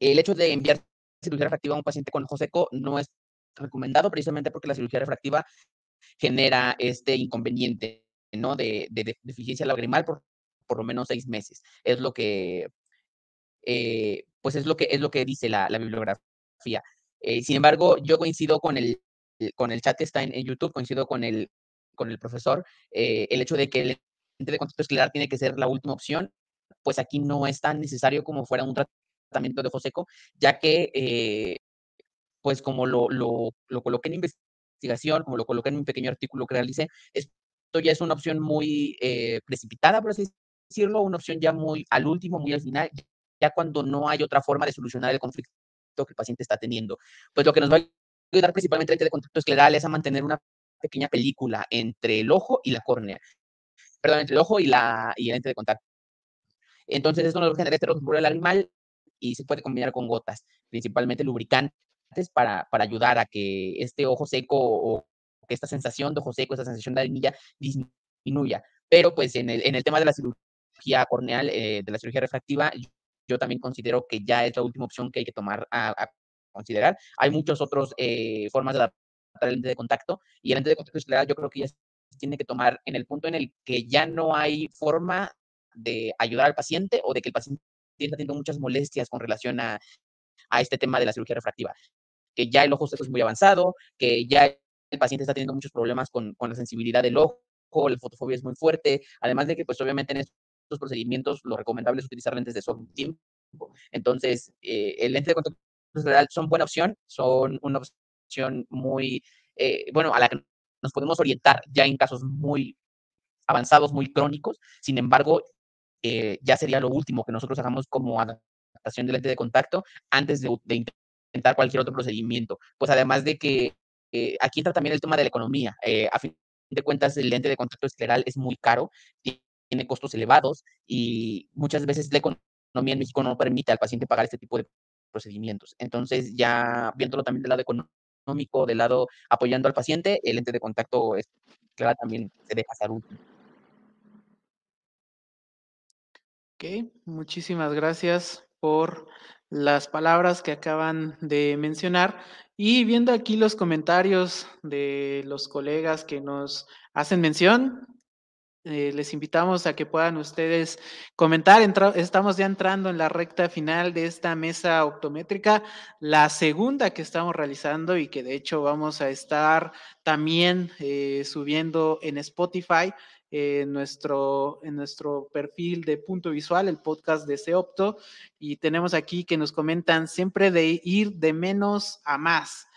el hecho de enviar cirugía refractiva a un paciente con ojo seco no es recomendado precisamente porque la cirugía refractiva genera este inconveniente ¿no? de, de deficiencia lagrimal por por lo menos seis meses. Es lo que, eh, pues es lo que, es lo que dice la, bibliografía. Eh, sin embargo, yo coincido con el, con el chat que está en, YouTube, coincido con el, con el profesor, eh, el hecho de que el lente de contacto escleral tiene que ser la última opción, pues aquí no es tan necesario como fuera un tratamiento de ojo seco, ya que, pues como lo, lo, lo coloqué en investigación, como lo coloqué en un pequeño artículo que realicé, esto ya es una opción muy precipitada, por así decirlo, una opción ya muy al último, muy al final, ya cuando no hay otra forma de solucionar el conflicto que el paciente está teniendo. Pues lo que nos va a ayudar principalmente el lente de contacto escleral es a mantener una pequeña película entre el ojo y la córnea. Perdón, entre el ojo y, la, y el lente de contacto. Entonces, esto nos va a generar este lagrimal y se puede combinar con gotas, principalmente lubricantes para, para ayudar a que este ojo seco o que esta sensación de ojo seco, esta sensación de arenilla disminuya. Pero pues en el, en el tema de la cirugía corneal, eh, de la cirugía refractiva, yo también considero que ya es la última opción que hay que tomar a, considerar. Hay muchas otras eh, formas de adaptar el lente de contacto y el lente de contacto escleral yo creo que ya tiene que tomar en el punto en el que ya no hay forma de ayudar al paciente o de que el paciente está teniendo muchas molestias con relación a, a este tema de la cirugía refractiva. Que ya el ojo es muy avanzado, que ya el paciente está teniendo muchos problemas con, con la sensibilidad del ojo, la fotofobia es muy fuerte, además de que pues obviamente en estos procedimientos lo recomendable es utilizar lentes de soft tiempo. Entonces, eh, el lente de contacto son buena opción, son una opción muy, eh, bueno, a la que nos podemos orientar ya en casos muy avanzados, muy crónicos. Sin embargo, eh, ya sería lo último que nosotros hagamos como adaptación de lente de contacto antes de, intentar cualquier otro procedimiento. Pues además de que aquí entra también el tema de la economía. a fin de cuentas el lente de contacto escleral es muy caro, tiene costos elevados y muchas veces la economía en México no permite al paciente pagar este tipo de procedimientos. Entonces, ya viéndolo también del lado económico, del lado apoyando al paciente, el lente de contacto escleral también se deja salud. Ok, muchísimas gracias por las palabras que acaban de mencionar. Y viendo aquí los comentarios de los colegas que nos hacen mención, eh, les invitamos a que puedan ustedes comentar. estamos ya entrando en la recta final de esta mesa optométrica, la segunda que estamos realizando y que de hecho vamos a estar también eh, subiendo en Spotify. en nuestro, en nuestro perfil de punto visual, el podcast de Seopto, y tenemos aquí que nos comentan siempre de ir de menos a más.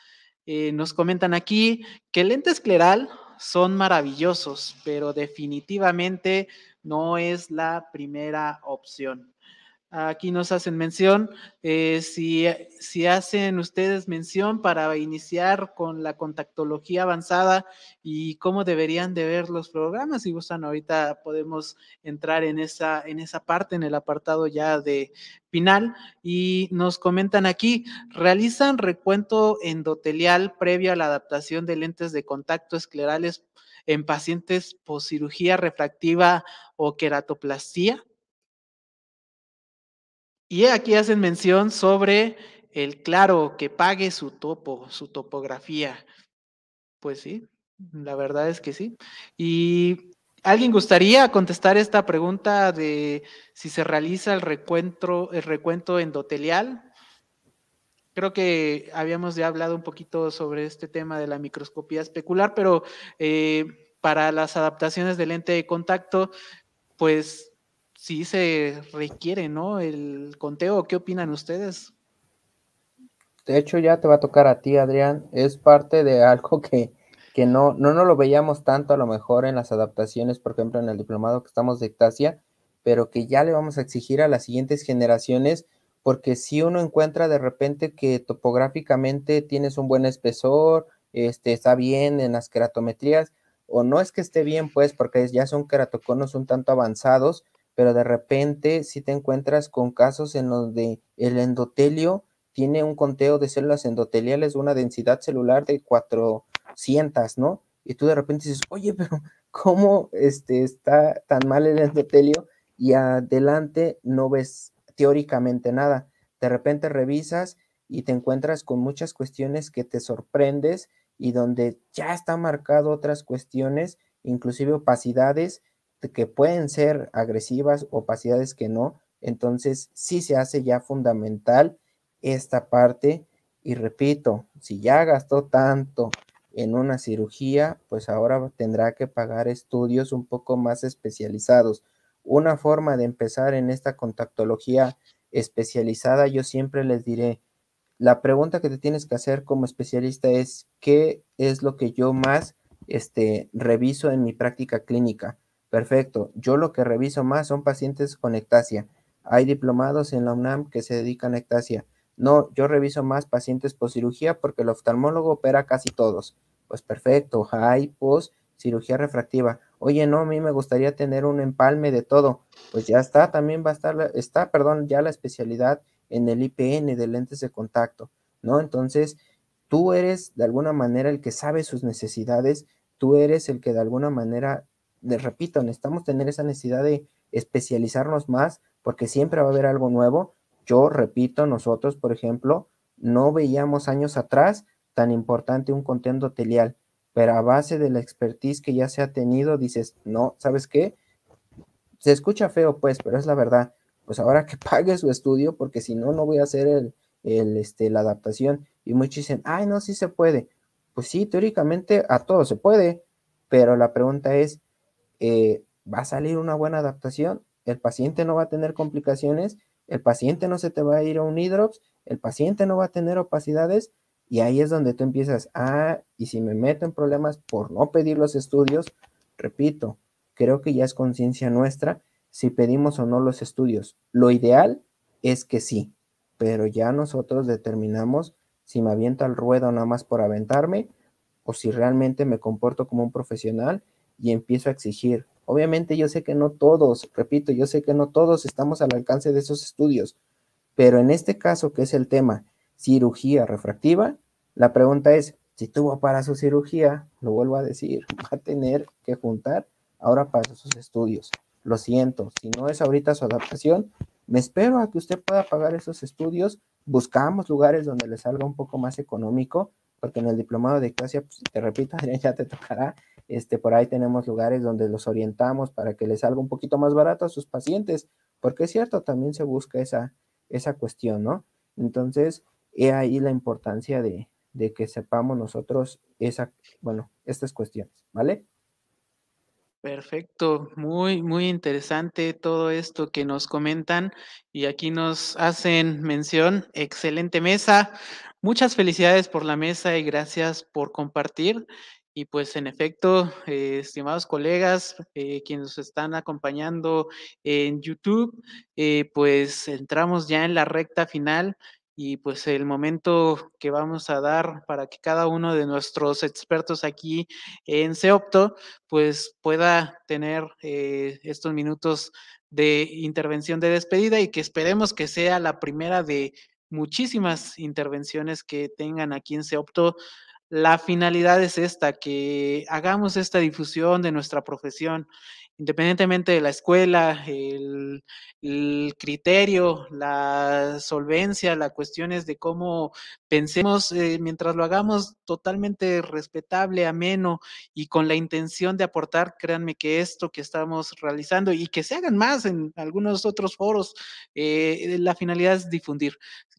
Eh, nos comentan aquí que el lente escleral son maravillosos, pero definitivamente no es la primera opción. Aquí nos hacen mención, eh, si, si, hacen ustedes mención para iniciar con la contactología avanzada y cómo deberían de ver los programas, si gustan ahorita podemos entrar en esa, en esa parte, en el apartado ya de final. Y nos comentan aquí, realizan recuento endotelial previo a la adaptación de lentes de contacto esclerales en pacientes cirugía refractiva o queratoplastia. Y aquí hacen mención sobre el claro que pague su topo, su topografía. Pues sí, la verdad es que sí. Y ¿Alguien gustaría contestar esta pregunta de si se realiza el recuento, el recuento endotelial? Creo que habíamos ya hablado un poquito sobre este tema de la microscopía especular, pero eh, para las adaptaciones de lente de contacto, pues sí se requiere, ¿no? El conteo, ¿qué opinan ustedes? De hecho, ya te va a tocar a ti, Adrián. Es parte de algo que, que no, no, no lo veíamos tanto a lo mejor en las adaptaciones, por ejemplo, en el diplomado que estamos de Ectasia, pero que ya le vamos a exigir a las siguientes generaciones, porque si uno encuentra de repente que topográficamente tienes un buen espesor, este, está bien en las keratometrías, o no es que esté bien, pues, porque ya son keratoconos un tanto avanzados, pero de repente si te encuentras con casos en donde el endotelio tiene un conteo de células endoteliales, una densidad celular de 400, ¿no? Y tú de repente dices, oye, pero ¿cómo este, está tan mal el endotelio? Y adelante no ves teóricamente nada. De repente revisas y te encuentras con muchas cuestiones que te sorprendes y donde ya está marcado otras cuestiones, inclusive opacidades que pueden ser agresivas, opacidades que no. Entonces, sí se hace ya fundamental esta parte. Y repito, si ya gastó tanto en una cirugía, pues ahora tendrá que pagar estudios un poco más especializados. Una forma de empezar en esta contactología especializada, yo siempre les diré, la pregunta que te tienes que hacer como especialista es, ¿qué es lo que yo más este, reviso en mi práctica clínica? Perfecto. Yo lo que reviso más son pacientes con ectasia. Hay diplomados en la UNAM que se dedican a ectasia. No, yo reviso más pacientes post cirugía porque el oftalmólogo opera casi todos. Pues perfecto. Hay post cirugía refractiva. Oye, no, a mí me gustaría tener un empalme de todo. Pues ya está, también va a estar, está, perdón, ya la especialidad en el IPN de lentes de contacto, ¿no? Entonces, tú eres de alguna manera el que sabe sus necesidades, tú eres el que de alguna manera les repito, necesitamos tener esa necesidad de especializarnos más porque siempre va a haber algo nuevo. Yo repito, nosotros, por ejemplo, no veíamos años atrás tan importante un contento telial, pero a base de la expertise que ya se ha tenido, dices, no, ¿sabes qué? Se escucha feo, pues, pero es la verdad. Pues ahora que pague su estudio, porque si no, no voy a hacer el, el, este, la adaptación. Y muchos dicen, ay, no, sí se puede. Pues sí, teóricamente a todo se puede, pero la pregunta es, eh, va a salir una buena adaptación, el paciente no va a tener complicaciones, el paciente no se te va a ir a un hidrops, el paciente no va a tener opacidades y ahí es donde tú empiezas, ah, y si me meto en problemas por no pedir los estudios, repito, creo que ya es conciencia nuestra si pedimos o no los estudios. Lo ideal es que sí, pero ya nosotros determinamos si me aviento al ruedo nada más por aventarme o si realmente me comporto como un profesional y empiezo a exigir. Obviamente yo sé que no todos, repito, yo sé que no todos estamos al alcance de esos estudios, pero en este caso que es el tema cirugía refractiva, la pregunta es, si tuvo para su cirugía, lo vuelvo a decir, va a tener que juntar ahora para sus estudios. Lo siento, si no es ahorita su adaptación, me espero a que usted pueda pagar esos estudios. Buscamos lugares donde le salga un poco más económico, porque en el diplomado de clase, pues, te repito, ya te tocará. Este, por ahí tenemos lugares donde los orientamos para que les salga un poquito más barato a sus pacientes, porque es cierto, también se busca esa, esa cuestión, ¿no? Entonces, he ahí la importancia de, de que sepamos nosotros esa, bueno, estas cuestiones, ¿vale? Perfecto, muy, muy interesante todo esto que nos comentan y aquí nos hacen mención. Excelente mesa. Muchas felicidades por la mesa y gracias por compartir. Y pues en efecto, eh, estimados colegas, eh, quienes nos están acompañando en YouTube, eh, pues entramos ya en la recta final y pues el momento que vamos a dar para que cada uno de nuestros expertos aquí en Seopto pues pueda tener eh, estos minutos de intervención de despedida y que esperemos que sea la primera de muchísimas intervenciones que tengan aquí en Seopto la finalidad es esta, que hagamos esta difusión de nuestra profesión, independientemente de la escuela, el, criterio, la solvencia, las cuestiones de cómo pensemos eh, mientras lo hagamos totalmente respetable, ameno y con la intención de aportar, créanme que esto que estamos realizando y que se hagan más en algunos otros foros, eh, la finalidad es difundir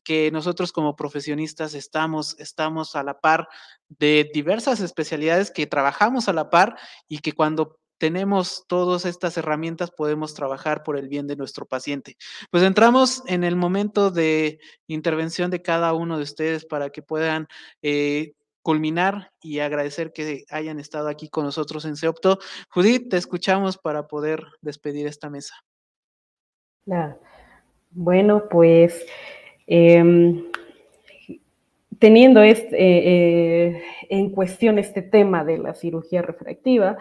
que nosotros como profesionistas estamos, estamos a la par de diversas especialidades que trabajamos a la par y que cuando tenemos todas estas herramientas, podemos trabajar por el bien de nuestro paciente. Pues entramos en el momento de intervención de cada uno de ustedes para que puedan eh, culminar y agradecer que hayan estado aquí con nosotros en Seopto. Judith, te escuchamos para poder despedir esta mesa. Bueno, pues em, teniendo este, eh, en cuestión este tema de la cirugía refractiva,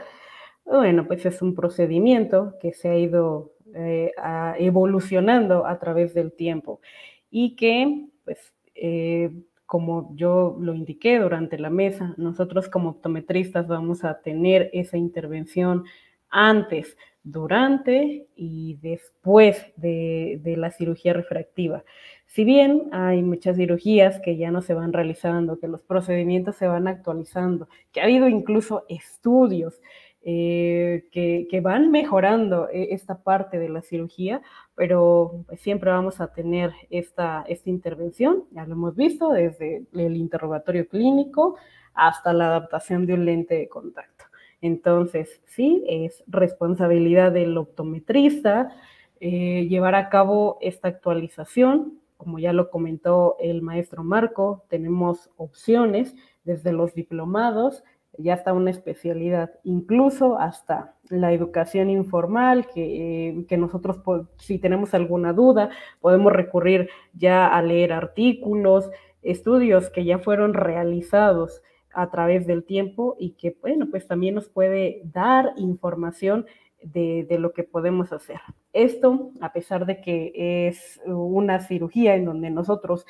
bueno, pues es un procedimiento que se ha ido eh, evolucionando a través del tiempo y que, pues, eh, como yo lo indiqué durante la mesa, nosotros como optometristas vamos a tener esa intervención antes, durante y después de, la cirugía refractiva. Si bien hay muchas cirugías que ya no se van realizando, que los procedimientos se van actualizando, que ha habido incluso estudios eh, que, van mejorando eh, esta parte de la cirugía, pero pues, siempre vamos a tener esta, esta intervención, ya lo hemos visto, desde el interrogatorio clínico hasta la adaptación de un lente de contacto. Entonces, sí, es responsabilidad del optometrista eh, llevar a cabo esta actualización. Como ya lo comentó el maestro Marco, tenemos opciones desde los diplomados ya está una especialidad, incluso hasta la educación informal, que, que, nosotros si tenemos alguna duda podemos recurrir ya a leer artículos, estudios que ya fueron realizados a través del tiempo y que, bueno, pues también nos puede dar información de, de, lo que podemos hacer. Esto, a pesar de que es una cirugía en donde nosotros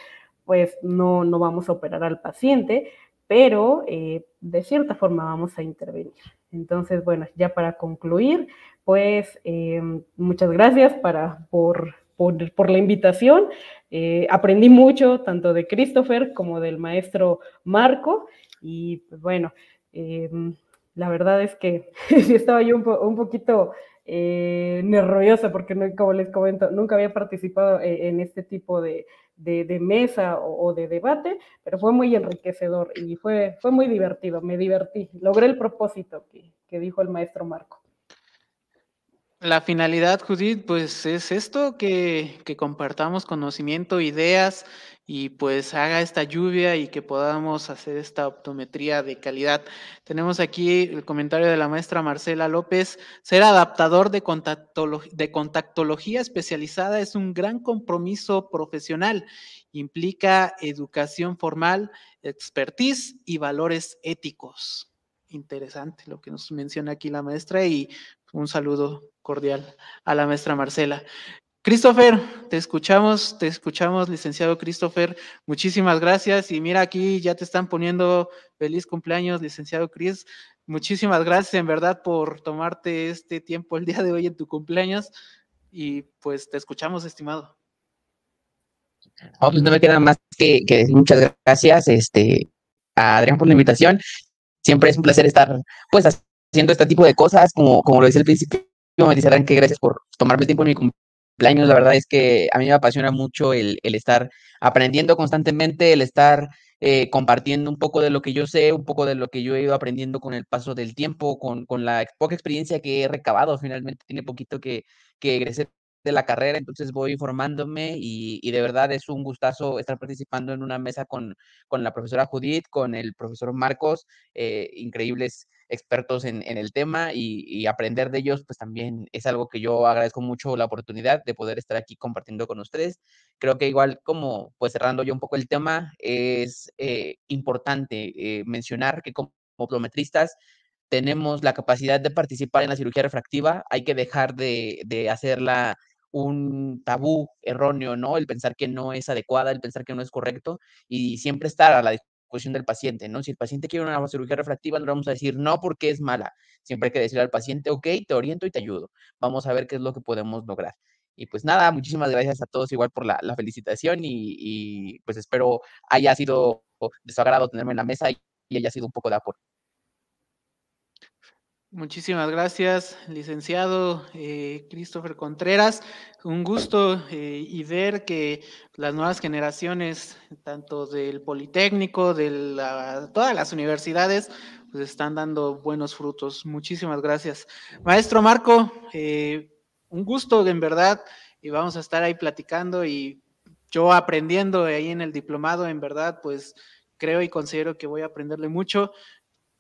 pues no, no vamos a operar al paciente, pero eh, de cierta forma vamos a intervenir. Entonces, bueno, ya para concluir, pues eh, muchas gracias para, por, por, la invitación. Eh, aprendí mucho tanto de Christopher como del maestro Marco y pues bueno, la verdad es que estaba yo un, un poquito nerviosa porque, como les comento, nunca había participado en este tipo de, mesa o, de debate, pero fue muy enriquecedor y fue, fue muy divertido, me divertí, logré el propósito que dijo el maestro Marco. La finalidad, Judith, pues es esto, que, compartamos conocimiento, ideas y pues haga esta lluvia y que podamos hacer esta optometría de calidad. Tenemos aquí el comentario de la maestra Marcela López. Ser adaptador de, de contactología especializada es un gran compromiso profesional. Implica educación formal, expertise y valores éticos. Interesante lo que nos menciona aquí la maestra y un saludo cordial a la maestra Marcela. Christopher, te escuchamos, te escuchamos, licenciado Christopher. Muchísimas gracias. Y mira, aquí ya te están poniendo feliz cumpleaños, licenciado Chris. Muchísimas gracias en verdad por tomarte este tiempo el día de hoy en tu cumpleaños. Y pues te escuchamos, estimado. pues no me queda más que, decir muchas gracias este, a Adrián por la invitación. Siempre es un placer estar pues haciendo este tipo de cosas, como, como lo decía al principio, gracias por tomarme el tiempo en mi cumpleaños cumpleaños, la verdad es que a mí me apasiona mucho el, estar aprendiendo constantemente, el estar eh, compartiendo un poco de lo que yo sé, un poco de lo que yo he ido aprendiendo con el paso del tiempo, con, con la poca experiencia que he recabado. Finalmente tiene poquito que, que egresé de la carrera, entonces voy formándome y, y, de verdad es un gustazo estar participando en una mesa con, con la profesora Judith, con el profesor Marcos, eh, increíbles expertos en, en el tema y, y, aprender de ellos, pues también es algo que yo agradezco mucho la oportunidad de poder estar aquí compartiendo con ustedes. Creo que igual como, pues cerrando yo un poco el tema, es eh, importante eh, mencionar que como optometristas tenemos la capacidad de participar en la cirugía refractiva, hay que dejar de, de hacerla un tabú erróneo, ¿no? El pensar que no es adecuada, el pensar que no es correcto y siempre estar a la disposición del paciente, ¿no? Si el paciente quiere una cirugía refractiva, no le vamos a decir no porque es mala. Siempre hay que decirle al paciente, ok, te oriento y te ayudo. Vamos a ver qué es lo que podemos lograr. Y pues nada, muchísimas gracias a todos igual por la, felicitación y, pues espero haya sido de su agrado tenerme en la mesa y, y haya sido un poco de apoyo. Muchísimas gracias, licenciado eh, Christopher Contreras. Un gusto eh, y ver que las nuevas generaciones, tanto del Politécnico, de todas las universidades, pues están dando buenos frutos. Muchísimas gracias. Maestro Marco, eh, un gusto en verdad y vamos a estar ahí platicando y yo aprendiendo ahí en el diplomado, en verdad, pues creo y considero que voy a aprenderle mucho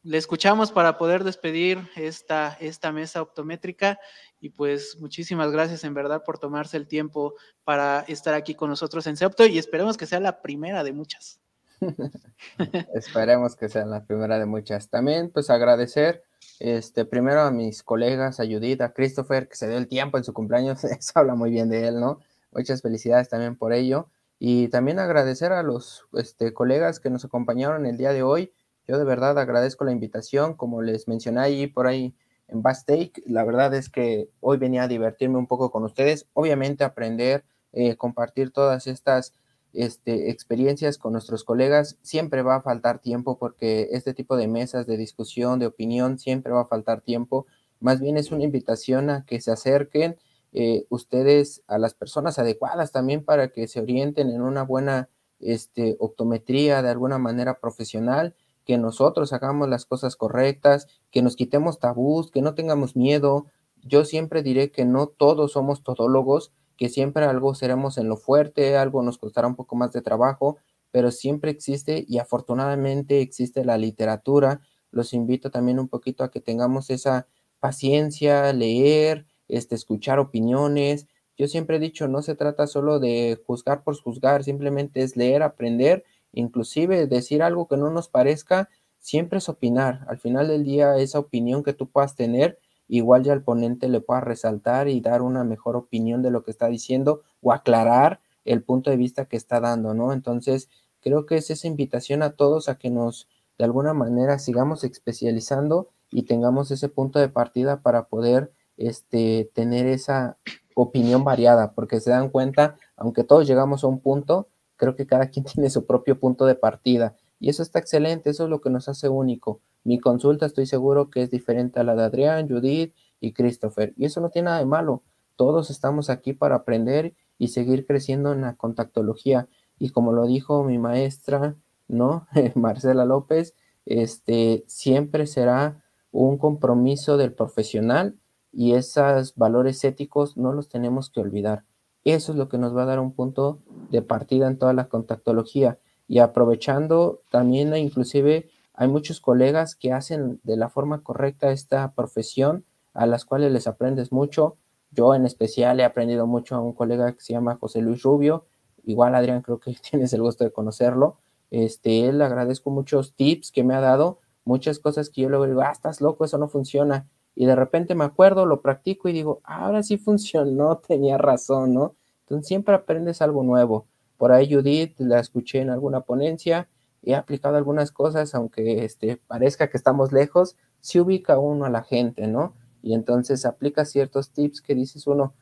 le escuchamos para poder despedir esta, esta mesa optométrica y pues muchísimas gracias en verdad por tomarse el tiempo para estar aquí con nosotros en Septo y esperemos que sea la primera de muchas. esperemos que sea la primera de muchas. También pues agradecer este, primero a mis colegas, a Judith, a Christopher, que se dio el tiempo en su cumpleaños, eso habla muy bien de él, ¿no? Muchas felicidades también por ello. Y también agradecer a los este, colegas que nos acompañaron el día de hoy yo de verdad agradezco la invitación, como les mencioné ahí por ahí en Bastake, la verdad es que hoy venía a divertirme un poco con ustedes, obviamente aprender, eh, compartir todas estas este, experiencias con nuestros colegas, siempre va a faltar tiempo porque este tipo de mesas de discusión, de opinión, siempre va a faltar tiempo, más bien es una invitación a que se acerquen eh, ustedes a las personas adecuadas también para que se orienten en una buena este, optometría de alguna manera profesional que nosotros hagamos las cosas correctas, que nos quitemos tabús, que no tengamos miedo. Yo siempre diré que no todos somos todólogos, que siempre algo seremos en lo fuerte, algo nos costará un poco más de trabajo, pero siempre existe y afortunadamente existe la literatura. Los invito también un poquito a que tengamos esa paciencia, leer, este, escuchar opiniones. Yo siempre he dicho, no se trata solo de juzgar por juzgar, simplemente es leer, aprender Inclusive decir algo que no nos parezca siempre es opinar. Al final del día, esa opinión que tú puedas tener, igual ya al ponente le pueda resaltar y dar una mejor opinión de lo que está diciendo o aclarar el punto de vista que está dando, ¿no? Entonces, creo que es esa invitación a todos a que nos, de alguna manera, sigamos especializando y tengamos ese punto de partida para poder este, tener esa opinión variada, porque se dan cuenta, aunque todos llegamos a un punto, Creo que cada quien tiene su propio punto de partida y eso está excelente, eso es lo que nos hace único. Mi consulta estoy seguro que es diferente a la de Adrián, Judith y Christopher y eso no tiene nada de malo. Todos estamos aquí para aprender y seguir creciendo en la contactología y como lo dijo mi maestra, ¿no? Marcela López, este siempre será un compromiso del profesional y esos valores éticos no los tenemos que olvidar. Eso es lo que nos va a dar un punto de partida en toda la contactología. Y aprovechando también, inclusive, hay muchos colegas que hacen de la forma correcta esta profesión, a las cuales les aprendes mucho. Yo en especial he aprendido mucho a un colega que se llama José Luis Rubio. Igual, Adrián, creo que tienes el gusto de conocerlo. Este, él agradezco muchos tips que me ha dado, muchas cosas que yo luego digo, ah, estás loco, eso no funciona y de repente me acuerdo, lo practico y digo, ahora sí funcionó, tenía razón, ¿no? Entonces siempre aprendes algo nuevo. Por ahí Judith la escuché en alguna ponencia, he aplicado algunas cosas, aunque este, parezca que estamos lejos, sí ubica uno a la gente, ¿no? Y entonces aplica ciertos tips que dices uno,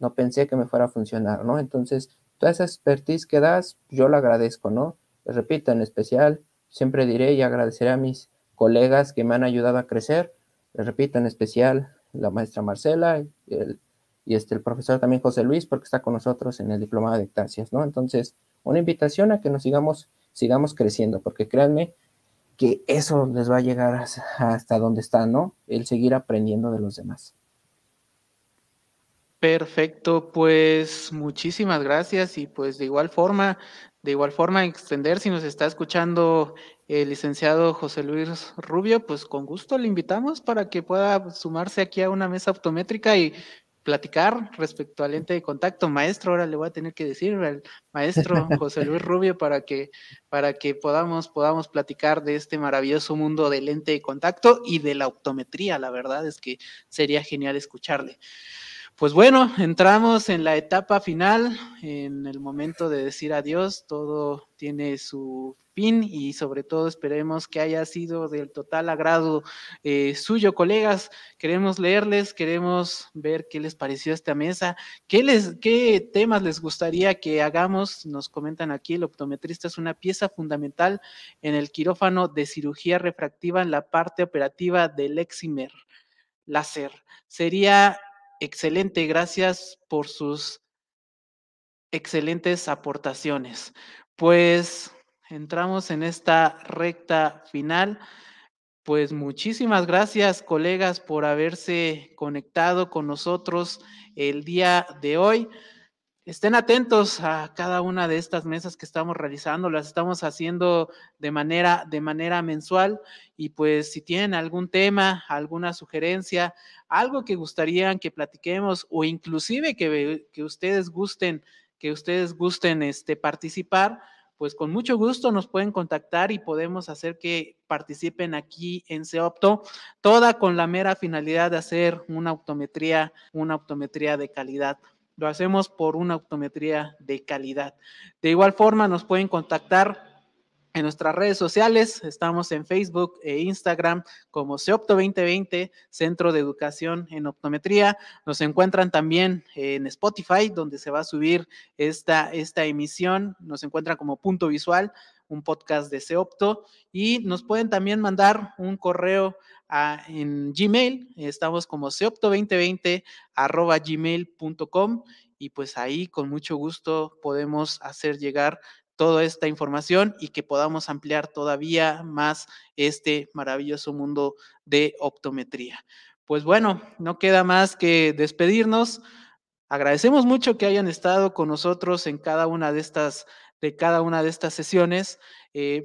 no pensé que me fuera a funcionar, ¿no? Entonces, toda esa expertise que das, yo la agradezco, ¿no? Les repito, en especial, siempre diré y agradeceré a mis colegas que me han ayudado a crecer, les repito, en especial la maestra Marcela y el, y este, el profesor también José Luis, porque está con nosotros en el diplomado de ectasias, ¿no? Entonces, una invitación a que nos sigamos, sigamos creciendo, porque créanme que eso les va a llegar hasta donde están, ¿no? El seguir aprendiendo de los demás. Perfecto, pues muchísimas gracias y pues de igual forma, de igual forma extender si nos está escuchando el licenciado José Luis Rubio, pues con gusto le invitamos para que pueda sumarse aquí a una mesa optométrica y platicar respecto al lente de contacto. Maestro, ahora le voy a tener que decir al maestro José Luis Rubio para que, para que podamos, podamos platicar de este maravilloso mundo del lente de contacto y de la optometría. La verdad es que sería genial escucharle. Pues bueno, entramos en la etapa final, en el momento de decir adiós, todo tiene su fin y sobre todo esperemos que haya sido del total agrado eh, suyo, colegas. Queremos leerles, queremos ver qué les pareció esta mesa, qué, les, qué temas les gustaría que hagamos. Nos comentan aquí, el optometrista es una pieza fundamental en el quirófano de cirugía refractiva en la parte operativa del Eximer láser. Sería excelente, gracias por sus excelentes aportaciones. Pues entramos en esta recta final. Pues muchísimas gracias, colegas, por haberse conectado con nosotros el día de hoy. Estén atentos a cada una de estas mesas que estamos realizando, las estamos haciendo de manera, de manera mensual y pues si tienen algún tema, alguna sugerencia, algo que gustarían que platiquemos o inclusive que, que ustedes gusten, que ustedes gusten este, participar, pues con mucho gusto nos pueden contactar y podemos hacer que participen aquí en Seopto, toda con la mera finalidad de hacer una optometría, una optometría de calidad. Lo hacemos por una optometría de calidad. De igual forma, nos pueden contactar en nuestras redes sociales. Estamos en Facebook e Instagram como CEOPTO 2020, Centro de Educación en Optometría. Nos encuentran también en Spotify, donde se va a subir esta, esta emisión. Nos encuentran como punto visual, un podcast de CEOPTO. Y nos pueden también mandar un correo en Gmail. Estamos como seopto2020 arroba gmail.com y pues ahí con mucho gusto podemos hacer llegar toda esta información y que podamos ampliar todavía más este maravilloso mundo de optometría. Pues bueno, no queda más que despedirnos. Agradecemos mucho que hayan estado con nosotros en cada una de estas, de cada una de estas sesiones. Eh,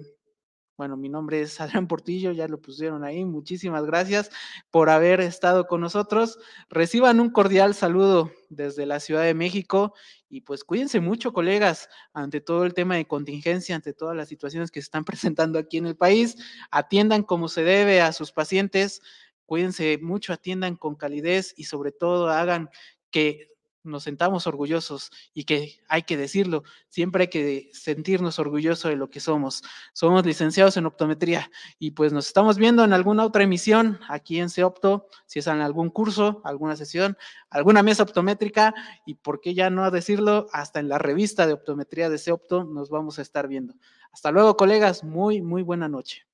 bueno, mi nombre es Adrián Portillo, ya lo pusieron ahí. Muchísimas gracias por haber estado con nosotros. Reciban un cordial saludo desde la Ciudad de México y pues cuídense mucho, colegas, ante todo el tema de contingencia, ante todas las situaciones que se están presentando aquí en el país. Atiendan como se debe a sus pacientes, cuídense mucho, atiendan con calidez y sobre todo hagan que nos sentamos orgullosos y que hay que decirlo, siempre hay que sentirnos orgullosos de lo que somos. Somos licenciados en optometría y pues nos estamos viendo en alguna otra emisión aquí en Seopto, si es en algún curso, alguna sesión, alguna mesa optométrica y por qué ya no decirlo, hasta en la revista de optometría de Seopto nos vamos a estar viendo. Hasta luego, colegas, muy, muy buena noche.